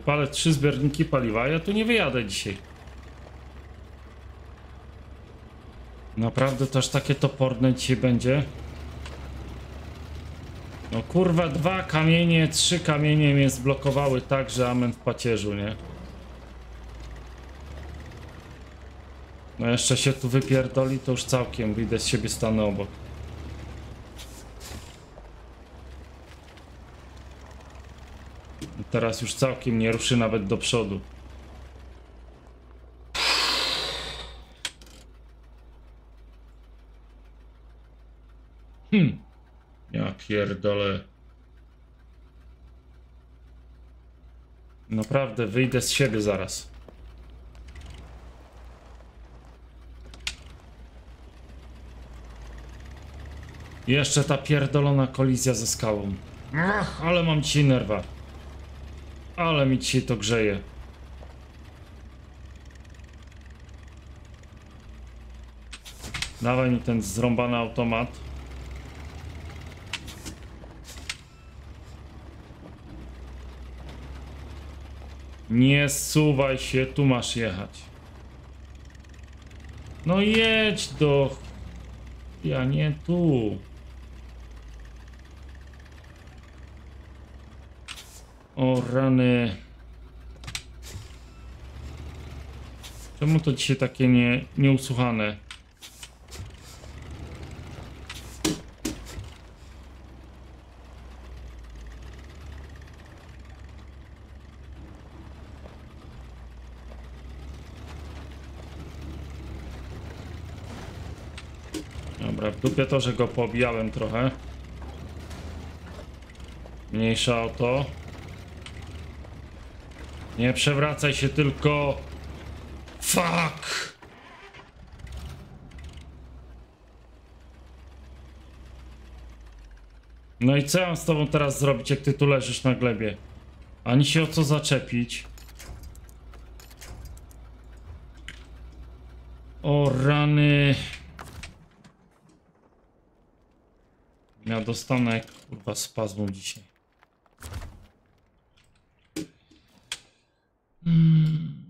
Tu Wypalę trzy zbiorniki paliwa, ja tu nie wyjadę dzisiaj. Naprawdę to aż takie toporne dzisiaj będzie? No kurwa, dwa kamienie, trzy kamienie mnie zblokowały tak, że amen w pacierzu, nie? No jeszcze się tu wypierdoli, to już całkiem wyjdę z siebie stanę obok. Teraz już całkiem nie ruszy nawet do przodu. Hmm. Ja pierdolę. Naprawdę, wyjdę z siebie zaraz. Jeszcze ta pierdolona kolizja ze skałą. Ach, ale mam dzisiaj nerwa. Ale mi dzisiaj to grzeje. Dawaj mi ten zrąbany automat. Nie suwaj się, tu masz jechać. No jedź do... Ja nie tu. O rany. Czemu to dzisiaj takie nie, nieusłuchane? Dobra, w dupie to, że go pobijałem trochę. Mniejsza o to. Nie przewracaj się tylko. Fuck! No i co ja mam z tobą teraz zrobić, jak ty tu leżysz na glebie? Ani się o co zaczepić. O rany. Ja dostanę kurwa spazmu dzisiaj. Mm.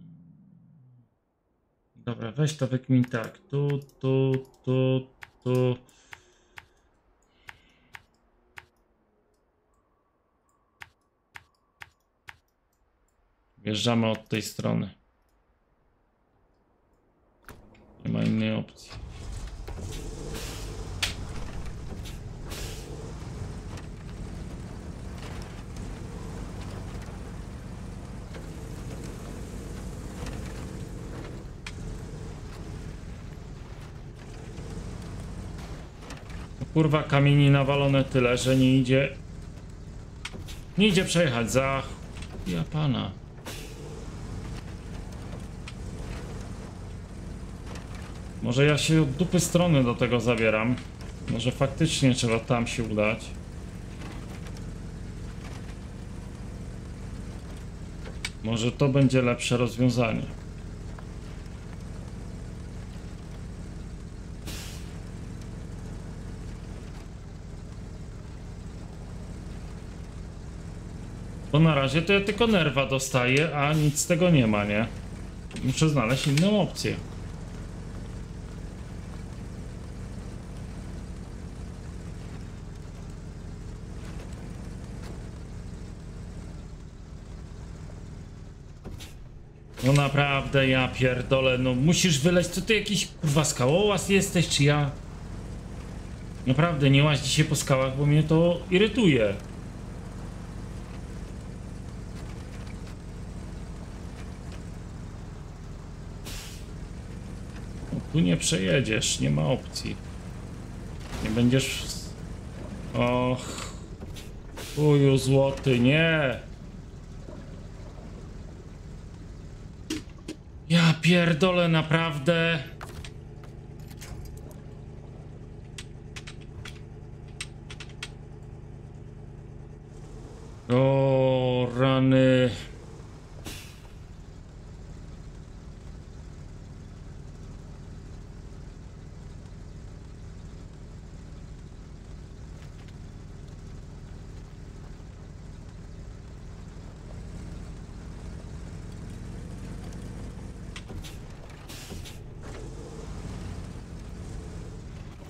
Dobra, weź to wykmin tak. Tu, tu, tu, tu. Wjeżdżamy od tej strony. Nie ma innej opcji. Kurwa kamieni nawalone tyle, że nie idzie. Nie idzie przejechać za. Ja pana. Może ja się od dupy strony do tego zabieram. Może faktycznie trzeba tam się udać. Może to będzie lepsze rozwiązanie. Bo na razie to ja tylko nerwa dostaję, a nic z tego nie ma, nie? Muszę znaleźć inną opcję. No naprawdę, ja pierdolę, no musisz wyleć, co ty jakiś kurwa skałołaz jesteś, czy ja? Naprawdę, nie łaź dzisiaj po skałach, bo mnie to irytuje. Tu nie przejedziesz, nie ma opcji. Nie będziesz... Och... Uju złoty, nie! Ja pierdolę naprawdę. O rany.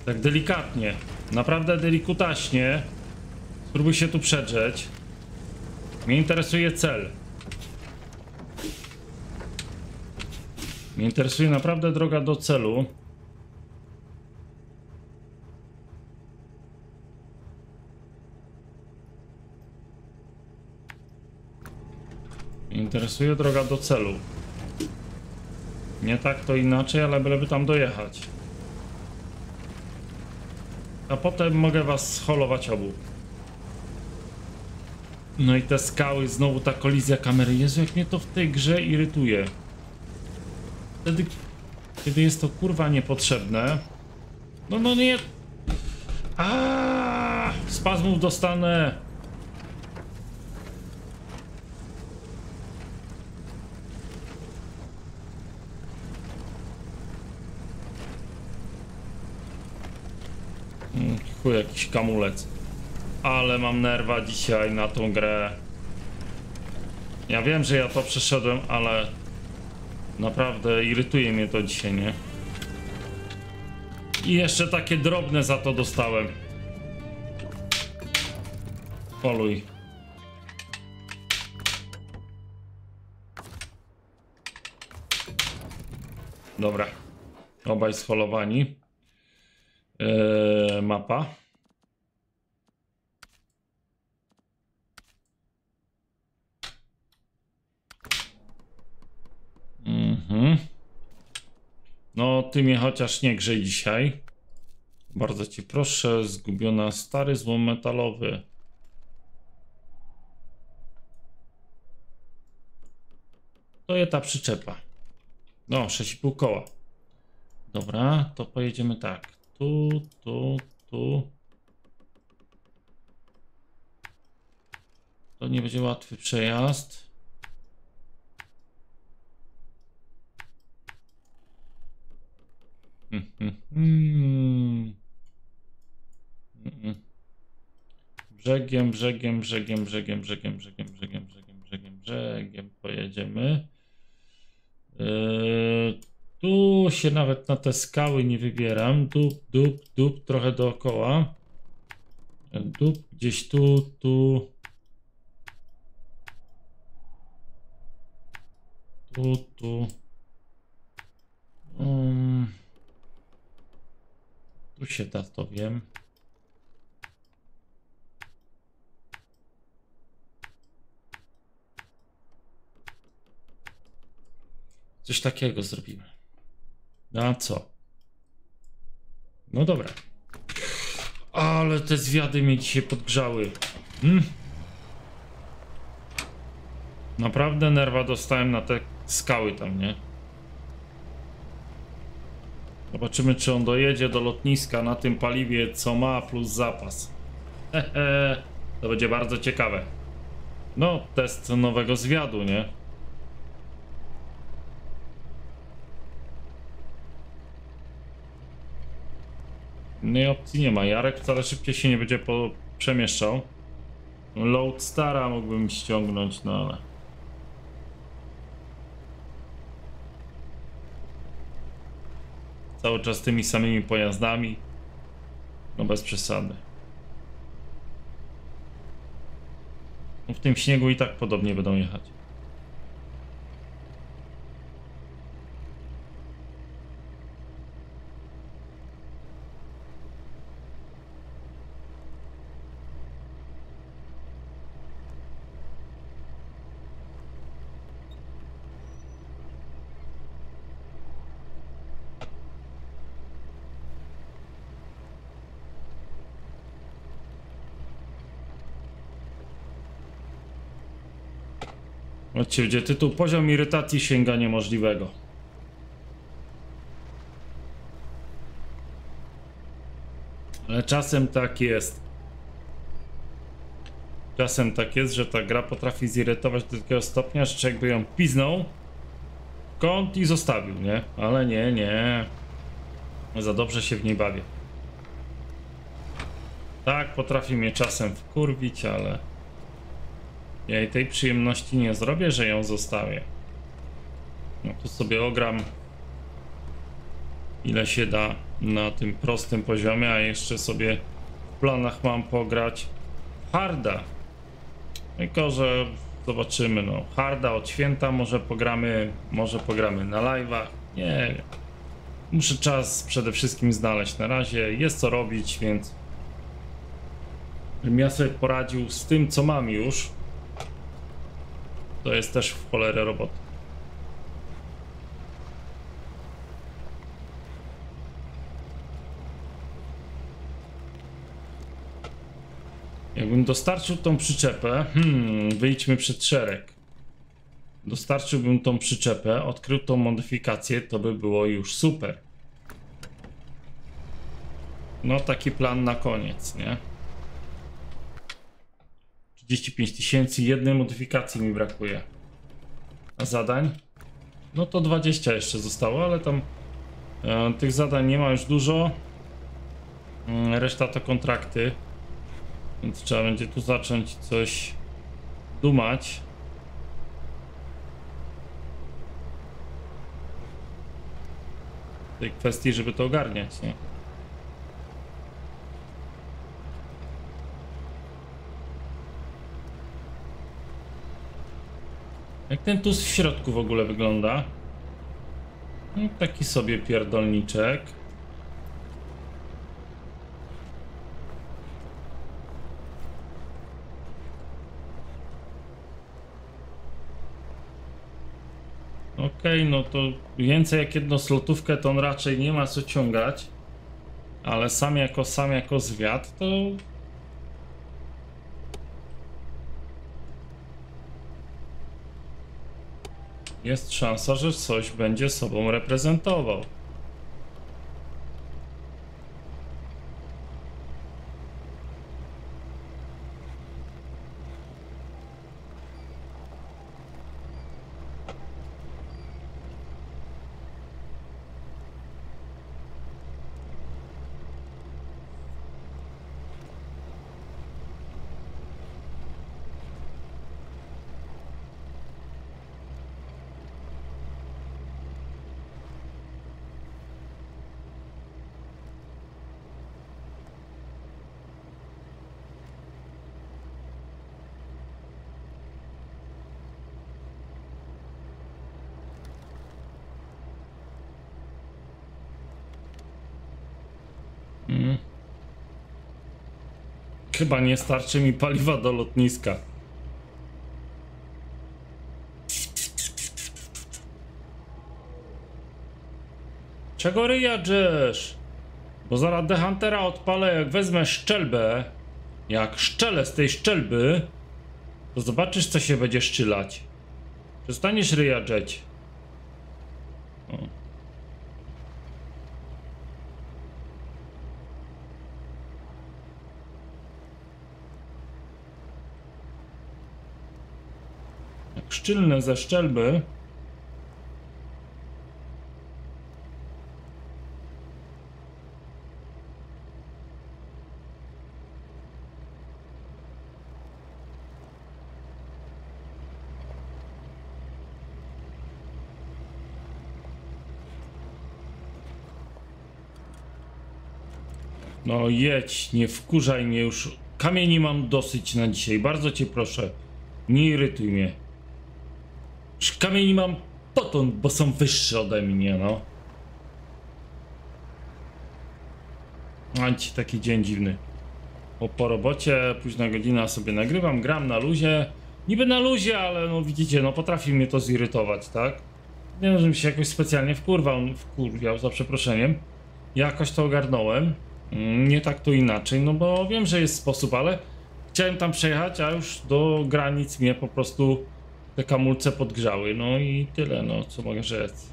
Tak delikatnie. Naprawdę delikutaśnie. Spróbuj się tu przedrzeć. Mnie interesuje cel. Mnie interesuje naprawdę droga do celu. Mnie interesuje droga do celu. Nie tak to inaczej, ale byleby tam dojechać. A potem mogę was scholować obu. No i te skały, znowu ta kolizja kamery. Jezu, jak mnie to w tej grze irytuje. Wtedy, kiedy jest to kurwa niepotrzebne. No, no nie. A, spazmów dostanę. Chuj, jakiś kamulec. Ale mam nerwa dzisiaj na tą grę. Ja wiem, że ja to przeszedłem, ale naprawdę irytuje mnie to dzisiaj, nie? I jeszcze takie drobne za to dostałem. Poluj. Dobra. Obaj scholowani. Eee, mapa. Mhm. No, ty mnie chociaż nie grzej dzisiaj. Bardzo ci proszę, zgubiona stary złom metalowy. To jest ta przyczepa. No, 6,5 koła. Dobra, to pojedziemy tak. Tu, tu, tu. To nie będzie łatwy przejazd. Hmm, hmm, hmm. Mm-mm. Brzegiem, brzegiem, brzegiem, brzegiem, brzegiem, brzegiem, brzegiem, brzegiem, brzegiem, brzegiem pojedziemy. Yy, tu się nawet na te skały nie wybieram. Dup, dup, dup, trochę dookoła. Dup gdzieś tu, tu. Tu, tu. Um, tu się da, to wiem. Coś takiego zrobimy. No a co? No dobra. Ale te zwiady mnie dzisiaj podgrzały. Hmm. Naprawdę nerwa dostałem na te skały tam, nie? Zobaczymy, czy on dojedzie do lotniska na tym paliwie, co ma, plus zapas. Hehe, to będzie bardzo ciekawe. No, test nowego zwiadu, nie? Innej opcji nie ma. Jarek wcale szybciej się nie będzie przemieszczał. Load Stara mógłbym ściągnąć, no ale... Cały czas tymi samymi pojazdami. No bez przesady. No w tym śniegu i tak podobnie będą jechać. Chodźcie, gdzie tytuł Poziom irytacji sięga niemożliwego. Ale czasem tak jest. Czasem tak jest, że ta gra potrafi zirytować do takiego stopnia, że człowiek by ją piznął kąt i zostawił, nie? Ale nie, nie. Za dobrze się w niej bawię. Tak, potrafi mnie czasem wkurwić, ale... Ja jej tej przyjemności nie zrobię, że ją zostawię. No tu sobie ogram ile się da na tym prostym poziomie, a jeszcze sobie w planach mam pograć harda. Tylko, że zobaczymy, no harda od święta może pogramy, może pogramy na live'ach, nie wiem. Muszę czas przede wszystkim znaleźć na razie, jest co robić, więc żebym ja sobie poradził z tym, co mam już, to jest też w cholerę roboty. Jakbym dostarczył tą przyczepę, hmm, wyjdźmy przed szereg. Dostarczyłbym tą przyczepę, odkrył tą modyfikację, to by było już super. No taki plan na koniec, nie? 35 tysięcy, jednej modyfikacji mi brakuje. Zadań? No to 20 jeszcze zostało, ale tam e, tych zadań nie ma już dużo. E, reszta to kontrakty. Więc trzeba będzie tu zacząć coś dumać. W tej kwestii, żeby to ogarniać, nie? Jak ten tuz w środku w ogóle wygląda? No, taki sobie pierdolniczek. Okej, okay, no to więcej jak jedną slotówkę to on raczej nie ma co ciągać. Ale sam jako sam jako zwiat to jest szansa, że coś będzie sobą reprezentował. Chyba nie starczy mi paliwa do lotniska. Czego ryja drzesz? Bo zaraz The Huntera odpalę, jak wezmę szczelbę, jak szczelę z tej szczelby, to zobaczysz, co się będzie szczylać. Przestaniesz ryja Jak szczylne ze szczelby. No jedź, nie wkurzaj mnie już. Kamieni mam dosyć na dzisiaj. Bardzo cię proszę. Nie irytuj mnie. Kamieni mam potąd, bo są wyższe ode mnie, no. Mam ci taki dzień dziwny. Bo po robocie, późna godzina sobie nagrywam, gram na luzie. Niby na luzie, ale no widzicie, no potrafi mnie to zirytować, tak? Nie wiem, żebym się jakoś specjalnie wkurwał, wkurwiał, za przeproszeniem. Jakoś to ogarnąłem. Mm, Nie tak to inaczej, no bo wiem, że jest sposób, ale chciałem tam przejechać, a już do granic mnie po prostu te kamulce podgrzały. No i tyle, no co mogę rzec.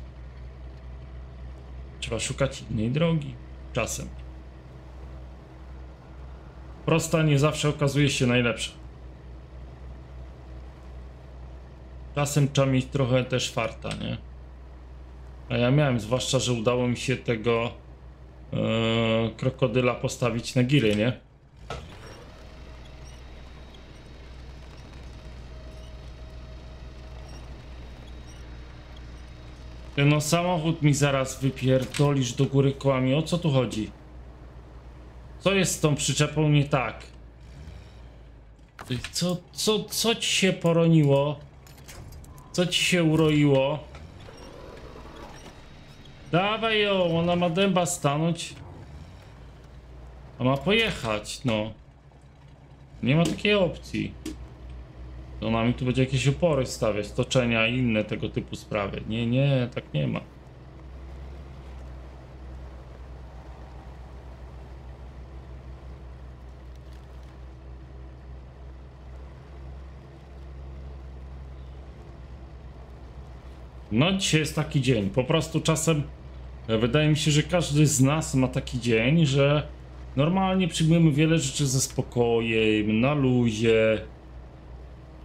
Trzeba szukać innej drogi. Czasem. Prosta nie zawsze okazuje się najlepsza. Czasem trzeba mieć trochę też farta, nie? A ja miałem, zwłaszcza, że udało mi się tego e, krokodyla postawić na giry, nie? Ty No samochód mi zaraz wypierdolisz do góry kołami. O co tu chodzi? Co jest z tą przyczepą nie tak? Co, co, co ci się poroniło? Co ci się uroiło? Dawaj ją, ona ma dęba stanąć. A ma pojechać, no. Nie ma takiej opcji. To ona mi tu będzie jakieś opory stawiać, toczenia i inne tego typu sprawy. Nie, nie, tak nie ma. No, dzisiaj jest taki dzień. Po prostu czasem e, wydaje mi się, że każdy z nas ma taki dzień, że normalnie przyjmujemy wiele rzeczy ze spokojem, na luzie,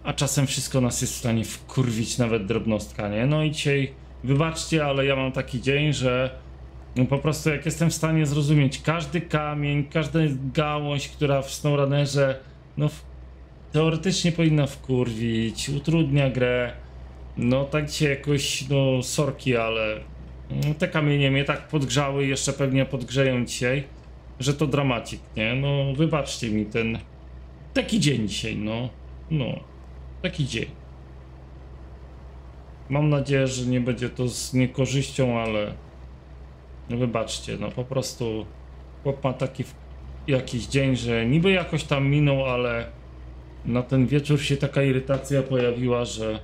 a czasem wszystko nas jest w stanie wkurwić, nawet drobnostka, nie? No i dzisiaj, wybaczcie, ale ja mam taki dzień, że no po prostu jak jestem w stanie zrozumieć każdy kamień, każda gałąź, która w SnowRunnerze, no teoretycznie powinna wkurwić, utrudnia grę, no tak dzisiaj jakoś, no sorki, ale mm, te kamienie mnie tak podgrzały jeszcze pewnie podgrzeją dzisiaj, że to dramacik, nie? No wybaczcie mi ten, taki dzień dzisiaj, no, no. Taki dzień. Mam nadzieję, że nie będzie to z niekorzyścią, ale no wybaczcie, no po prostu chłop ma taki jakiś dzień, że niby jakoś tam minął, ale na ten wieczór się taka irytacja pojawiła, że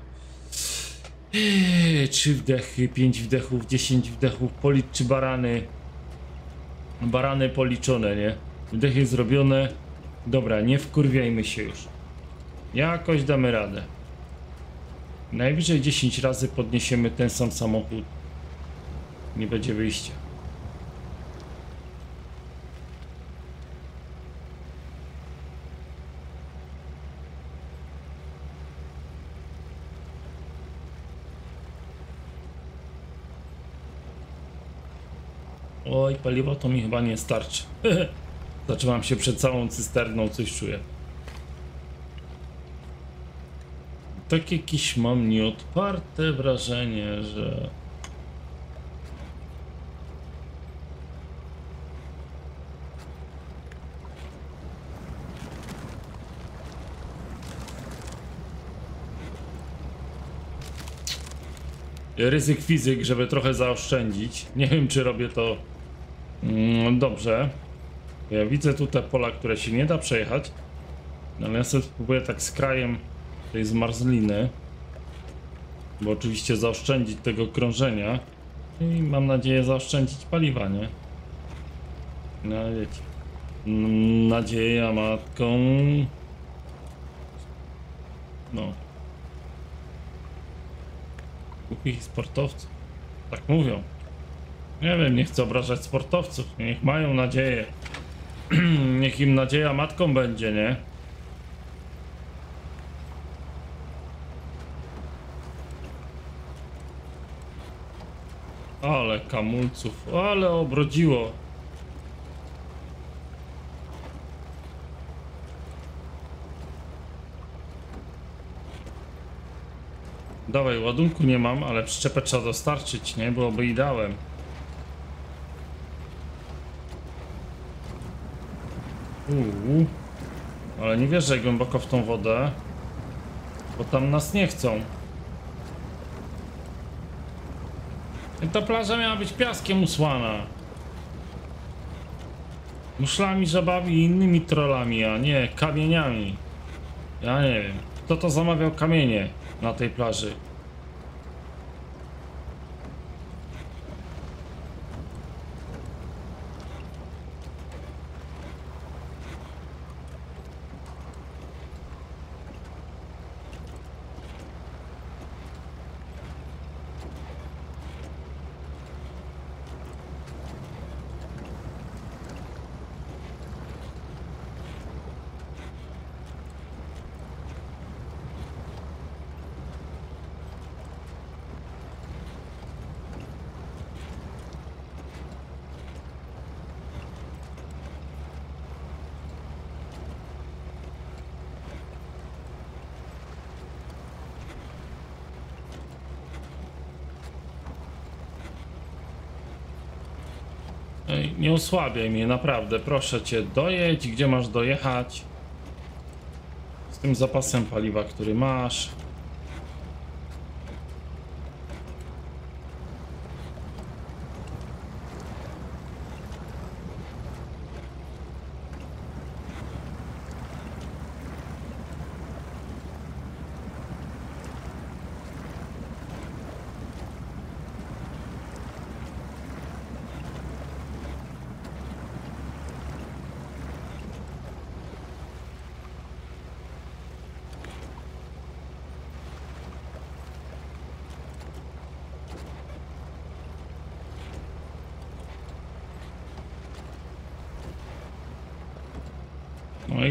Eee, trzy wdechy, pięć wdechów, dziesięć wdechów, policz czy barany. Barany policzone, nie? Wdechy zrobione. Dobra, nie wkurwiajmy się już. Jakoś damy radę. Najwyżej 10 razy podniesiemy ten sam samochód. Nie będzie wyjścia. Oj, paliwo to mi chyba nie starczy. [LAUGHS] Zaczynam się przed całą cysterną, coś czuję. Tak jakieś mam nieodparte wrażenie, że... Ryzyk fizyk, żeby trochę zaoszczędzić. Nie wiem, czy robię to mm, dobrze. Ja widzę tutaj pola, które się nie da przejechać. Ale ja sobie spróbuję tak z krajem tej zmarzliny. Bo oczywiście zaoszczędzić tego krążenia. I mam nadzieję zaoszczędzić paliwa, nie? No wiecie. Nadzieja matką. No. Głupich sportowców. Tak mówią. Nie wiem, nie chcę obrażać sportowców. Niech mają nadzieję. [CLEARS THROAT] Niech im nadzieja matką będzie, nie? Ale kamulców, ale obrodziło. Dawaj, ładunku nie mam, ale przyczepę trzeba dostarczyć, nie? Byłoby ideałem. Uuu. Ale nie wierzę głęboko w tą wodę, bo tam nas nie chcą. I ta plaża miała być piaskiem usłana. Muszlami, żabami i innymi trollami, a nie kamieniami. Ja nie wiem. Kto to zamawiał kamienie na tej plaży? Nie osłabiaj mnie, naprawdę. Proszę cię, dojedź, gdzie masz dojechać. Z tym zapasem paliwa, który masz.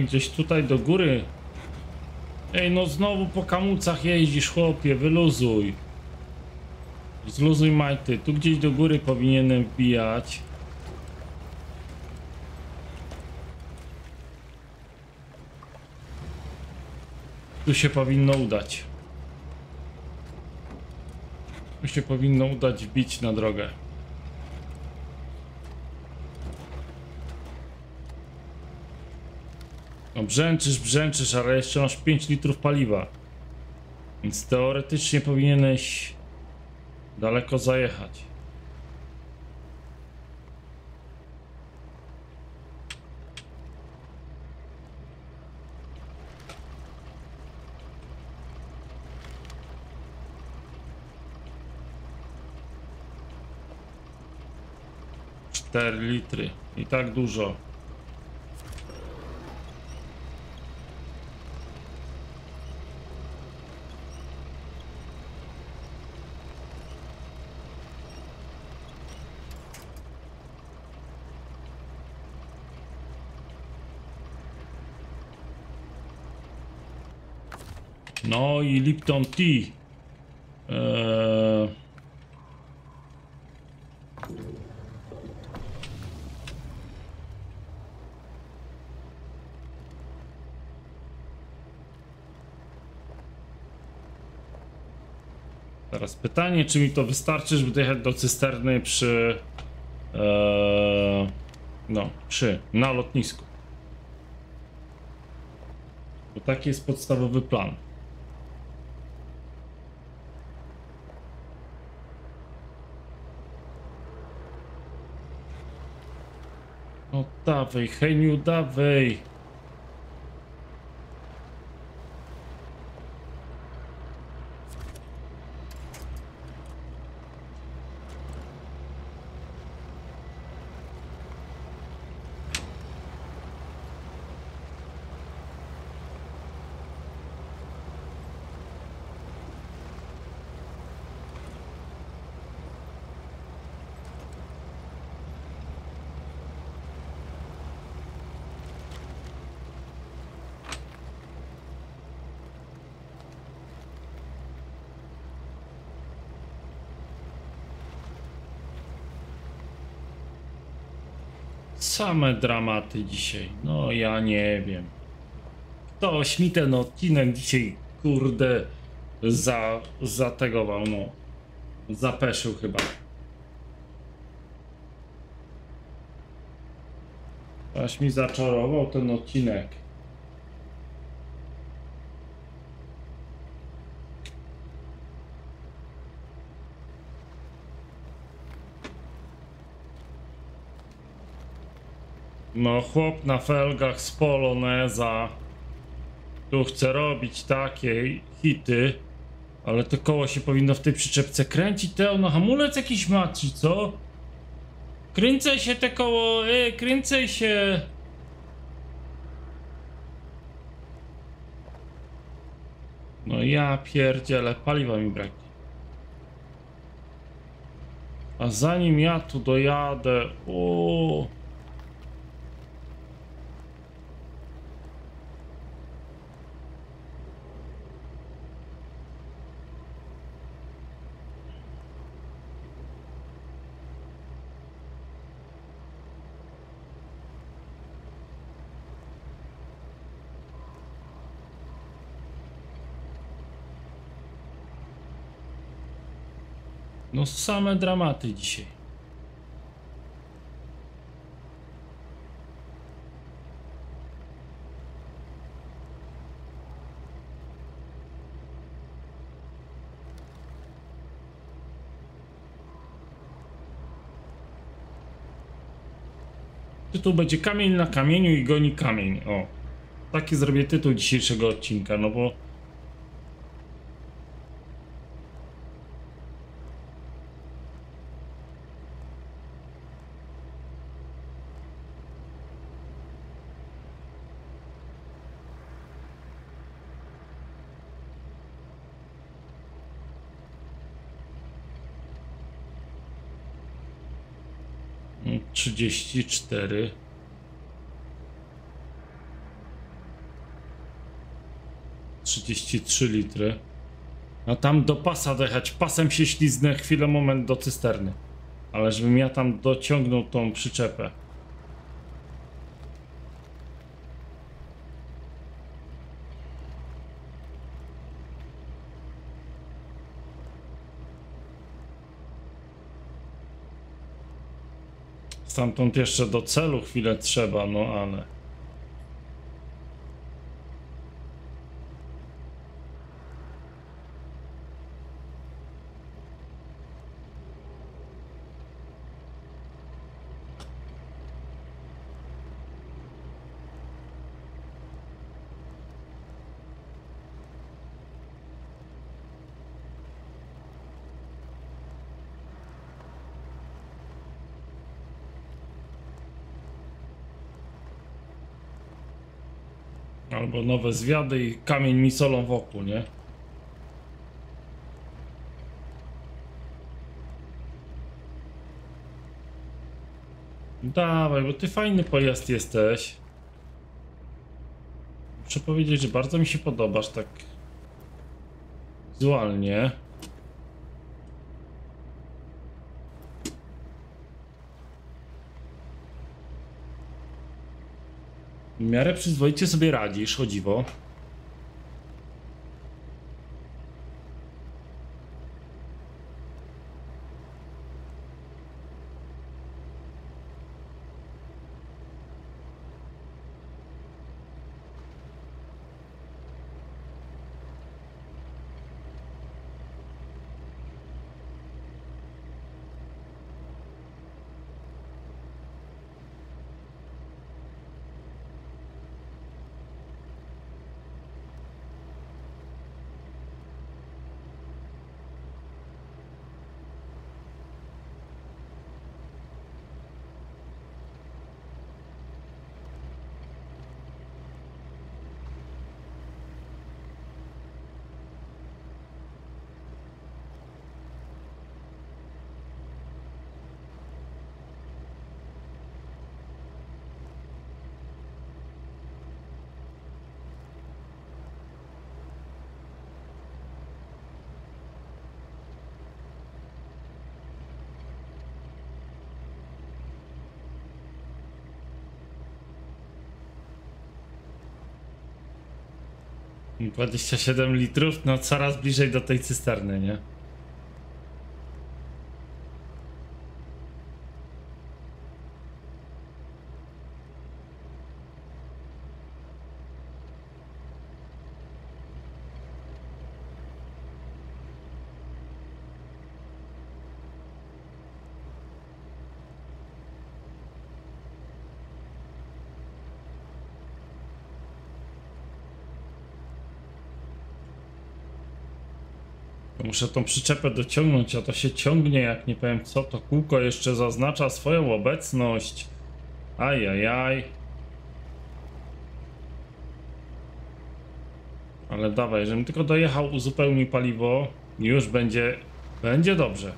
Gdzieś tutaj do góry. Ej, no znowu po kamulcach jeździsz, chłopie, wyluzuj. Zluzuj majty. Tu gdzieś do góry powinienem wbijać. Tu się powinno udać. Tu się powinno udać wbić na drogę. Brzęczysz, brzęczysz, ale jeszcze masz 5 litrów paliwa. Więc teoretycznie powinieneś daleko zajechać. 4 litry. I tak dużo. No i Lipton Tea. Eee... Teraz pytanie, czy mi to wystarczy, żeby dojechać do cysterny przy. Eee, no, przy, na lotnisku. Bo taki jest podstawowy plan. No dawaj, Heniu, dawaj. Same dramaty dzisiaj. No ja nie wiem. Ktoś mi ten odcinek dzisiaj, kurde, za, zategował, no. Zapeszył chyba. Aż mi zaczarował ten odcinek. No, chłop na felgach z Poloneza. Tu chce robić takie hity. Ale to koło się powinno w tej przyczepce kręcić. Teo, no hamulec jakiś ma, czy co? Kręcaj się te koło, ej, kręcaj się. No ja pierdzielę, paliwa mi braknie. A zanim ja tu dojadę, o. No same dramaty dzisiaj. Tytuł będzie kamień na kamieniu i goni kamień. O. Taki zrobię tytuł dzisiejszego odcinka, no bo trzydzieści cztery. Trzydzieści trzy litry. A tam do pasa dojechać. Pasem się śliznę chwilę, moment do cysterny. Ale żebym ja tam dociągnął tą przyczepę. Stamtąd jeszcze do celu chwilę trzeba, no ale. Nowe zwiady i kamień mi solą wokół, nie? Dawaj, bo ty fajny pojazd jesteś. Muszę powiedzieć, że bardzo mi się podobasz tak wizualnie. W miarę przyzwoicie sobie radzisz, o dziwo. 27 litrów, no coraz bliżej do tej cysterny, nie? Muszę tą przyczepę dociągnąć, a to się ciągnie jak nie powiem co, to kółko jeszcze zaznacza swoją obecność. Ajajaj. Ale dawaj, żebym tylko dojechał, uzupełnił paliwo, już będzie, będzie dobrze.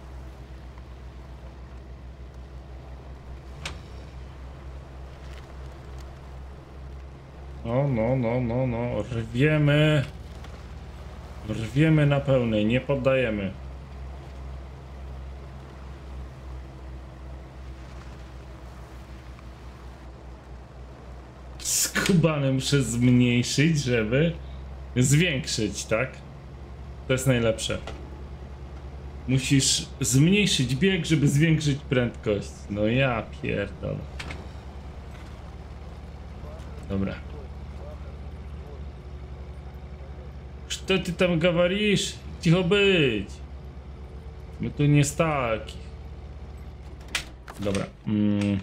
No, no, no, no, no, rwiemy. Rwiemy na pełnej, nie poddajemy. Skubany muszę zmniejszyć, żeby zwiększyć, tak? To jest najlepsze. Musisz zmniejszyć bieg, żeby zwiększyć prędkość. No ja pierdolę. Dobra. Co ty tam gawarisz? Cicho być! My tu nie staki. Dobra. Mm.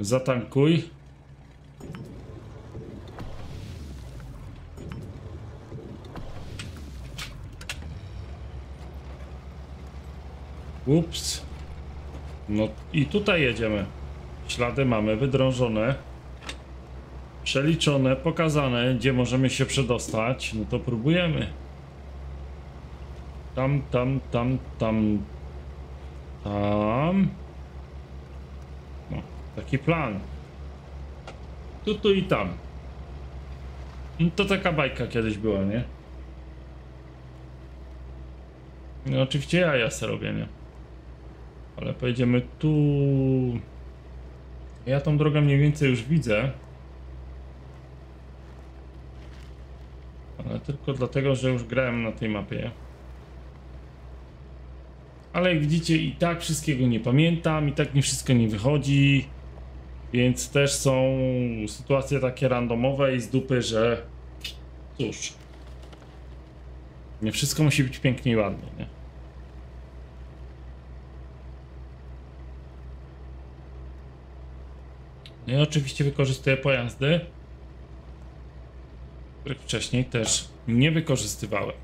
Zatankuj. Ups. No i tutaj jedziemy. Ślady mamy wydrążone przeliczone, pokazane, gdzie możemy się przedostać, no to próbujemy. Tam, tam, tam, tam, tam. No, taki plan. Tu, tu i tam. No to taka bajka kiedyś była, nie? No oczywiście ja jasne robię, nie? Ale pojedziemy tu. Ja tą drogę mniej więcej już widzę. Ale tylko dlatego, że już grałem na tej mapie. Ale jak widzicie, i tak wszystkiego nie pamiętam, i tak nie wszystko nie wychodzi. Więc też są sytuacje takie randomowe i z dupy, że cóż. Nie wszystko musi być pięknie i ładnie, nie? No i oczywiście wykorzystuję pojazdy, których wcześniej też nie wykorzystywałem.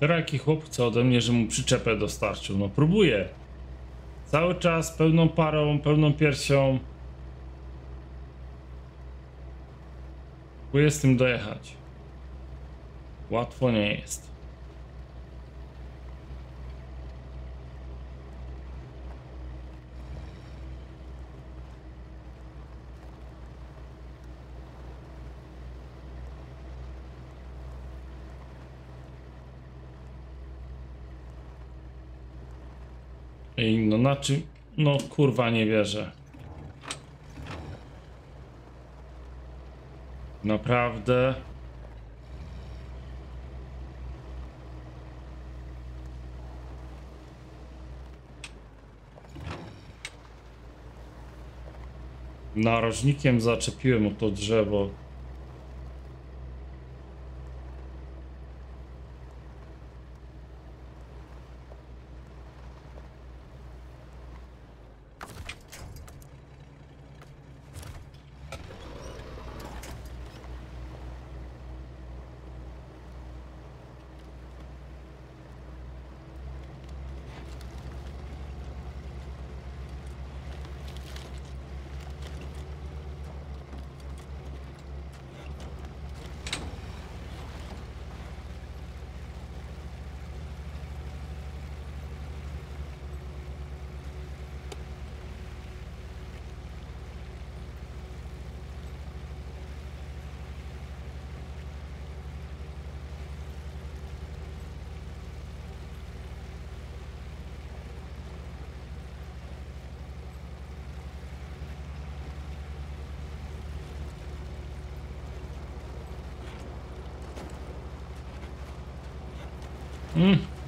Jaki chłop chce ode mnie, że mu przyczepę dostarczył. No próbuję. Cały czas pełną parą, pełną piersią. Próbuję z tym dojechać. Łatwo nie jest. Ej, no na czym? No kurwa nie wierzę. Naprawdę? Narożnikiem zaczepiłem o to drzewo.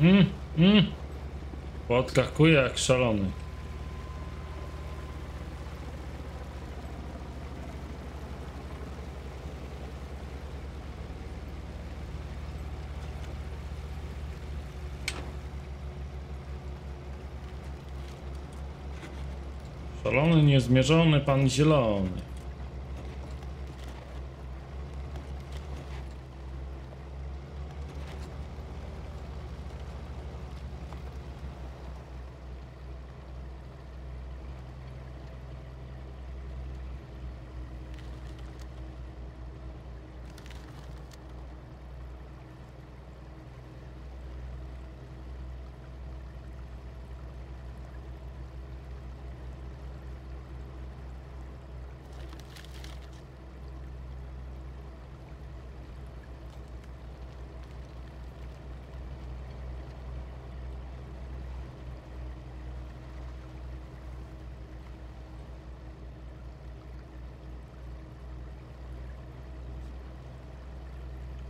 Mm, mm. Podskakuje jak szalony. Szalony, niezmierzony pan zielony.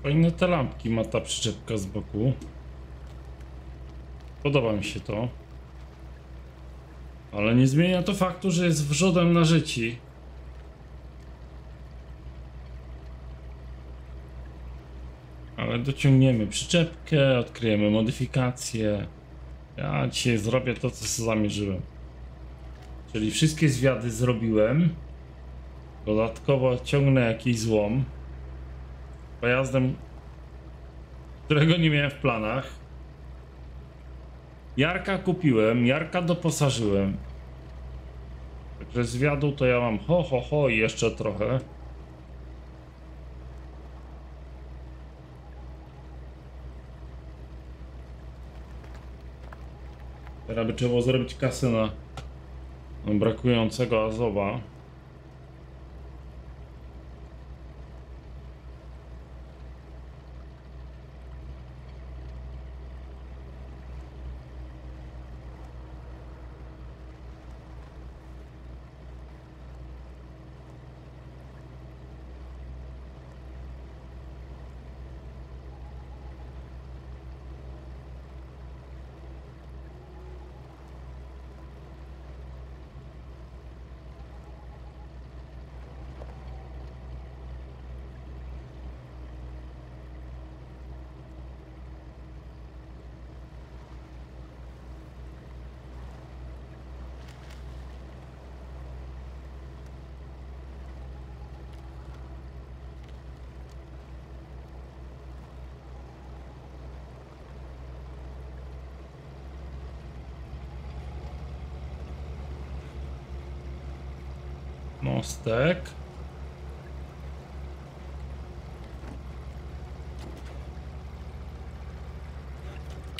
Fajne te lampki ma ta przyczepka z boku. Podoba mi się to. Ale nie zmienia to faktu, że jest wrzodem na życi. Ale dociągniemy przyczepkę, odkryjemy modyfikacje. Ja dzisiaj zrobię to, co sobie zamierzyłem. Czyli wszystkie zwiady zrobiłem. Dodatkowo ciągnę jakiś złom pojazdem, którego nie miałem w planach. Jarka kupiłem, Jarka doposażyłem. Także zwiadu to ja mam ho, ho, ho i jeszcze trochę. Teraz by trzeba zrobić kasę na brakującego Azowa.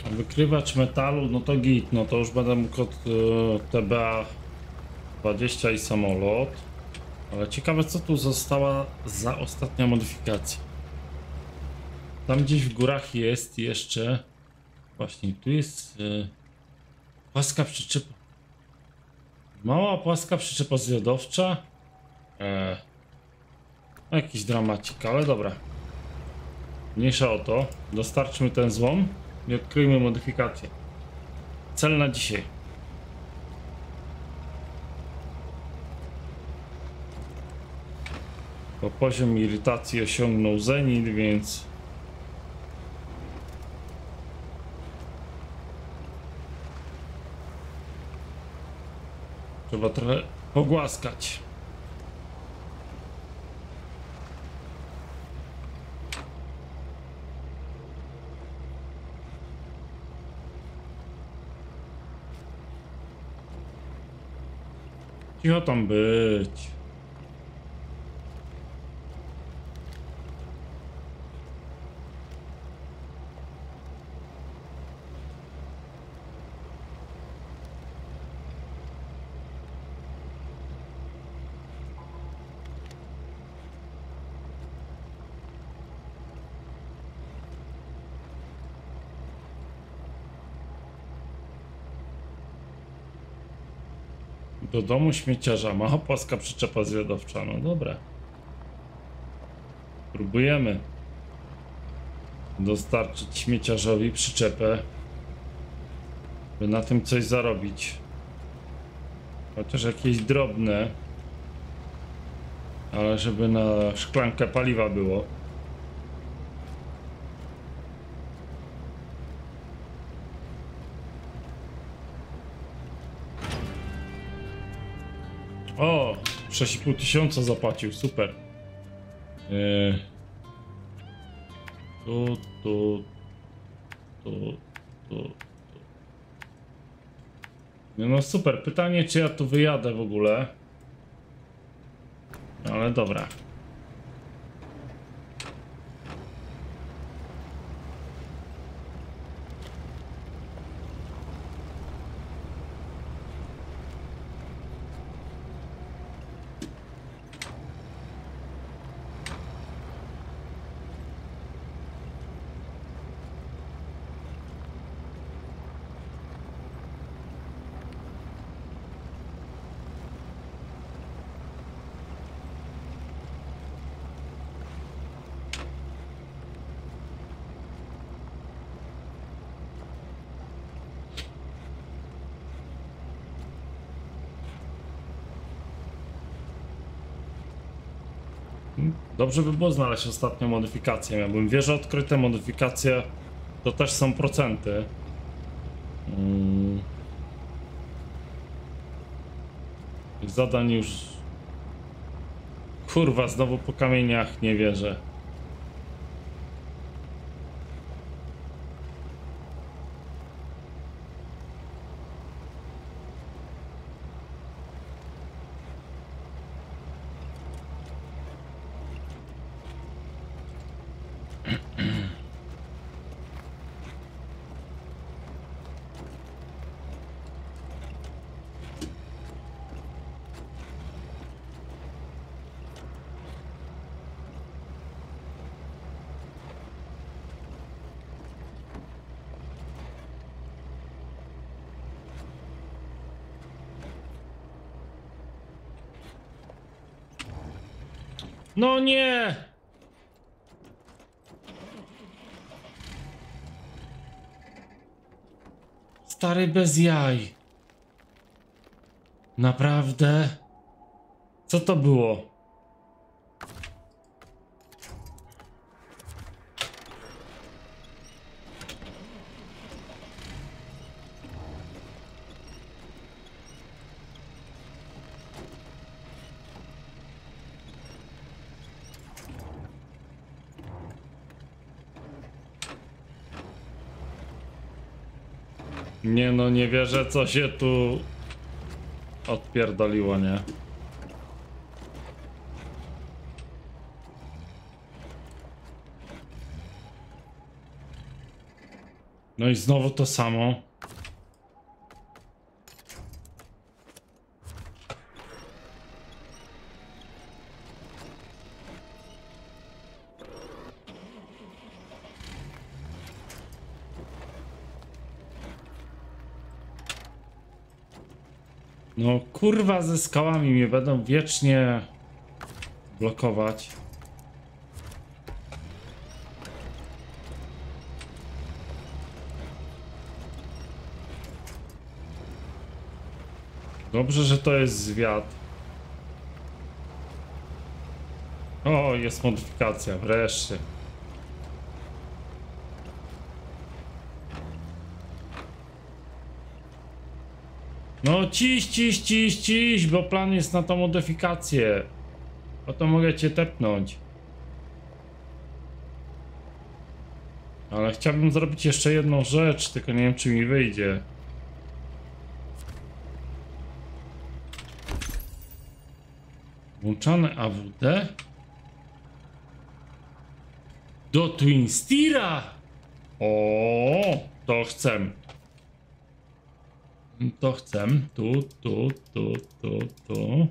A Wykrywacz metalu, no to git, no to już będę mógł od e, TBA 20 i samolot. Ale ciekawe co tu została za ostatnia modyfikacja. Tam gdzieś w górach jest jeszcze... Właśnie, tu jest e, płaska przyczepa. Mała płaska przyczepa zwiadowcza. E, jakiś dramacik, ale dobra. Mniejsza o to. Dostarczmy ten złom i odkryjmy modyfikację. Cel na dzisiaj. Bo poziom irytacji osiągnął zenit, więc trzeba trochę pogłaskać. Cicho tam być. Do domu śmieciarza, mała płaska przyczepa zwiadowcza. No dobra. Próbujemy dostarczyć śmieciarzowi przyczepę, by na tym coś zarobić. Chociaż jakieś drobne, ale żeby na szklankę paliwa było. 6,5 tysiąca zapłacił, super. Yy. Tu, tu, tu, tu, tu. Nie No super, pytanie czy ja tu wyjadę w ogóle. Ale dobra. Dobrze by było znaleźć ostatnią modyfikację. Miałbym wieżę odkryte, modyfikacje to też są procenty. Mm. Zadań już. Kurwa, znowu po kamieniach nie wierzę. No nie! Stary bez jaj. Naprawdę? Co to było? nie wierzę, co się tu odpierdoliło, nie? No i znowu to samo. Kurwa ze skałami mnie będą wiecznie blokować. Dobrze, że to jest zwiat. O, jest modyfikacja, wreszcie. Ciś, ciś, ciś, ciś, bo plan jest na tą modyfikację. O to mogę cię tepnąć. Ale chciałbym zrobić jeszcze jedną rzecz, tylko nie wiem czy mi wyjdzie. Włączane AWD? Do Twin Steera! O, to chcę. To chcę. Tu, tu, tu, tu, tu.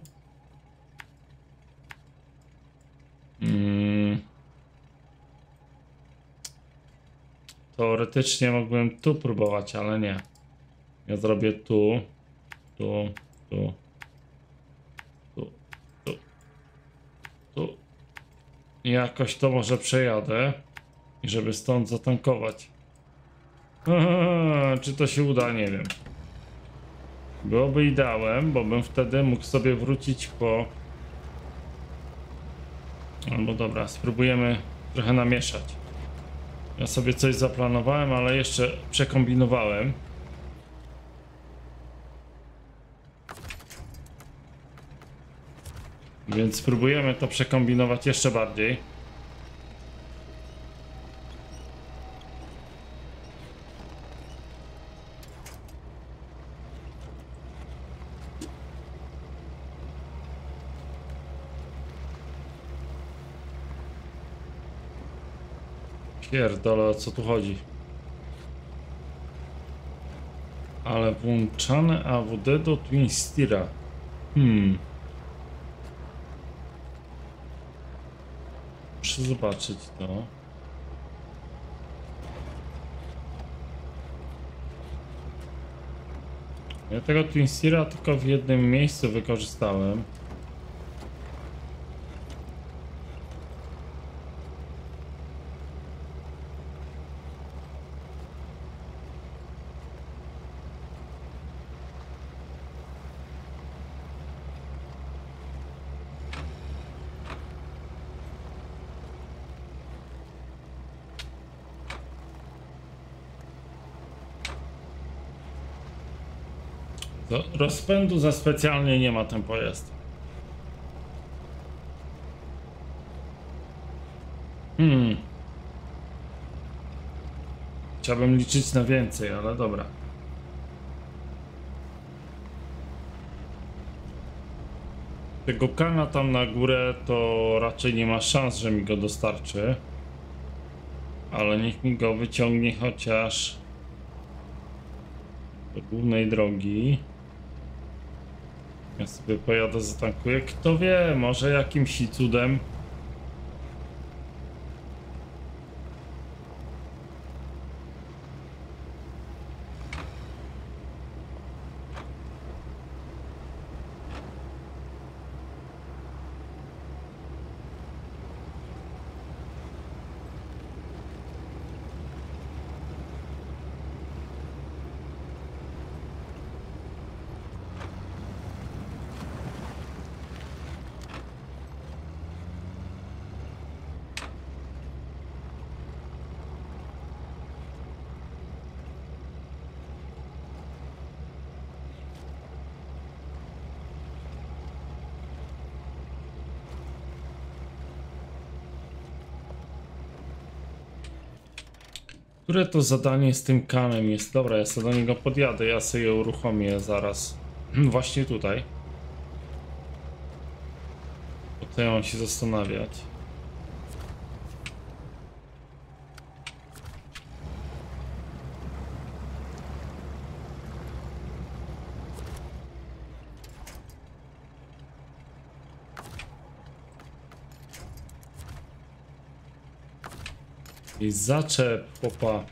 Mm. Teoretycznie mógłbym tu próbować, ale nie. Ja zrobię tu, tu, tu, tu, tu, tu. I jakoś to może przejadę. I żeby stąd zatankować. Aha, [LAUGHS] czy to się uda? Nie wiem. Byłoby ideałem, bo bym wtedy mógł sobie wrócić po... Albo dobra, spróbujemy trochę namieszać. Ja sobie coś zaplanowałem, ale jeszcze przekombinowałem. Więc spróbujemy to przekombinować jeszcze bardziej. Pierdolę, o co tu chodzi? Ale włączane AWD do Twin Steera. Hmm. Muszę zobaczyć to. Ja tego Twin Steera tylko w jednym miejscu wykorzystałem. To rozpędu za specjalnie nie ma ten pojazd. Hmm. Chciałbym liczyć na więcej, ale dobra. Tego kana tam na górę to raczej nie ma szans, że mi go dostarczy. Ale niech mi go wyciągnie chociaż do głównej drogi. Ja sobie pojadę, zatankuję. Kto wie, może jakimś cudem. Które to zadanie z tym kanem jest? Dobra, ja sobie do niego podjadę, ja sobie je uruchomię zaraz. [CLEARS THROAT] Właśnie tutaj. Ja mam się zastanawiać. jakiś zaczep, popa.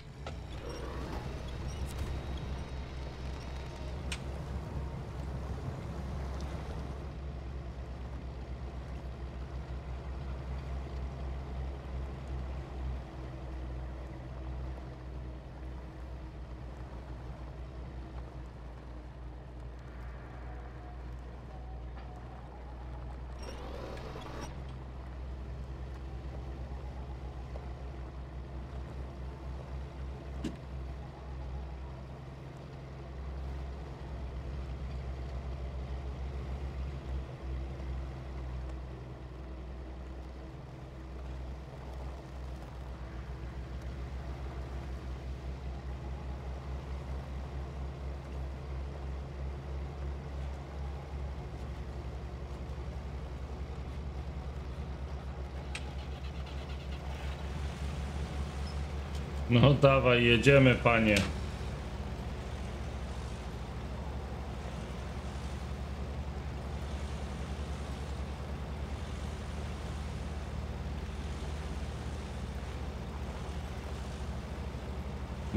No dawaj, jedziemy, panie.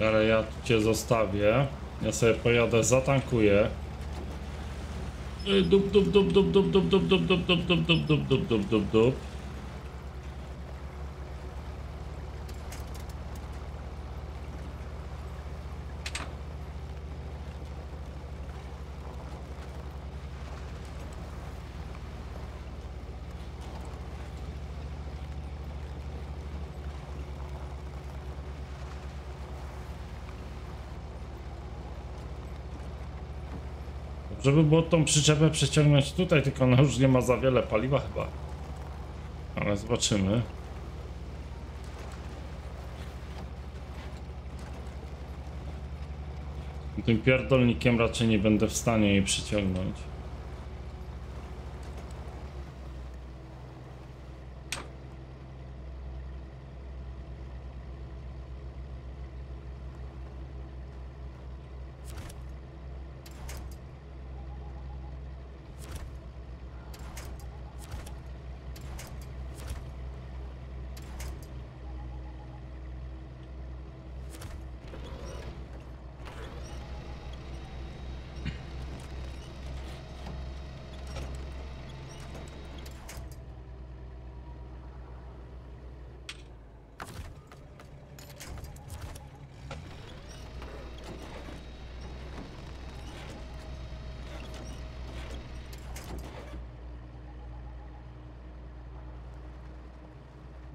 Ale ja cię zostawię. Ja sobie pojadę, zatankuję. Y, Dup, dup, dup, dup, dup, dup, dup, dup, dup, dup, dup, dup, dup, dup, dup, dup, Żeby było tą przyczepę przeciągnąć tutaj, tylko ona już nie ma za wiele paliwa chyba. Ale zobaczymy. Tym pierdolnikiem raczej nie będę w stanie jej przyciągnąć.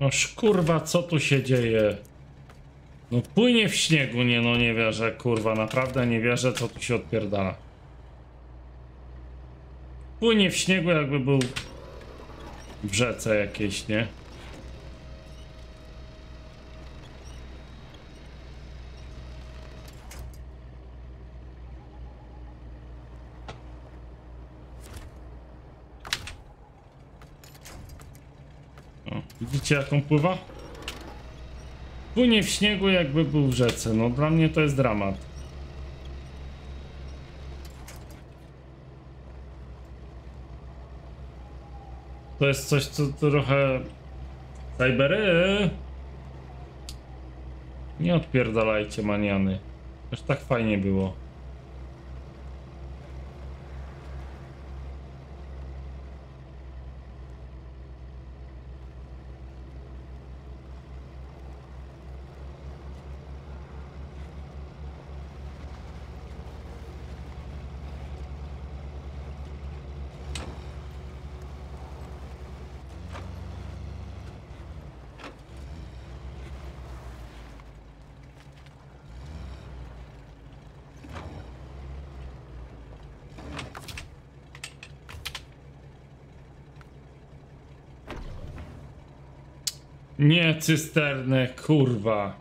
Noż kurwa, co tu się dzieje? No płynie w śniegu, nie no nie wierzę, kurwa, naprawdę nie wierzę, co tu się odpierdala. Płynie w śniegu, jakby był w rzece jakiejś, nie? O, widzicie jak on pływa? Płynie w śniegu jakby był w rzece. No dla mnie to jest dramat. To jest coś, co trochę... Cybery! Nie odpierdalajcie maniany. Już tak fajnie było. Nie cysternę, kurwa.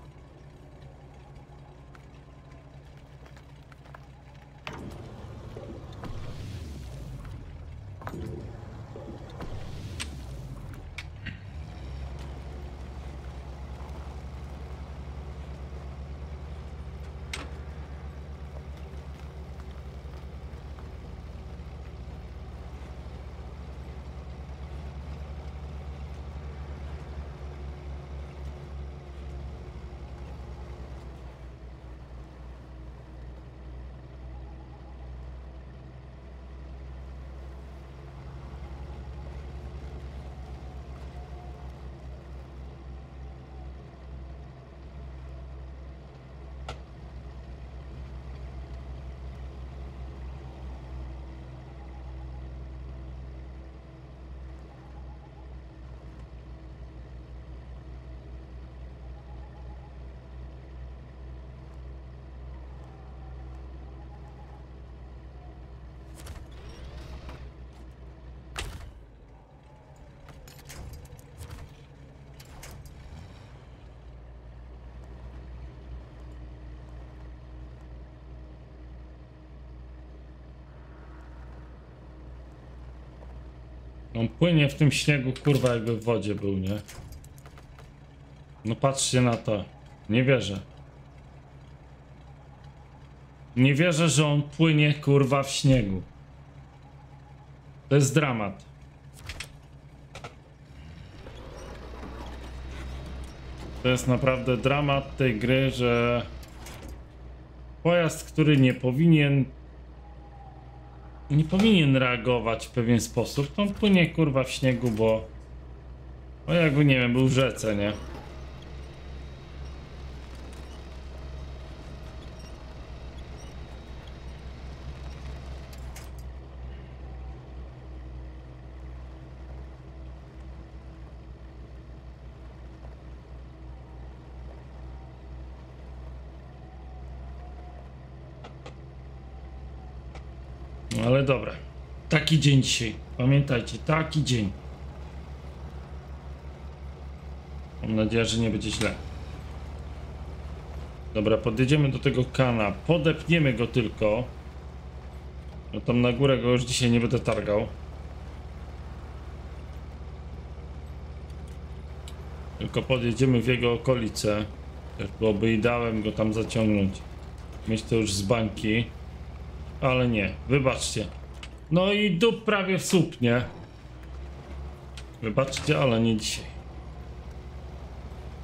Płynie w tym śniegu, kurwa, jakby w wodzie był, nie? No patrzcie na to. Nie wierzę. Nie wierzę, że on płynie, kurwa, w śniegu. To jest dramat. To jest naprawdę dramat tej gry, że pojazd, który nie powinien nie powinien reagować w pewien sposób, on płynie kurwa w śniegu, bo o jakby nie wiem, był w rzece, nie? Ale dobra. Taki dzień dzisiaj. Pamiętajcie, taki dzień. Mam nadzieję, że nie będzie źle. Dobra, podjedziemy do tego kana. Podepniemy go tylko. No tam na górę go już dzisiaj nie będę targał. Tylko podjedziemy w jego okolice. Też byłoby ideałem go tam zaciągnąć. Mieć to już z bańki. Ale nie, wybaczcie. No i dup prawie w słup, nie? Wybaczcie, ale nie dzisiaj.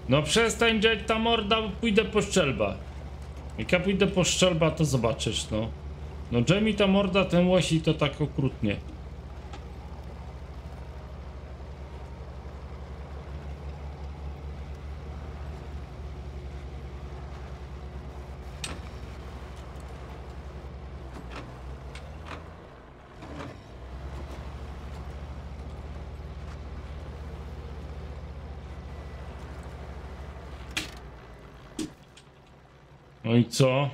No przestań drzeć ta morda, bo pójdę po szczelba. Jak ja pójdę po szczelba, to zobaczysz, no. No Jamie ta morda, ten łosi to tak okrutnie. Co?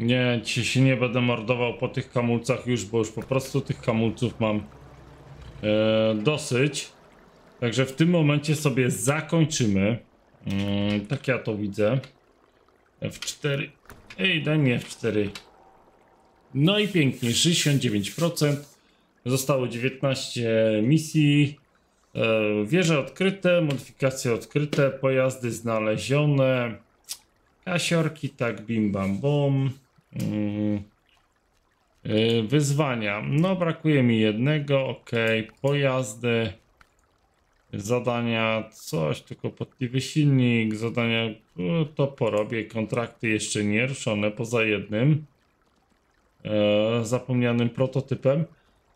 Nie, dzisiaj się nie będę mordował po tych hamulcach już, bo już po prostu tych hamulców mam e, dosyć. Także w tym momencie sobie zakończymy. Mm, tak ja to widzę. F4. Ej, daj mi F4. No i pięknie, 69%. Zostało 19 misji. E, wieże odkryte, modyfikacje odkryte, pojazdy znalezione. Kasiorki, tak, bim bam bom. Mm. Yy, wyzwania. No, brakuje mi jednego. Ok, pojazdy. Zadania, coś, tylko podliwy silnik. Zadania, no, to porobię. Kontrakty jeszcze nie ruszone, poza jednym. E, zapomnianym prototypem.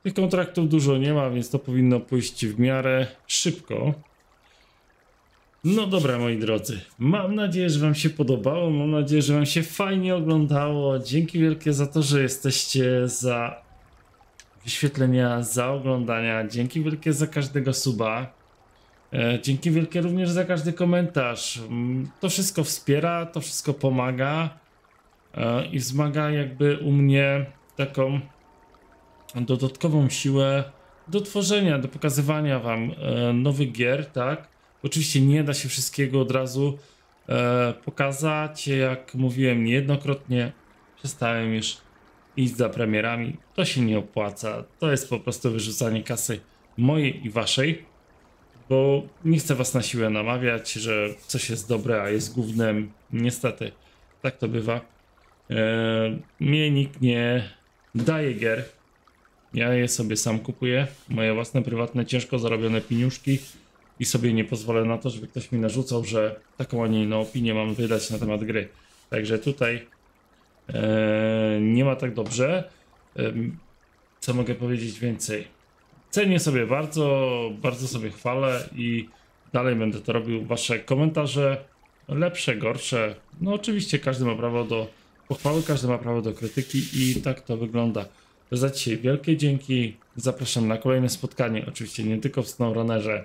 Tych kontraktów dużo nie ma, więc to powinno pójść w miarę szybko. No dobra, moi drodzy. Mam nadzieję, że Wam się podobało. Mam nadzieję, że Wam się fajnie oglądało. Dzięki wielkie za to, że jesteście za wyświetlenia, za oglądania. Dzięki wielkie za każdego suba. E, dzięki wielkie również za każdy komentarz. Mm, To wszystko wspiera, to wszystko pomaga e, i wzmaga jakby u mnie taką dodatkową siłę do tworzenia, do pokazywania Wam e, nowych gier, tak? Oczywiście nie da się wszystkiego od razu e, pokazać. Jak mówiłem niejednokrotnie, przestałem już iść za premierami. To się nie opłaca. To jest po prostu wyrzucanie kasy mojej i waszej. Bo nie chcę was na siłę namawiać, że coś jest dobre, a jest głównym. Niestety, tak to bywa. E, mnie nikt nie daje gier. Ja je sobie sam kupuję. Moje własne, prywatne, ciężko zarobione pieniążki i sobie nie pozwolę na to, żeby ktoś mi narzucał, że taką, a nie inną opinię mam wydać na temat gry. Także tutaj e, nie ma tak dobrze. E, co mogę powiedzieć więcej? Cenię sobie bardzo, bardzo sobie chwalę i dalej będę to robił. Wasze komentarze, lepsze, gorsze. No oczywiście każdy ma prawo do pochwały, każdy ma prawo do krytyki i tak to wygląda. Za dzisiaj wielkie dzięki. Zapraszam na kolejne spotkanie. Oczywiście nie tylko w SnowRunnerze.